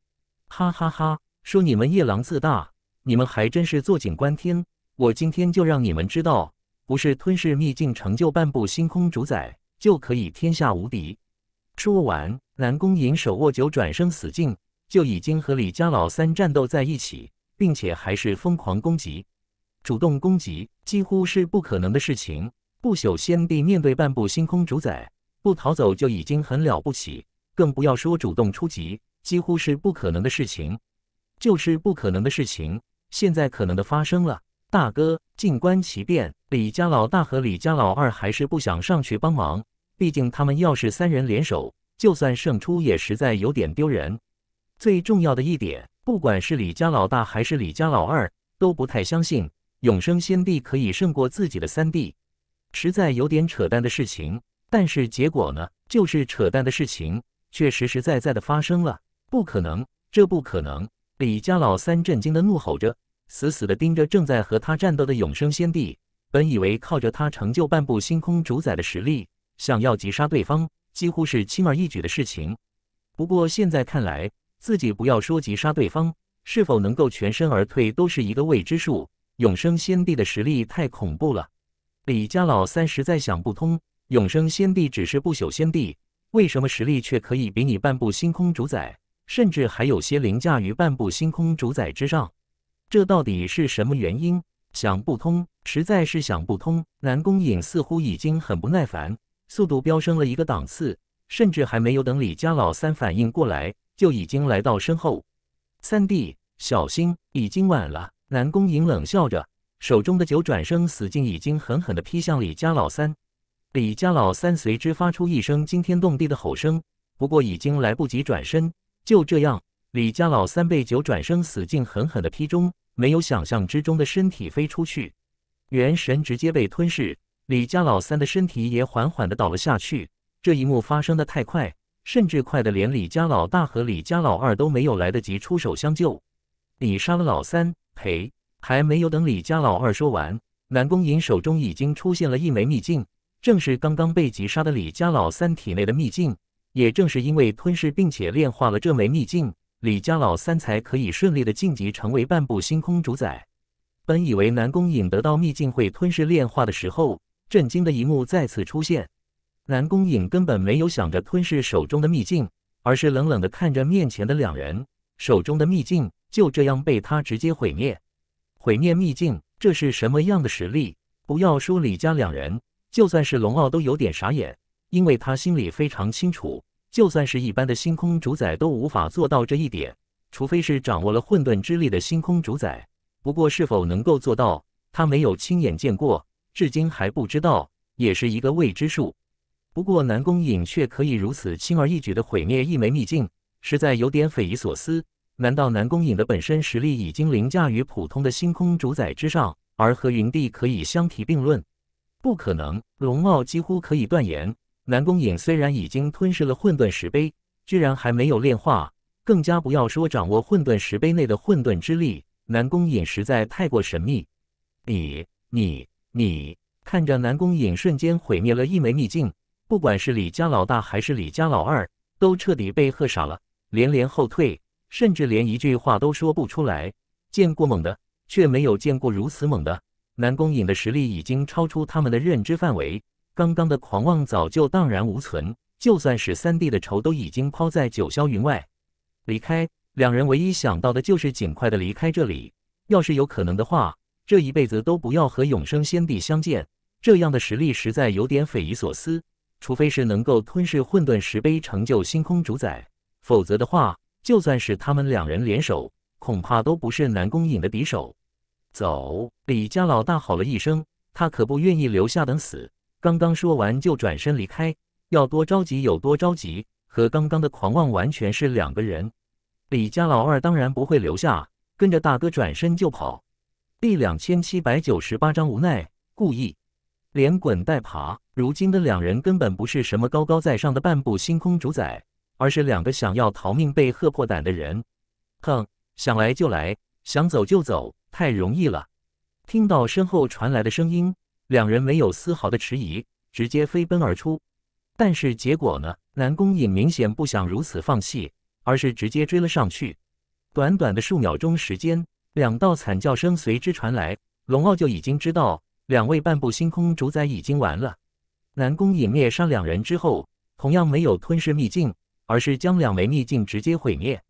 哈哈哈。说你们夜郎自大，你们还真是坐井观天。我今天就让你们知道，不是吞噬秘境成就半部星空主宰就可以天下无敌。说完，南宫瀛手握九转生死境，就已经和李家老三战斗在一起，并且还是疯狂攻击，主动攻击几乎是不可能的事情。不朽先帝面对半部星空主宰，不逃走就已经很了不起，更不要说主动出击，几乎是不可能的事情。就是不可能的事情，现在可能的发生了。大哥，静观其变。李家老大和李家老二还是不想上去帮忙，毕竟他们要是三人联手，就算胜出也实在有点丢人。最重要的一点，不管是李家老大还是李家老二，都不太相信永生先帝可以胜过自己的三弟。实在有点扯淡的事情。但是结果呢，就是扯淡的事情却实实在在的发生了。不可能，这不可能！李家老三震惊的怒吼着，死死的盯着正在和他战斗的永生先帝。本以为靠着他成就半部星空主宰的实力，想要击杀对方，几乎是轻而易举的事情。不过现在看来，自己不要说击杀对方，是否能够全身而退都是一个未知数。永生先帝的实力太恐怖了，李家老三实在想不通。永生先帝只是不朽先帝，为什么实力却可以比你半部星空主宰，甚至还有些凌驾于半部星空主宰之上？这到底是什么原因？想不通，实在是想不通。南宫影似乎已经很不耐烦，速度飙升了一个档次，甚至还没有等李家老三反应过来，就已经来到身后。三弟，小心，已经晚了。南宫影冷笑着，手中的九转生死劲已经狠狠地劈向李家老三。李家老三随之发出一声惊天动地的吼声，不过已经来不及转身。就这样，李家老三被九转生死劲狠狠地劈中，没有想象之中的身体飞出去，元神直接被吞噬。李家老三的身体也缓缓地倒了下去。这一幕发生的太快，甚至快得连李家老大和李家老二都没有来得及出手相救。你杀了老三，赔！还没有等李家老二说完，南宫隐手中已经出现了一枚秘境。正是刚刚被击杀的李家老三体内的秘境，也正是因为吞噬并且炼化了这枚秘境，李家老三才可以顺利的晋级成为半部星空主宰。本以为南宫影得到秘境会吞噬炼化的时候，震惊的一幕再次出现。南宫影根本没有想着吞噬手中的秘境，而是冷冷的看着面前的两人，手中的秘境就这样被他直接毁灭。毁灭秘境，这是什么样的实力？不要说李家两人。就算是龙傲都有点傻眼，因为他心里非常清楚，就算是一般的星空主宰都无法做到这一点，除非是掌握了混沌之力的星空主宰。不过是否能够做到，他没有亲眼见过，至今还不知道，也是一个未知数。不过南宫影却可以如此轻而易举地毁灭一枚秘境，实在有点匪夷所思。难道南宫影的本身实力已经凌驾于普通的星空主宰之上，而和云帝可以相提并论？不可能！龙傲几乎可以断言，南宫影虽然已经吞噬了混沌石碑，居然还没有炼化，更加不要说掌握混沌石碑内的混沌之力。南宫影实在太过神秘。你、你、你！看着南宫影瞬间毁灭了一枚秘境，不管是李家老大还是李家老二，都彻底被吓傻了，连连后退，甚至连一句话都说不出来。见过猛的，却没有见过如此猛的。南宫影的实力已经超出他们的认知范围，刚刚的狂妄早就荡然无存，就算是三弟的仇都已经抛在九霄云外。离开，两人唯一想到的就是尽快的离开这里。要是有可能的话，这一辈子都不要和永生先帝相见。这样的实力实在有点匪夷所思，除非是能够吞噬混沌石碑，成就星空主宰，否则的话，就算是他们两人联手，恐怕都不是南宫影的敌手。走！李家老大吼了一声，他可不愿意留下等死。刚刚说完就转身离开，要多着急有多着急，和刚刚的狂妄完全是两个人。李家老二当然不会留下，跟着大哥转身就跑。第两千七百九十八章无奈故意连滚带爬。如今的两人根本不是什么高高在上的半步星空主宰，而是两个想要逃命被吓破胆的人。哼，想来就来，想走就走。太容易了！听到身后传来的声音，两人没有丝毫的迟疑，直接飞奔而出。但是结果呢？南宫影明显不想如此放弃，而是直接追了上去。短短的数秒钟时间，两道惨叫声随之传来。龙傲就已经知道，两位半部星空主宰已经完了。南宫影灭杀两人之后，同样没有吞噬秘境，而是将两枚秘境直接毁灭。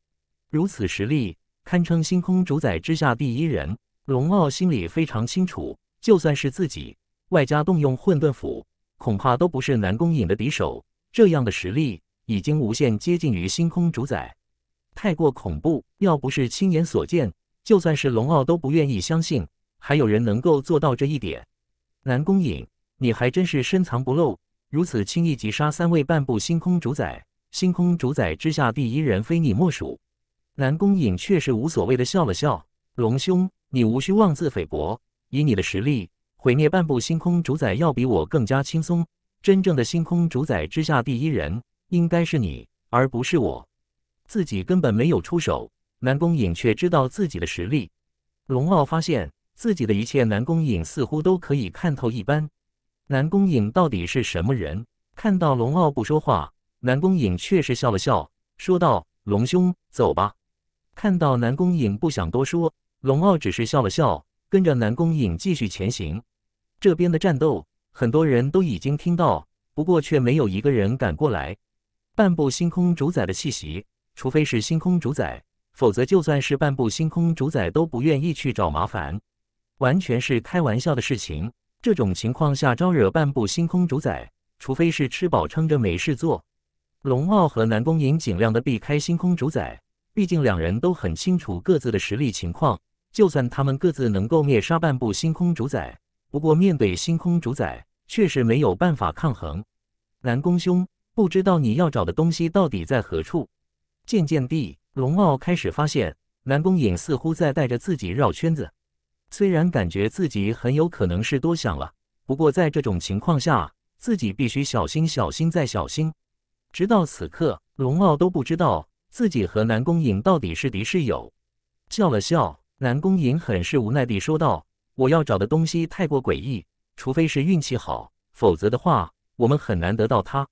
如此实力。堪称星空主宰之下第一人，龙傲心里非常清楚，就算是自己，外加动用混沌斧，恐怕都不是南宫影的敌手。这样的实力已经无限接近于星空主宰，太过恐怖。要不是亲眼所见，就算是龙傲都不愿意相信还有人能够做到这一点。南宫影，你还真是深藏不露，如此轻易击杀三位半部星空主宰，星空主宰之下第一人非你莫属。南宫影却是无所谓的笑了笑：“龙兄，你无需妄自菲薄。以你的实力，毁灭半部星空主宰要比我更加轻松。真正的星空主宰之下第一人应该是你，而不是我。自己根本没有出手，南宫影却知道自己的实力。龙傲发现自己的一切，南宫影似乎都可以看透一般。南宫影到底是什么人？看到龙傲不说话，南宫影却是笑了笑，说道：“龙兄，走吧。”看到南宫影不想多说，龙傲只是笑了笑，跟着南宫影继续前行。这边的战斗，很多人都已经听到，不过却没有一个人敢过来。半部星空主宰的气息，除非是星空主宰，否则就算是半部星空主宰都不愿意去找麻烦，完全是开玩笑的事情。这种情况下招惹半部星空主宰，除非是吃饱撑着没事做。龙傲和南宫影尽量的避开星空主宰，毕竟两人都很清楚各自的实力情况。就算他们各自能够灭杀半部星空主宰，不过面对星空主宰，确实没有办法抗衡。南宫兄，不知道你要找的东西到底在何处？渐渐地，龙傲开始发现南宫影似乎在带着自己绕圈子。虽然感觉自己很有可能是多想了，不过在这种情况下，自己必须小心、小心再小心。直到此刻，龙傲都不知道自己和南宫影到底是敌是友。笑了笑，南宫影很是无奈地说道：“我要找的东西太过诡异，除非是运气好，否则的话，我们很难得到它。”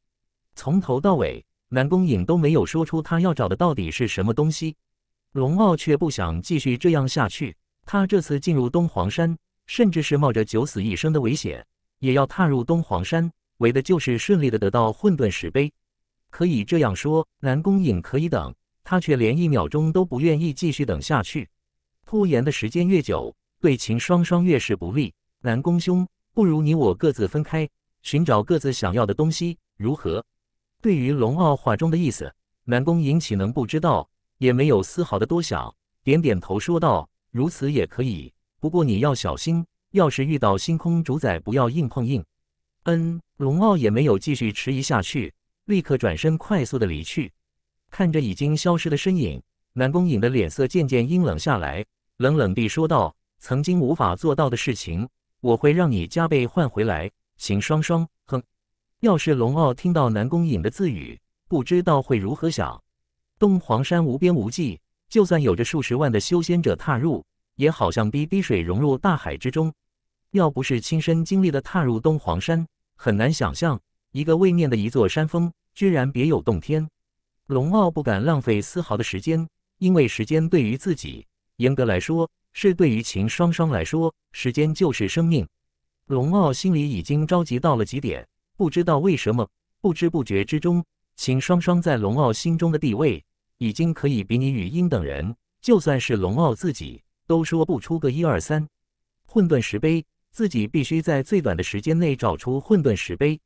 从头到尾，南宫影都没有说出他要找的到底是什么东西。龙傲却不想继续这样下去。他这次进入东皇山，甚至是冒着九死一生的危险，也要踏入东皇山，为的就是顺利的得到混沌石碑。可以这样说，南宫影可以等，他却连一秒钟都不愿意继续等下去。拖延的时间越久，对秦双双越是不利。南宫兄，不如你我各自分开，寻找各自想要的东西，如何？对于龙傲话中的意思，南宫影岂能不知道？也没有丝毫的多想，点点头说道。如此也可以，不过你要小心，要是遇到星空主宰，不要硬碰硬。嗯，龙傲也没有继续迟疑下去，立刻转身快速的离去。看着已经消失的身影，南宫影的脸色渐渐阴冷下来，冷冷地说道：“曾经无法做到的事情，我会让你加倍换回来。”秦双双，要是龙傲听到南宫影的自语，不知道会如何想。东皇山无边无际。就算有着数十万的修仙者踏入，也好像滴滴水融入大海之中。要不是亲身经历的踏入东皇山，很难想象一个位面的一座山峰居然别有洞天。龙傲不敢浪费丝毫的时间，因为时间对于自己，严格来说是对于秦双双来说，时间就是生命。龙傲心里已经着急到了极点，不知道为什么，不知不觉之中，秦双双在龙傲心中的地位。已经可以比拟与鹰等人，就算是龙傲自己都说不出个一二三。混沌石碑，自己必须在最短的时间内找出混沌石碑。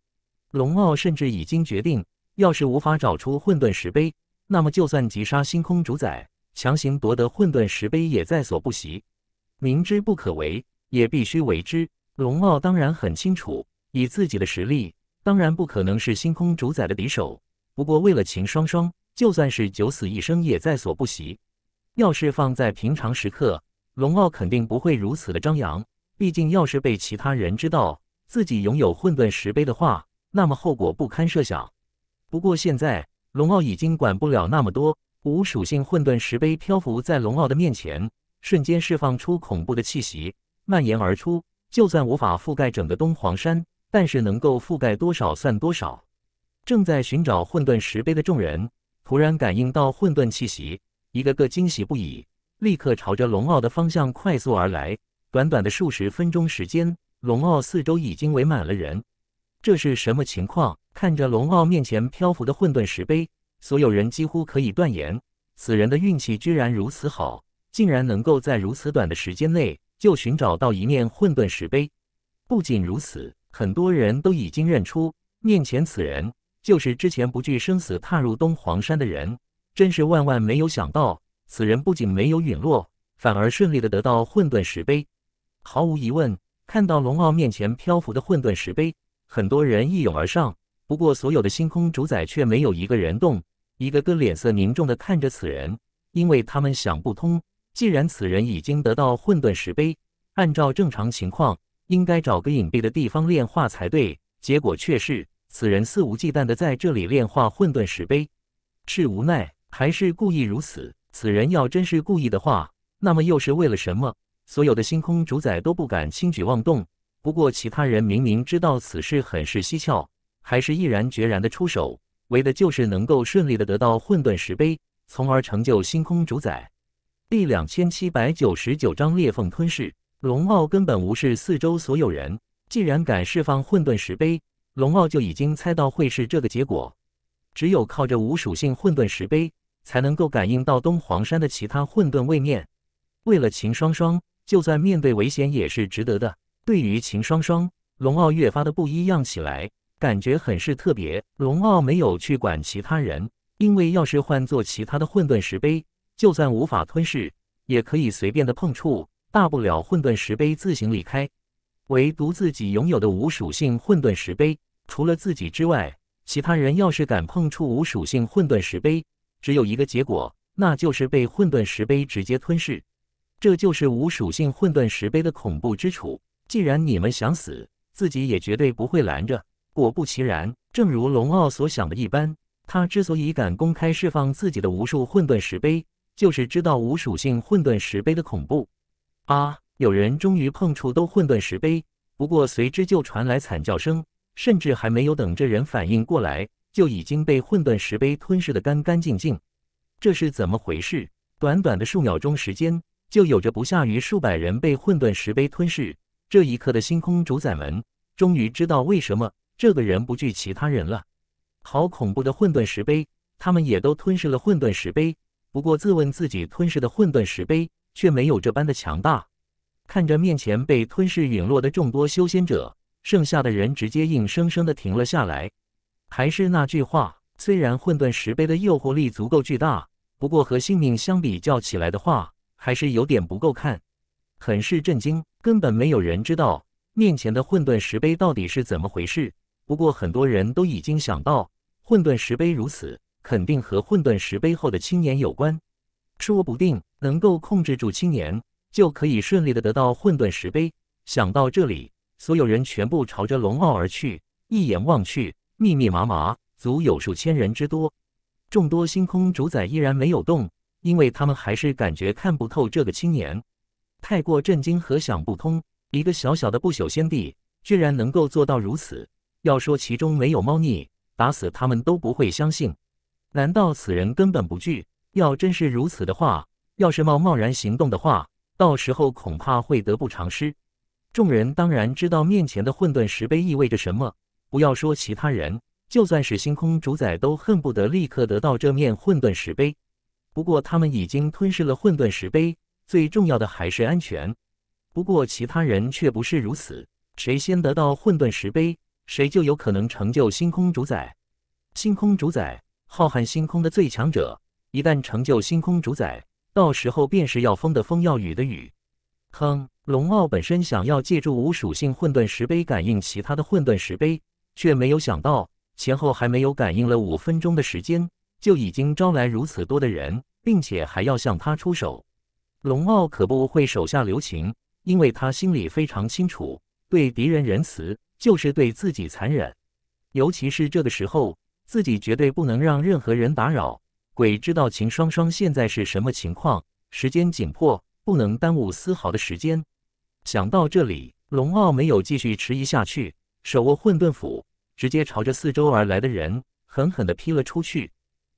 龙傲甚至已经决定，要是无法找出混沌石碑，那么就算击杀星空主宰，强行夺得混沌石碑也在所不惜。明知不可为，也必须为之。龙傲当然很清楚，以自己的实力，当然不可能是星空主宰的敌手。不过为了秦双双。就算是九死一生，也在所不惜。要是放在平常时刻，龙傲肯定不会如此的张扬。毕竟，要是被其他人知道自己拥有混沌石碑的话，那么后果不堪设想。不过现在，龙傲已经管不了那么多。无属性混沌石碑漂浮在龙傲的面前，瞬间释放出恐怖的气息，蔓延而出。就算无法覆盖整个东皇山，但是能够覆盖多少算多少。正在寻找混沌石碑的众人。突然感应到混沌气息，一个个惊喜不已，立刻朝着龙傲的方向快速而来。短短的数十分钟时间，龙傲四周已经围满了人。这是什么情况？看着龙傲面前漂浮的混沌石碑，所有人几乎可以断言，此人的运气居然如此好，竟然能够在如此短的时间内就寻找到一面混沌石碑。不仅如此，很多人都已经认出面前此人。就是之前不惧生死踏入东皇山的人，真是万万没有想到，此人不仅没有陨落，反而顺利的得到混沌石碑。毫无疑问，看到龙傲面前漂浮的混沌石碑，很多人一涌而上。不过，所有的星空主宰却没有一个人动，一个个脸色凝重的看着此人，因为他们想不通，既然此人已经得到混沌石碑，按照正常情况，应该找个隐蔽的地方炼化才对。结果却是，此人肆无忌惮的在这里炼化混沌石碑，是无奈还是故意如此？此人要真是故意的话，那么又是为了什么？所有的星空主宰都不敢轻举妄动。不过其他人明明知道此事很是蹊跷，还是毅然决然的出手，为的就是能够顺利的得到混沌石碑，从而成就星空主宰。第两千七百九十九章裂缝吞噬。龙傲根本无视四周所有人，既然敢释放混沌石碑，龙傲就已经猜到会是这个结果。只有靠着无属性混沌石碑，才能够感应到东皇山的其他混沌位面。为了秦双双，就算面对危险也是值得的。对于秦双双，龙傲越发的不一样起来，感觉很是特别。龙傲没有去管其他人，因为要是换做其他的混沌石碑，就算无法吞噬，也可以随便的碰触。大不了混沌石碑自行离开，唯独自己拥有的无属性混沌石碑，除了自己之外，其他人要是敢碰触无属性混沌石碑，只有一个结果，那就是被混沌石碑直接吞噬。这就是无属性混沌石碑的恐怖之处。既然你们想死，自己也绝对不会拦着。果不其然，正如龙傲所想的一般，他之所以敢公开释放自己的无数混沌石碑，就是知道无属性混沌石碑的恐怖。啊！有人终于碰触都混沌石碑，不过随之就传来惨叫声，甚至还没有等这人反应过来，就已经被混沌石碑吞噬的干干净净。这是怎么回事？短短的数秒钟时间，就有着不下于数百人被混沌石碑吞噬。这一刻的星空主宰们终于知道为什么这个人不惧其他人了。好恐怖的混沌石碑！他们也都吞噬了混沌石碑，不过自问自己吞噬的混沌石碑。却没有这般的强大。看着面前被吞噬陨落的众多修仙者，剩下的人直接硬生生的停了下来。还是那句话，虽然混沌石碑的诱惑力足够巨大，不过和性命相比较起来的话，还是有点不够看。很是震惊，根本没有人知道面前的混沌石碑到底是怎么回事。不过很多人都已经想到，混沌石碑如此，肯定和混沌石碑后的青年有关。说不定能够控制住青年，就可以顺利的得到混沌石碑。想到这里，所有人全部朝着龙傲而去。一眼望去，密密麻麻，足有数千人之多。众多星空主宰依然没有动，因为他们还是感觉看不透这个青年，太过震惊和想不通。一个小小的不朽仙帝，居然能够做到如此。要说其中没有猫腻，打死他们都不会相信。难道此人根本不惧？要真是如此的话，要是贸贸然行动的话，到时候恐怕会得不偿失。众人当然知道面前的混沌石碑意味着什么，不要说其他人，就算是星空主宰都恨不得立刻得到这面混沌石碑。不过他们已经吞噬了混沌石碑，最重要的还是安全。不过其他人却不是如此，谁先得到混沌石碑，谁就有可能成就星空主宰。星空主宰，浩瀚星空的最强者。一旦成就星空主宰，到时候便是要风的风，要雨的雨。哼，龙傲本身想要借助无属性混沌石碑感应其他的混沌石碑，却没有想到前后还没有感应了五分钟的时间，就已经招来如此多的人，并且还要向他出手。龙傲可不会手下留情，因为他心里非常清楚，对敌人仁慈就是对自己残忍。尤其是这个时候，自己绝对不能让任何人打扰。鬼知道秦双双现在是什么情况，时间紧迫，不能耽误丝毫的时间。想到这里，龙傲没有继续迟疑下去，手握混沌斧，直接朝着四周而来的人狠狠地劈了出去。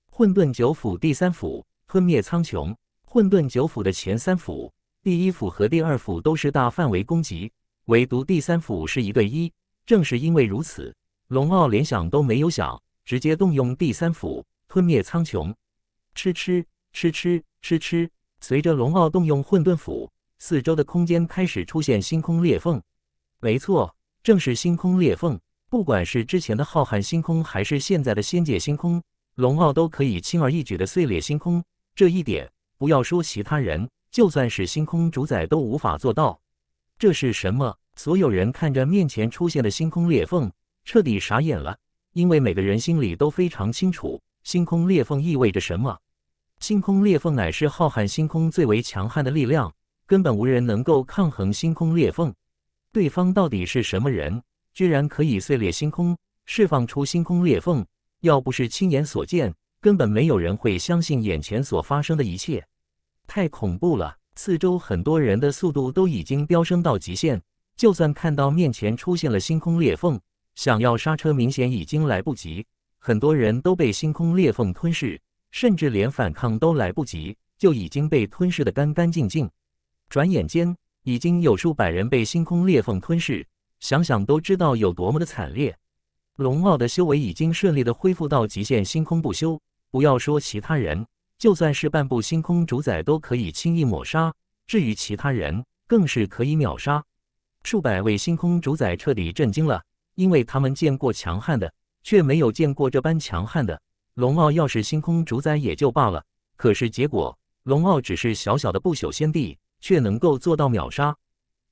混沌九斧第三斧，吞灭苍穹。混沌九斧的前三斧，第一斧和第二斧都是大范围攻击，唯独第三斧是一对一。正是因为如此，龙傲连想都没有想，直接动用第三斧吞灭苍穹。吃吃吃吃吃吃！随着龙傲动用混沌斧，四周的空间开始出现星空裂缝。没错，正是星空裂缝。不管是之前的浩瀚星空，还是现在的仙界星空，龙傲都可以轻而易举的碎裂星空。这一点，不要说其他人，就算是星空主宰都无法做到。这是什么？所有人看着面前出现的星空裂缝，彻底傻眼了，因为每个人心里都非常清楚。星空裂缝意味着什么？星空裂缝乃是浩瀚星空最为强悍的力量，根本无人能够抗衡星空裂缝。对方到底是什么人，居然可以碎裂星空，释放出星空裂缝？要不是亲眼所见，根本没有人会相信眼前所发生的一切。太恐怖了！四周很多人的速度都已经飙升到极限，就算看到面前出现了星空裂缝，想要刹车明显已经来不及。很多人都被星空裂缝吞噬，甚至连反抗都来不及，就已经被吞噬得干干净净。转眼间，已经有数百人被星空裂缝吞噬，想想都知道有多么的惨烈。龙傲的修为已经顺利的恢复到极限，星空不休。不要说其他人。就算是半部星空主宰都可以轻易抹杀，至于其他人，更是可以秒杀。数百位星空主宰彻底震惊了，因为他们见过强悍的，却没有见过这般强悍的。龙傲要是星空主宰也就罢了，可是结果，龙傲只是小小的不朽先帝，却能够做到秒杀。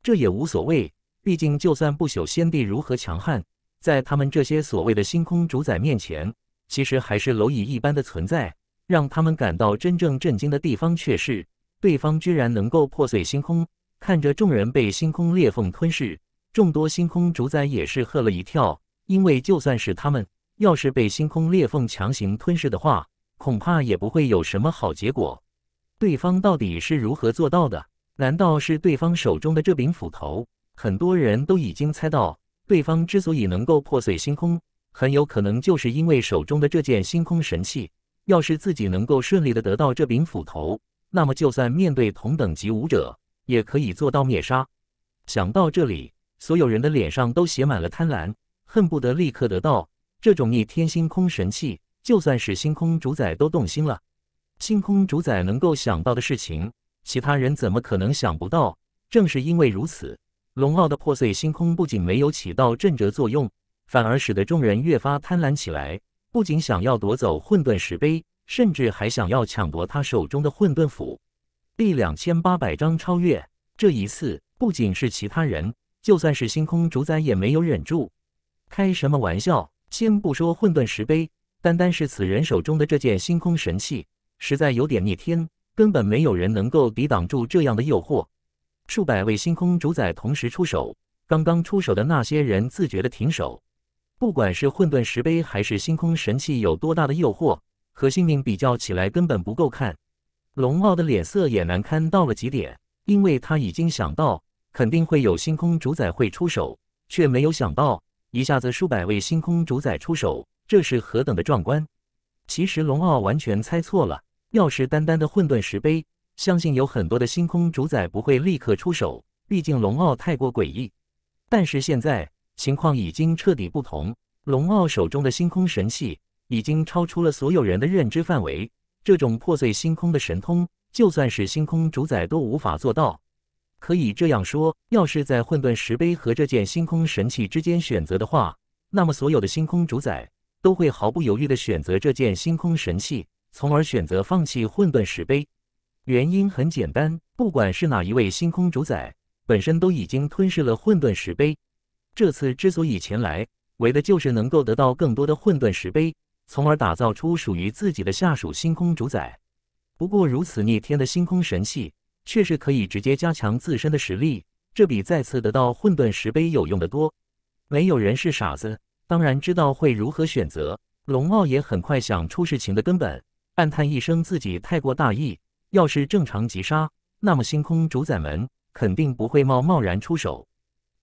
这也无所谓，毕竟就算不朽先帝如何强悍，在他们这些所谓的星空主宰面前，其实还是蝼蚁一般的存在。让他们感到真正震惊的地方，却是对方居然能够破碎星空。看着众人被星空裂缝吞噬，众多星空主宰也是吓了一跳，因为就算是他们，要是被星空裂缝强行吞噬的话，恐怕也不会有什么好结果。对方到底是如何做到的？难道是对方手中的这柄斧头？很多人都已经猜到，对方之所以能够破碎星空，很有可能就是因为手中的这件星空神器。要是自己能够顺利的得到这柄斧头，那么就算面对同等级武者，也可以做到灭杀。想到这里，所有人的脸上都写满了贪婪，恨不得立刻得到这种逆天星空神器。就算是星空主宰都动心了。星空主宰能够想到的事情，其他人怎么可能想不到？正是因为如此，龙傲的破碎星空不仅没有起到震慑作用，反而使得众人越发贪婪起来。不仅想要夺走混沌石碑，甚至还想要抢夺他手中的混沌斧。第两千八百章超越。这一次，不仅是其他人，就算是星空主宰也没有忍住。开什么玩笑？先不说混沌石碑，单单是此人手中的这件星空神器，实在有点逆天，根本没有人能够抵挡住这样的诱惑。数百位星空主宰同时出手，刚刚出手的那些人自觉的停手。不管是混沌石碑还是星空神器，有多大的诱惑，和性命比较起来根本不够看。龙傲的脸色也难堪到了极点，因为他已经想到肯定会有星空主宰会出手，却没有想到一下子数百位星空主宰出手，这是何等的壮观！其实龙傲完全猜错了，要是单单的混沌石碑，相信有很多的星空主宰不会立刻出手，毕竟龙傲太过诡异。但是现在。情况已经彻底不同，龙傲手中的星空神器已经超出了所有人的认知范围。这种破碎星空的神通，就算是星空主宰都无法做到。可以这样说，要是在混沌石碑和这件星空神器之间选择的话，那么所有的星空主宰都会毫不犹豫地选择这件星空神器，从而选择放弃混沌石碑。原因很简单，不管是哪一位星空主宰，本身都已经吞噬了混沌石碑。这次之所以前来，为的就是能够得到更多的混沌石碑，从而打造出属于自己的下属星空主宰。不过，如此逆天的星空神器，却是可以直接加强自身的实力，这比再次得到混沌石碑有用的多。没有人是傻子，当然知道会如何选择。龙傲也很快想出事情的根本，暗叹一声自己太过大意。要是正常击杀，那么星空主宰们肯定不会贸贸然出手。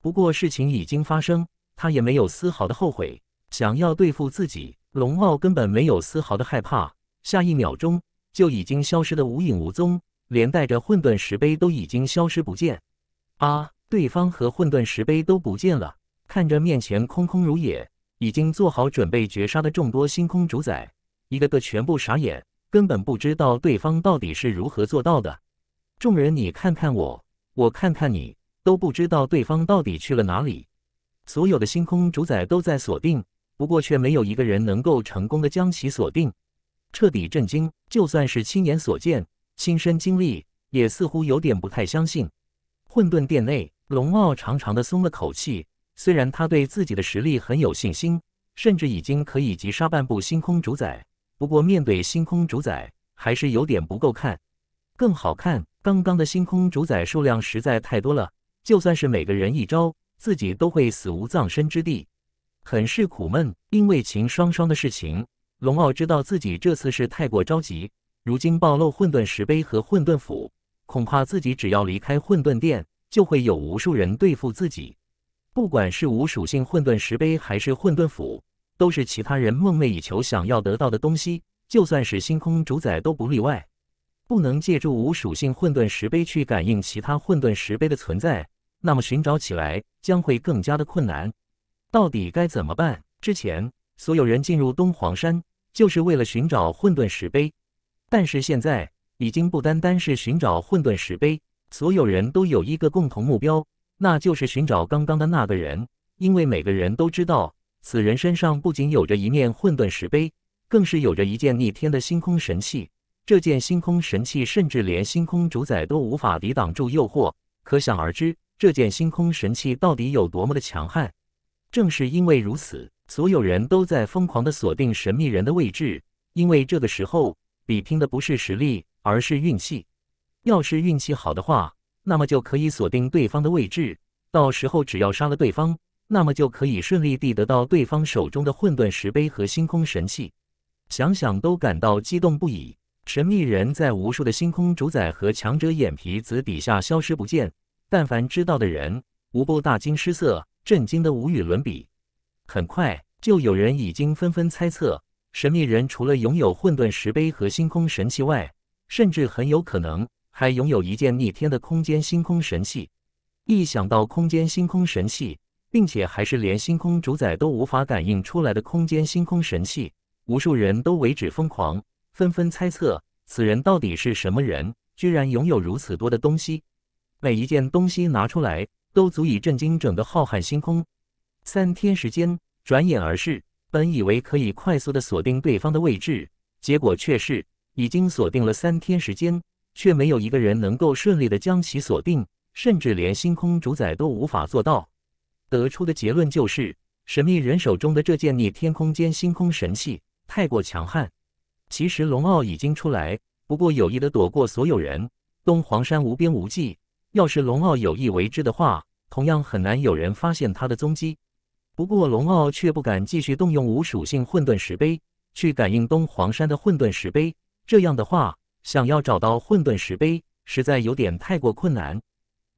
不过事情已经发生，他也没有丝毫的后悔。想要对付自己，龙傲根本没有丝毫的害怕。下一秒钟就已经消失的无影无踪，连带着混沌石碑都已经消失不见。啊！对方和混沌石碑都不见了。看着面前空空如也，已经做好准备绝杀的众多星空主宰，一个个全部傻眼，根本不知道对方到底是如何做到的。众人，你看看我，我看看你。都不知道对方到底去了哪里，所有的星空主宰都在锁定，不过却没有一个人能够成功的将其锁定，彻底震惊。就算是亲眼所见、亲身经历，也似乎有点不太相信。混沌殿内，龙傲长长的松了口气，虽然他对自己的实力很有信心，甚至已经可以击杀半部星空主宰，不过面对星空主宰，还是有点不够看。更好看，刚刚的星空主宰数量实在太多了。就算是每个人一招，自己都会死无葬身之地，很是苦闷。因为秦双双的事情，龙傲知道自己这次是太过着急。如今暴露混沌石碑和混沌斧，恐怕自己只要离开混沌殿，就会有无数人对付自己。不管是无属性混沌石碑还是混沌斧，都是其他人梦寐以求、想要得到的东西，就算是星空主宰都不例外。不能借助无属性混沌石碑去感应其他混沌石碑的存在。那么寻找起来将会更加的困难，到底该怎么办？之前所有人进入东皇山就是为了寻找混沌石碑，但是现在已经不单单是寻找混沌石碑，所有人都有一个共同目标，那就是寻找刚刚的那个人。因为每个人都知道，此人身上不仅有着一面混沌石碑，更是有着一件逆天的星空神器。这件星空神器甚至连星空主宰都无法抵挡住诱惑，可想而知。这件星空神器到底有多么的强悍？正是因为如此，所有人都在疯狂的锁定神秘人的位置。因为这个时候比拼的不是实力，而是运气。要是运气好的话，那么就可以锁定对方的位置。到时候只要杀了对方，那么就可以顺利地得到对方手中的混沌石碑和星空神器。想想都感到激动不已。神秘人在无数的星空主宰和强者眼皮子底下消失不见。但凡知道的人，无不大惊失色，震惊的无与伦比。很快，就有人已经纷纷猜测，神秘人除了拥有混沌石碑和星空神器外，甚至很有可能还拥有一件逆天的空间星空神器。一想到空间星空神器，并且还是连星空主宰都无法感应出来的空间星空神器，无数人都为之疯狂，纷纷猜测此人到底是什么人，居然拥有如此多的东西。每一件东西拿出来，都足以震惊整个浩瀚星空。三天时间转眼而逝，本以为可以快速的锁定对方的位置，结果却是已经锁定了三天时间，却没有一个人能够顺利的将其锁定，甚至连星空主宰都无法做到。得出的结论就是，神秘人手中的这件逆天空间星空神器太过强悍。其实龙傲已经出来，不过有意的躲过所有人。东皇山无边无际。要是龙傲有意为之的话，同样很难有人发现他的踪迹。不过龙傲却不敢继续动用无属性混沌石碑去感应东皇山的混沌石碑，这样的话，想要找到混沌石碑，实在有点太过困难。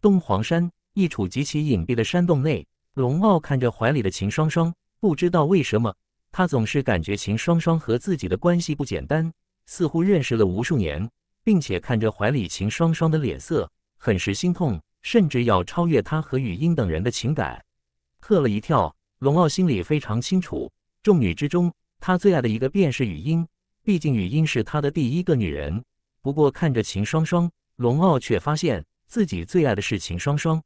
东皇山一处极其隐蔽的山洞内，龙傲看着怀里的秦双双，不知道为什么，他总是感觉秦双双和自己的关系不简单，似乎认识了无数年，并且看着怀里秦双双的脸色。很是心痛，甚至要超越他和雨音等人的情感。吓了一跳，龙傲心里非常清楚，众女之中，他最爱的一个便是雨音，毕竟雨音是他的第一个女人。不过看着秦双双，龙傲却发现自己最爱的是秦双双，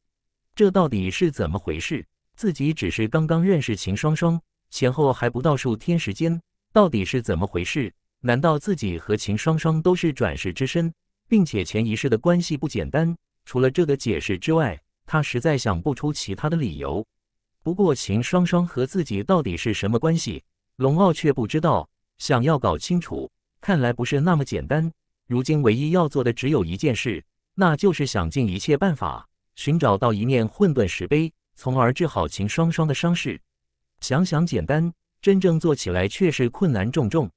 这到底是怎么回事？自己只是刚刚认识秦双双，前后还不到数天时间，到底是怎么回事？难道自己和秦双双都是转世之身？并且前一世的关系不简单，除了这个解释之外，他实在想不出其他的理由。不过秦双双和自己到底是什么关系，龙傲却不知道。想要搞清楚，看来不是那么简单。如今唯一要做的只有一件事，那就是想尽一切办法寻找到一面混沌石碑，从而治好秦双双的伤势。想想简单，真正做起来却是困难重重。